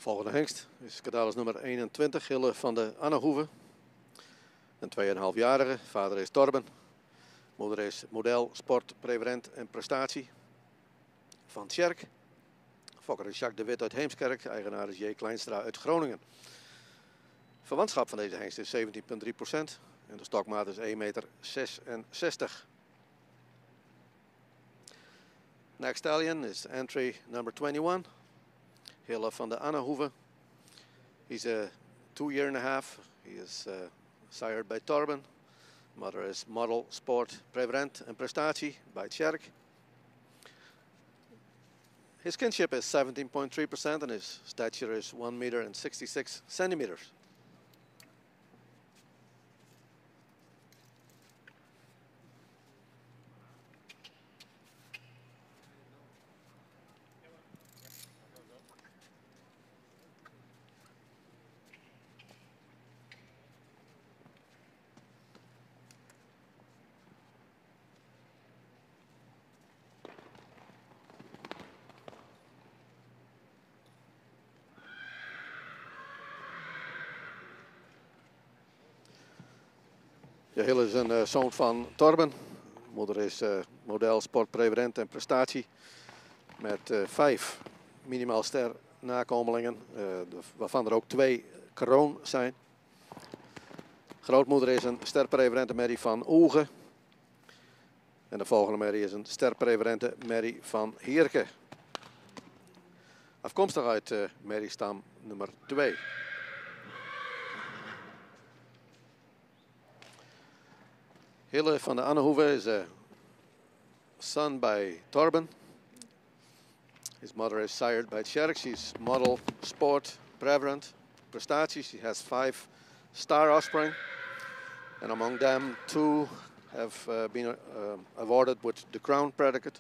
Volgende hengst is Cadalus nummer 21, Hille van de Annehoeve. Een 2,5-jarige. Vader is Torben. Moeder is model, sport, preferent en prestatie. Van Tjerk. Fokker is Jacques de Wit uit Heemskerk. Eigenaar is J. Kleinstra uit Groningen. Verwantschap van deze hengst is 17,3% en de stokmaat is 1,66 meter. Next stallion is entry number 21. Hille van de Annehoeve. He's a two year and a half. He is uh, sired by Torben. Mother is model, sport, preferent and prestatie by Tjerk. His kinship is 17.3% and his stature is 1 meter and 66 centimeters. Ja, Hill is een eh, zoon van Torben. Moeder is eh, model, sport, preferent en prestatie. Met eh, vijf minimaal ster nakomelingen, de- waarvan er ook twee kroon zijn. Grootmoeder is een sterpreferente Mary van Oegen. En de volgende Mary is een sterpreferente Mary van Heerke. Afkomstig uit eh Mary stam nummer 2. Hille van de Annehoeve is a son by Torben. His mother is sired by Tjerk. She's model, sport, prevalent, prestaties. She has five star offspring. And among them, two have uh, been uh, awarded with the crown predicate.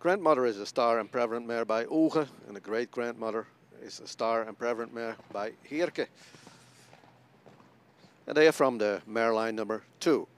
Grandmother is a star and prevalent mare by Oge, and the great grandmother is a star and prevalent mare by Heerke. And they are from the mare line number two.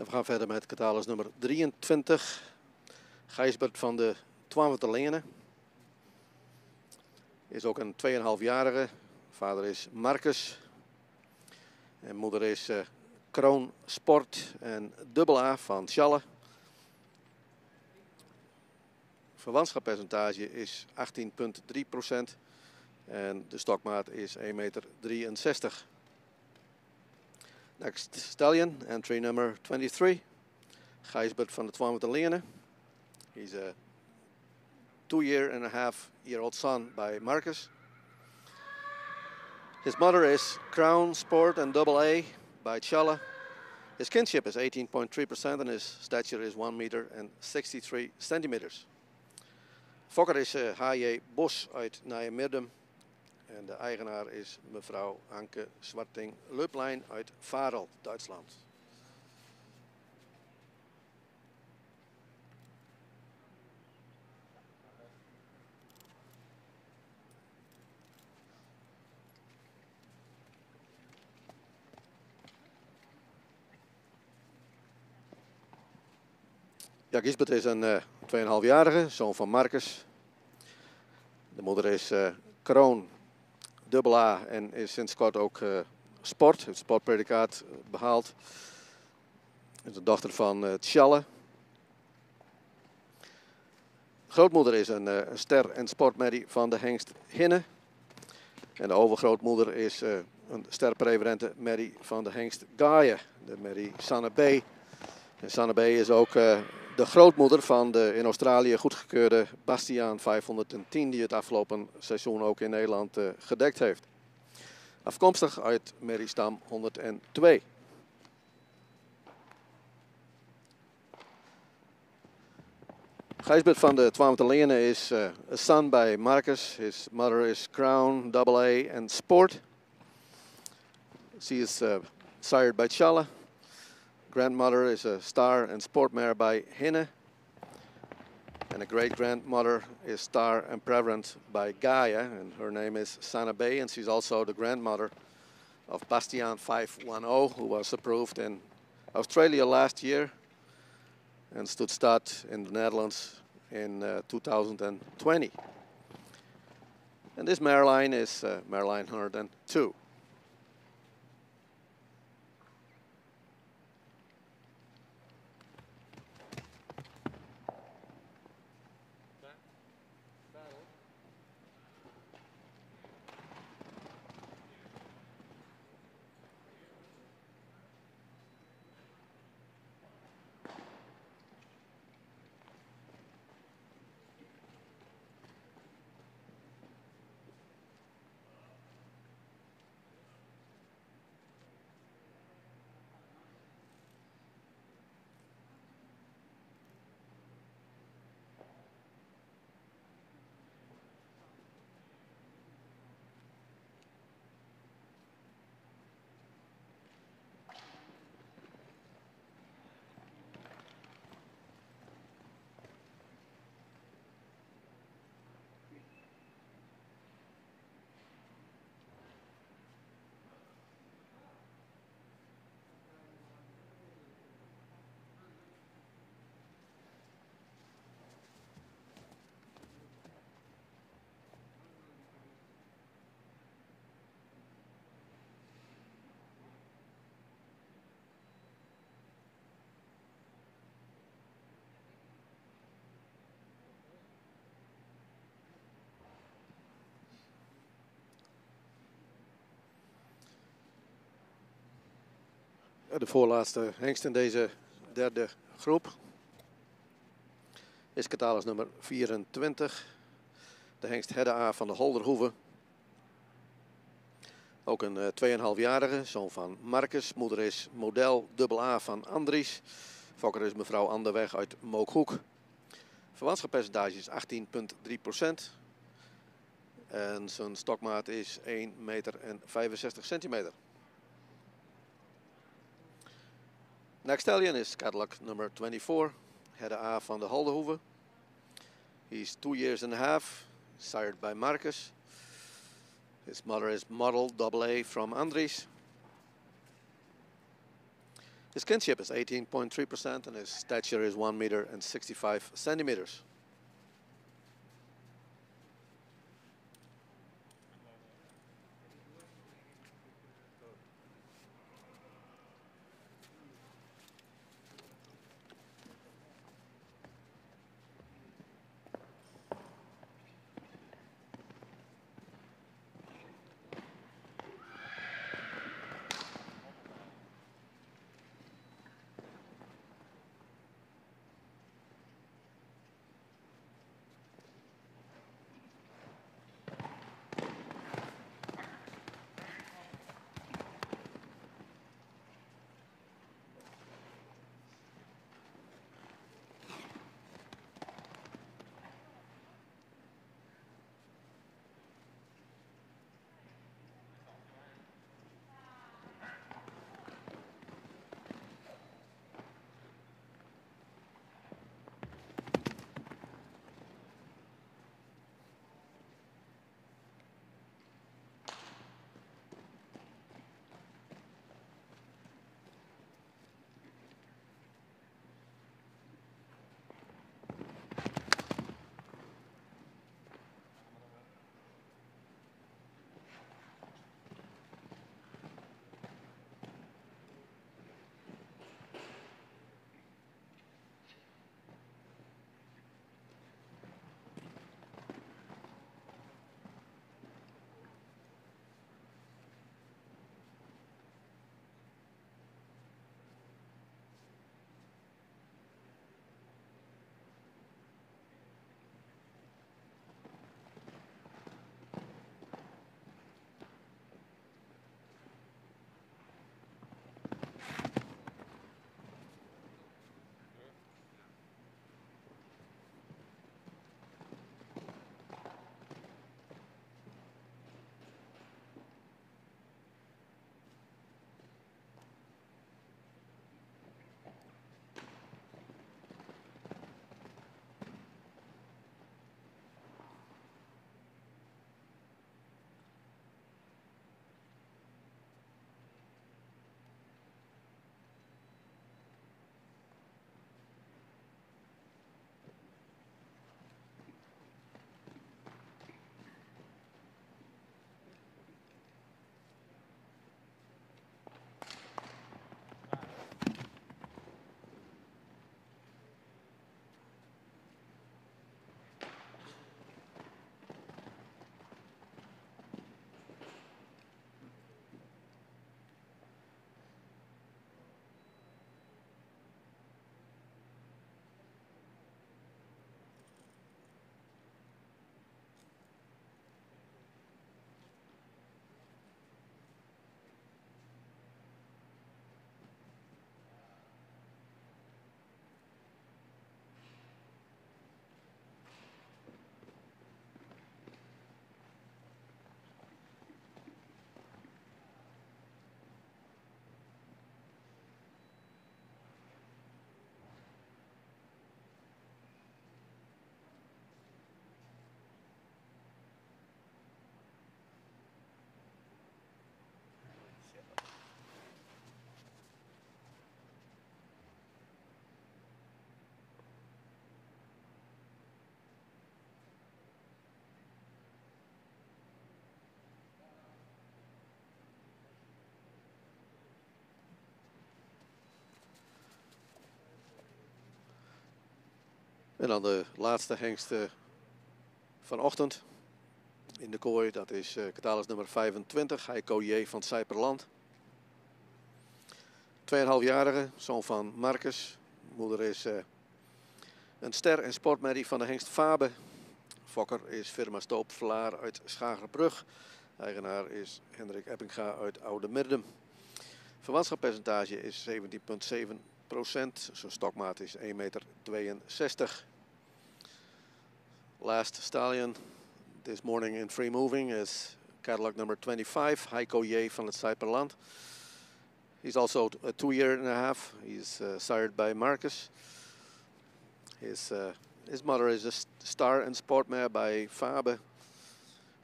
En we gaan verder met catalogus nummer 23. Gijsbert van de 12 Lenen. Is ook een 2,5-jarige. Vader is Marcus. En moeder is uh, Kroon Sport en dubbel A van Schalle. Verwantschappercentage is 18,3% en de stokmaat is 1,63 meter. Next stallion, entry number 23, Gijsbert van de Twaalf Lene. He's a two year and a half year old son by Marcus. His mother is Crown Sport and Double A by Chala. His kinship is 18.3% and his stature is 1 meter and 63 centimeters. Fokker is uh, H.J. Bos uit Nijmegen. En de eigenaar is mevrouw Anke Zwarting-Luplein uit Varel, Duitsland. Ja, Gisbert is een uh, eh, 2,5-jarige, zoon van Marcus. De moeder is uh, Kroon dubbel A en is sinds kort ook uh, sport, het sportpredicaat behaald. Is de dochter van uh, Tjalle. Grootmoeder is een, ster- en sportmerrie van de hengst Hinne. En de overgrootmoeder is uh, een sterpreferente merrie van de hengst Gaia, de merrie Sanne B. En Sanne B is ook de grootmoeder van de in Australië goedgekeurde Bastiaan 510, die het afgelopen seizoen ook in Nederland uh, gedekt heeft. Afkomstig uit Meristam 102. Gijsbert van de Twaalfde Lene is uh, a son by Marcus. His mother is Crown, Double A and Sport. She is uh, sired by Chala. Grandmother is a star and sport mare by Hinne. And a great grandmother is star and prevalent by Gaia, and her name is Sana Bay, and she's also the grandmother of Bastian 510, who was approved in Australia last year and stood start in the Netherlands in uh, 2020. And this mare line is uh, mare line 102. De voorlaatste hengst in deze derde groep is catalogus nummer 24. De hengst Hedde A van de Holderhoeve. Ook een uh, 2,5-jarige, zoon van Marcus. Moeder is model AA van Andries. Fokker is mevrouw Anderweg uit Mookhoek. Verwantschappercentage is 18,3% En zijn stokmaat is 1 meter en 65 centimeter. Next stallion is Cadillac number 24, Hedde A van de Holdehoeve. He's two years and a half, sired by Marcus. His mother is model AA from Andries. His kinship is 18.3% and his stature is 1 meter and 65 centimeters. En dan de laatste hengste vanochtend in de kooi. Dat is uh, catalogus nummer 25, Heiko J. van Cyperland. 2,5-jarige, zoon van Marcus. Moeder is uh, een ster en sportmerrie van de hengst Fabe. Fokker is firma Stoop Vlaar uit Schagerbrug. Eigenaar is Hendrik Eppinga uit Oude Mirdum. Verwantschappercentage is 17,7 procent. Zijn stokmaat is 1,62 meter. Last stallion this morning in free moving is catalog number 25, Heiko J van het Cyperland. He's also a two year and a half. He's uh, sired by Marcus. His, uh, his mother is a star and sport mare by Fabe.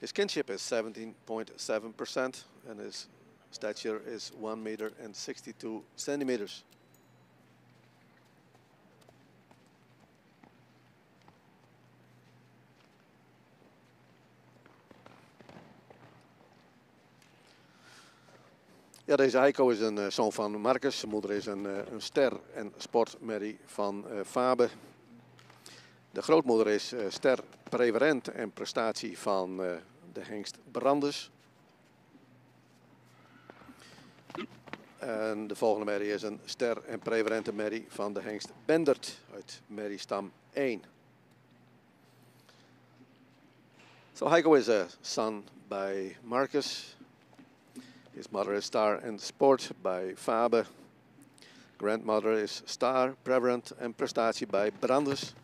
His kinship is 17.7% and his stature is 1 meter and 62 centimeters. Ja, deze Heiko is een uh, zoon van Marcus. Zijn moeder is een, uh, een ster en sportmerrie van uh, Fabe. De grootmoeder is ster prevalent en prestatie van de hengst Brandes. En de volgende merrie is een ster en prevalente merrie van de hengst Bendert uit merriestam 1. So Heiko is a son by Marcus. His mother is Star and Sport by Fabe. Grandmother is Star, Prevalent and Prestatie by Brandes.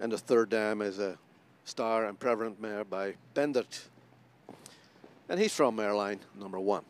And the third dam is a Star and Prevalent mare by Bendert. And he's from Mareline number one.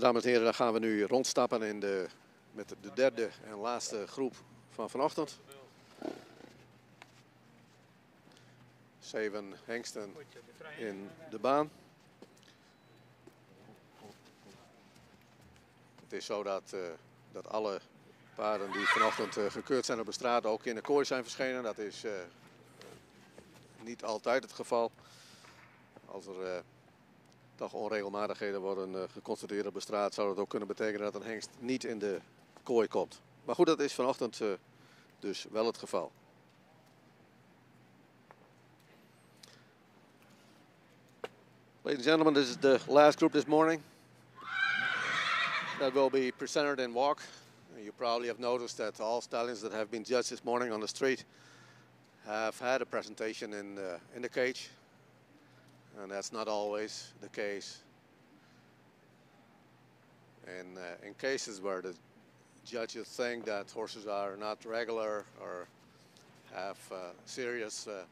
Dames en heren, dan gaan we nu rondstappen in de, met de derde en laatste groep van vanochtend. Zeven hengsten in de baan. Het is zo dat, uh, dat alle paarden die vanochtend uh, gekeurd zijn op de straat ook in de kooi zijn verschenen. Dat is uh, niet altijd het geval. Als er uh, toch onregelmatigheden worden uh, geconstateerd op de straat, zou dat ook kunnen betekenen dat een hengst niet in de kooi komt. Maar goed, dat is vanochtend uh, dus wel het geval. Ladies and gentlemen, this is the last group this morning that will be presented in walk. You probably have noticed that all stallions that have been judged this morning on the street have had a presentation in, uh, in the cage. and that's not always the case. In, uh, in cases where the judges think that horses are not regular or have uh, serious uh,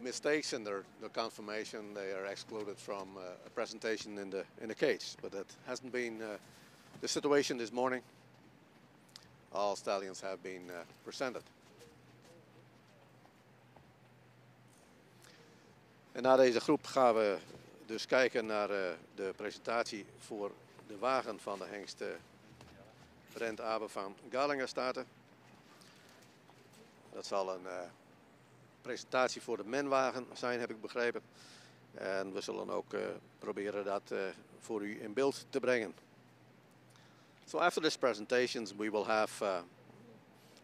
mistakes in their, their confirmation, they are excluded from uh, a presentation in the in the cage. But that hasn't been uh, the situation this morning. All stallions have been uh, presented. Na deze groep gaan we dus kijken naar uh, de presentatie voor de wagen van de hengst Brent Abe van Gallinger starten. Dat zal een uh, presentatie voor de menwagen zijn, heb ik begrepen. En we zullen ook proberen dat voor u in beeld te brengen. So after this presentations, we will have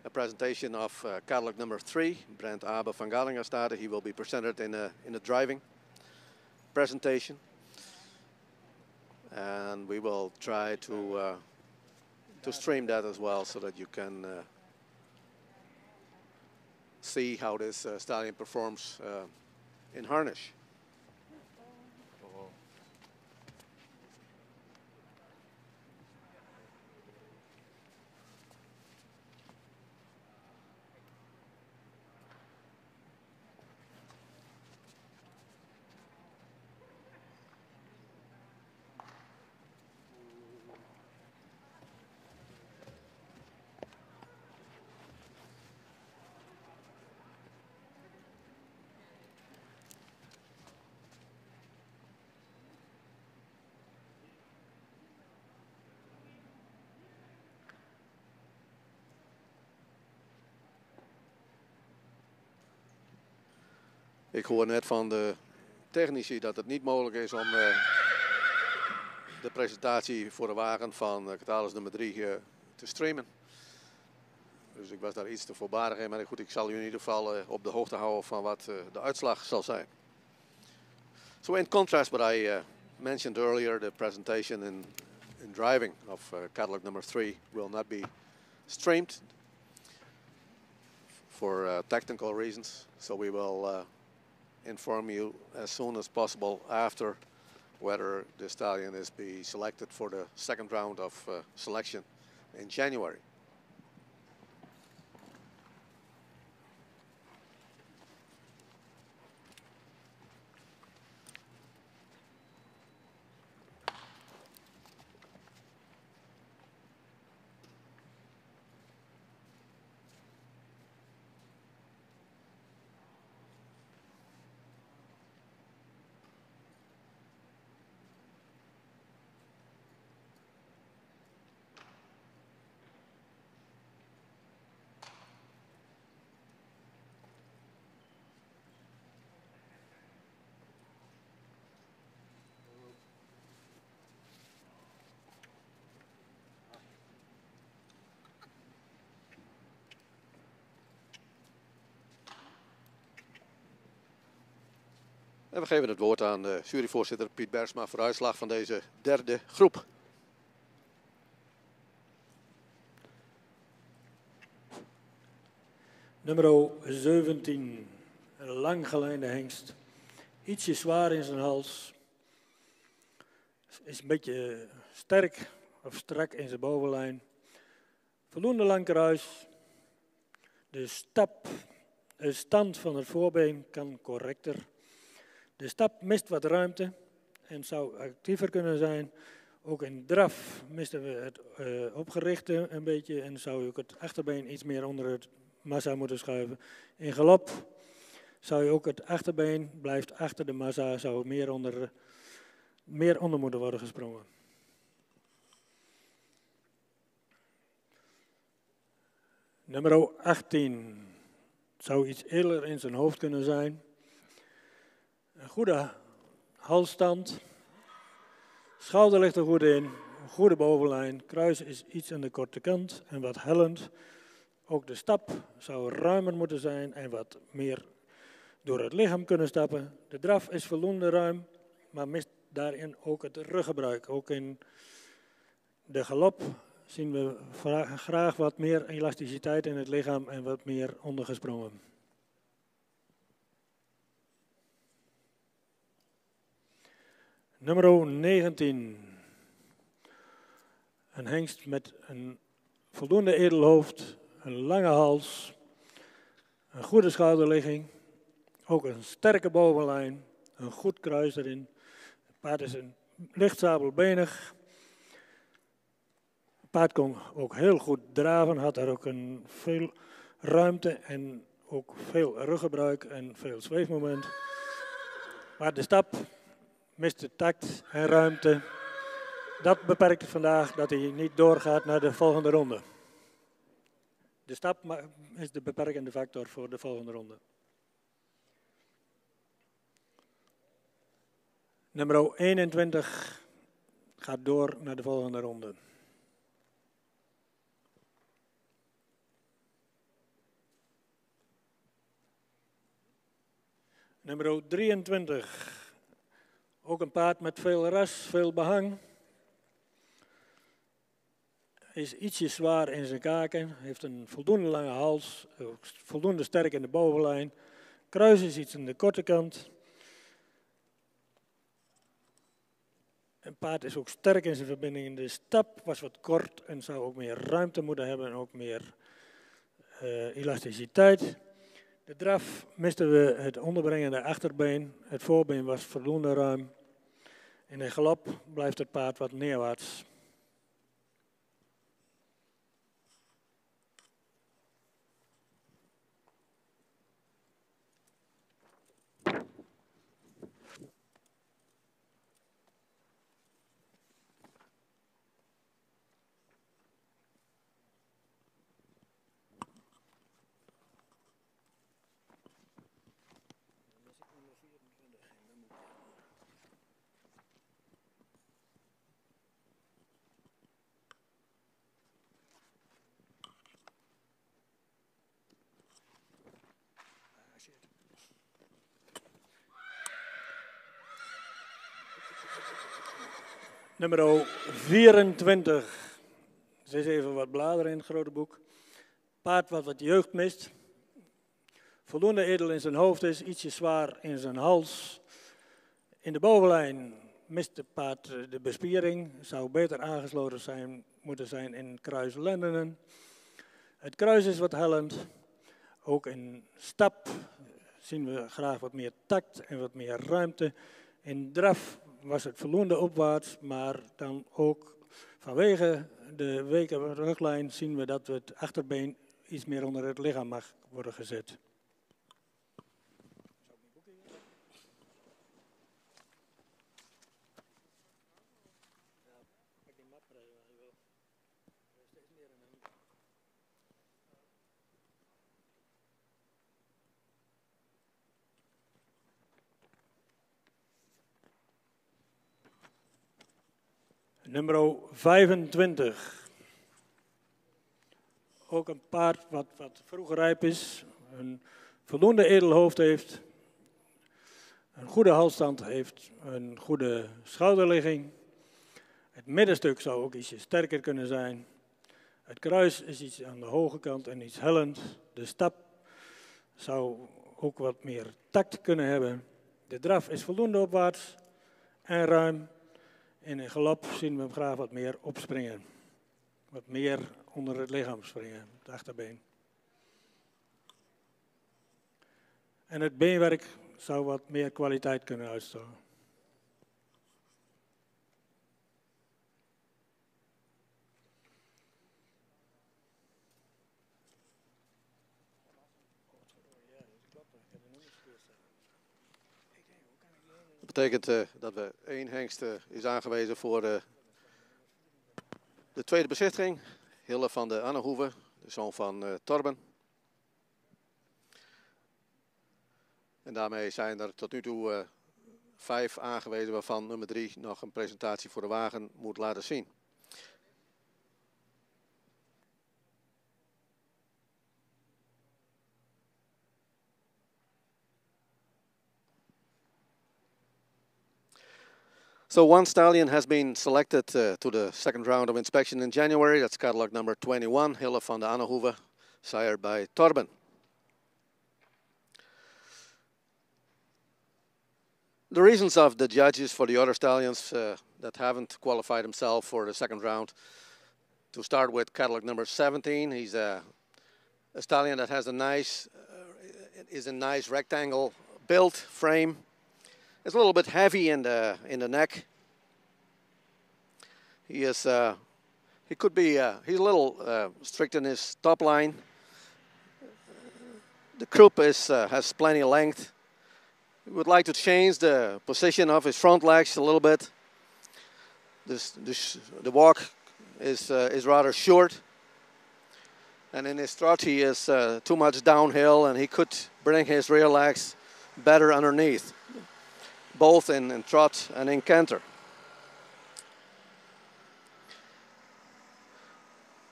a presentation of uh, Cadillac number three, Brent Abe van Gallingerstade. He will be presented in a, in a driving presentation. And we will try to, uh, to stream that as well so that you can uh, see how this uh, stallion performs uh, in harness. Ik hoor net van de technici dat het niet mogelijk is om uh, de presentatie voor de wagen van uh, catalogus nummer 3 uh, te streamen. Dus ik was daar iets te voorbarig in, maar goed, ik zal u in ieder geval op de hoogte houden van wat de uitslag zal zijn. So in contrast what I mentioned earlier, the presentation in, in driving of catalog number 3 will not be streamed for technical reasons. So we will inform you as soon as possible after whether the stallion is be selected for the second round of uh, selection in January. En we geven het woord aan de juryvoorzitter Piet Bersma voor uitslag van deze derde groep. Nummer 17, een lang geleide hengst. Ietsje zwaar in zijn hals. Is een beetje sterk of strak in zijn bovenlijn. Voldoende lang kruis. De stap, de stand van het voorbeen kan correcter de stap mist wat ruimte en zou actiever kunnen zijn. Ook in draf misten we het uh, opgerichte een beetje en zou ook het achterbeen iets meer onder het massa moeten schuiven. In galop zou je ook het achterbeen blijft achter de massa, zou meer onder, meer onder moeten worden gesprongen. Nummer 18 zou iets eerder in zijn hoofd kunnen zijn. Een goede halsstand. Schouder ligt er goed in. Goede bovenlijn. Kruis is iets aan de korte kant en wat hellend. Ook de stap zou ruimer moeten zijn en wat meer door het lichaam kunnen stappen. De draf is voldoende ruim, maar mist daarin ook het ruggebruik. Ook in de galop zien we graag wat meer elasticiteit in het lichaam en wat meer ondergesprongen. Nummer 19. Een hengst met een voldoende edelhoofd, een lange hals, een goede schouderligging, ook een sterke bovenlijn, een goed kruis erin. Het paard is een. Het paard kon ook heel goed draven, had er ook een veel ruimte en ook veel ruggebruik en veel zweefmoment. Maar de stap miste tact en ruimte. Dat beperkt vandaag dat hij niet doorgaat naar de volgende ronde. De stap is de beperkende factor voor de volgende ronde. Nummer 21 gaat door naar de volgende ronde. Nummer 23. Ook een paard met veel ras, veel behang. Is ietsje zwaar in zijn kaken, heeft een voldoende lange hals, voldoende sterk in de bovenlijn. Kruis is iets aan de korte kant. Een paard is ook sterk in zijn verbinding. De stap was wat kort en zou ook meer ruimte moeten hebben en ook meer uh, elasticiteit. De draf misten we het onderbrengende achterbeen. Het voorbeen was voldoende ruim. In de galop blijft het paard wat neerwaarts. Nummer 24. Er is even wat bladeren in het grote boek. Paard wat wat jeugd mist. Voldoende edel in zijn hoofd is, ietsje zwaar in zijn hals. In de bovenlijn mist het paard de bespiering. Zou beter aangesloten zijn, moeten zijn in kruislendenen. Het kruis is wat hellend. Ook in stap zien we graag wat meer tact en wat meer ruimte. In draf was het voldoende opwaarts, maar dan ook vanwege de weken ruglijn zien we dat het achterbeen iets meer onder het lichaam mag worden gezet. Nummer 25. Ook een paard wat, wat vroeger rijp is, een voldoende edelhoofd heeft, een goede halsstand heeft, een goede schouderligging. Het middenstuk zou ook ietsje sterker kunnen zijn. Het kruis is iets aan de hoge kant en iets hellend. De stap zou ook wat meer tact kunnen hebben. De draf is voldoende opwaarts en ruim. In een galop zien we hem graag wat meer opspringen. Wat meer onder het lichaam springen, het achterbeen. En het beenwerk zou wat meer kwaliteit kunnen uitstralen. Betekent uh, dat we één hengst uh, is aangewezen voor uh, de tweede bezichtiging. Hille van de Annehoeve, de zoon van Torben. En daarmee zijn er tot nu toe vijf aangewezen waarvan nummer drie nog een presentatie voor de wagen moet laten zien. So one stallion has been selected uh, to the second round of inspection in January. That's catalog number 21, Hille van de Annehoeve, sired by Torben. the reasons of the judges for the other stallions uh, that haven't qualified themselves for the second round. To start with, catalog number 17. He's a, a stallion that has a nice, uh, is a nice rectangle built frame. It's a little bit heavy in the in the neck. He is, uh, he could be, uh, he's a little uh, strict in his top line. The croup is uh, has plenty of length. We would like to change the position of his front legs a little bit. This, this, the walk is, uh, is rather short. And in his trot, he is uh, too much downhill, and he could bring his rear legs better underneath, both in, in trot and in canter.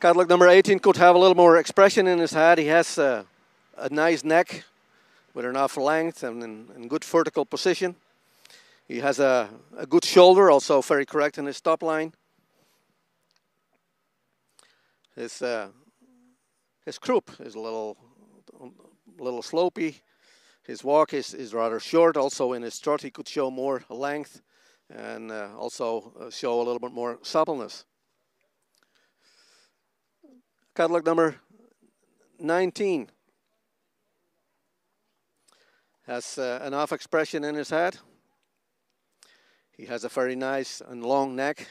Cadillac number 18 could have a little more expression in his head. He has a nice neck with enough length and in, in good vertical position. He has a, a, good shoulder, also very correct in his top line. His, uh, his croup is a little, little slopey. His walk is, is rather short. Also in his trot, he could show more length and uh, also uh, show a little bit more suppleness. Catalog number 19 has uh, off expression in his head. He has a very nice and long neck,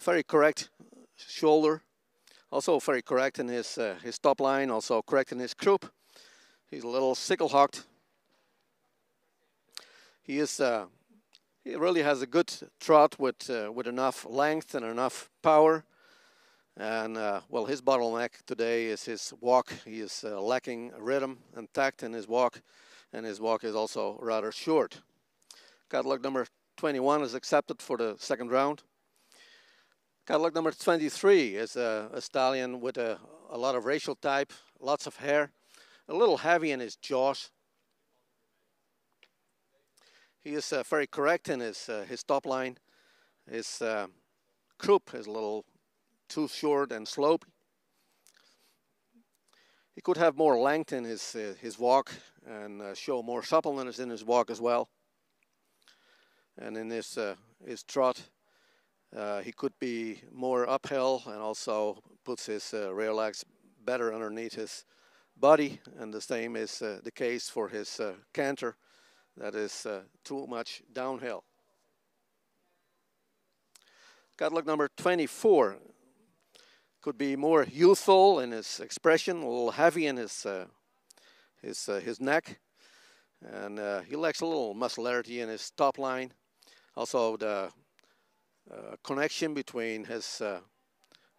very correct shoulder, also very correct in his uh, his top line, also correct in his croup. He's a little sickle hocked. He is uh, he really has a good trot with uh, with enough length and enough power. And uh, well, his bottleneck today is his walk. He is uh, lacking rhythm and tact in his walk and his walk is also rather short. Catalog number 21 is accepted for the second round. Catalog number 23 is a, a stallion with a, a, lot of racial type, lots of hair, a little heavy in his jaws. He is uh, very correct in his uh, his top line. His uh, croup is a little too short and slopey. He could have more length in his uh, his walk and uh, show more suppleness in his walk as well. And in his uh, his trot, he could be more uphill and also puts his rear legs better underneath his body. And the same is the case for his canter, that is too much downhill. Catalog number 24 could be more youthful in his expression, a little heavy in his his uh, his neck, and uh, he lacks a little muscularity in his top line. Also, the uh, connection between his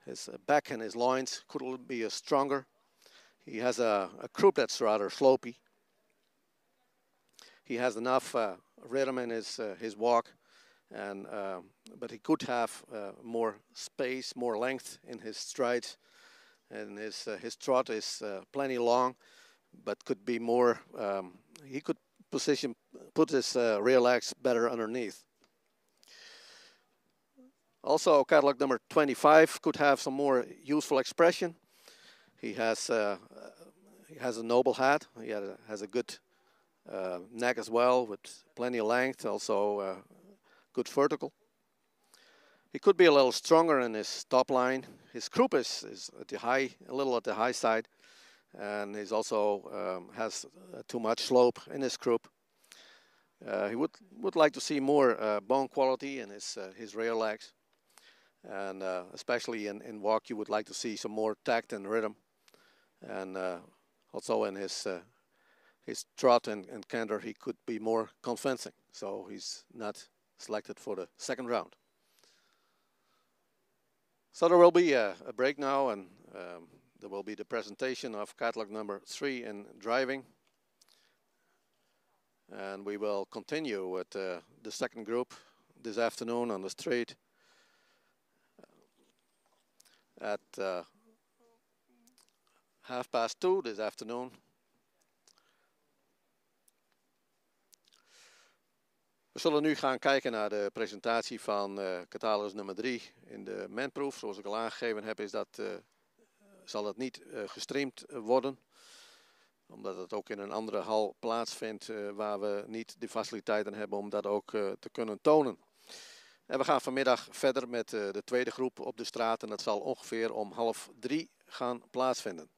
his back and his loins could be a stronger. He has a, a croup that's rather slopey. He has enough uh, rhythm in his uh, his walk, and uh, but he could have more space, more length in his strides, and his his trot is plenty long but could be more. Um, he could position, put his uh, rear legs better underneath. Also, catalog number 25 could have some more useful expression. He has uh, he has a noble hat. He has a good uh, neck as well, with plenty of length. Also, uh, good vertical. He could be a little stronger in his top line. His croup is, is at the high, a little at the high side and he's also um, has uh, too much slope in his croup. Uh, he would would like to see more uh, bone quality in his uh, his rear legs, and especially in, in walk, you would like to see some more tact and rhythm, and also in his his trot and, and canter, he could be more convincing. So he's not selected for the second round. So there will be a, a break now, and um, there will be the presentation of catalog number three in driving. And we will continue with uh, the second group this afternoon on the street at uh, half past two this afternoon. We zullen nu gaan kijken naar de presentatie van uh, catalogus nummer 3 in de menproef. Zoals ik al aangegeven heb, is dat uh, zal het niet uh, gestreamd worden. Omdat het ook in een andere hal plaatsvindt eh, waar we niet de faciliteiten hebben om dat ook eh, te kunnen tonen. En we gaan vanmiddag verder met eh, de tweede groep op de straat en dat zal ongeveer om half drie gaan plaatsvinden.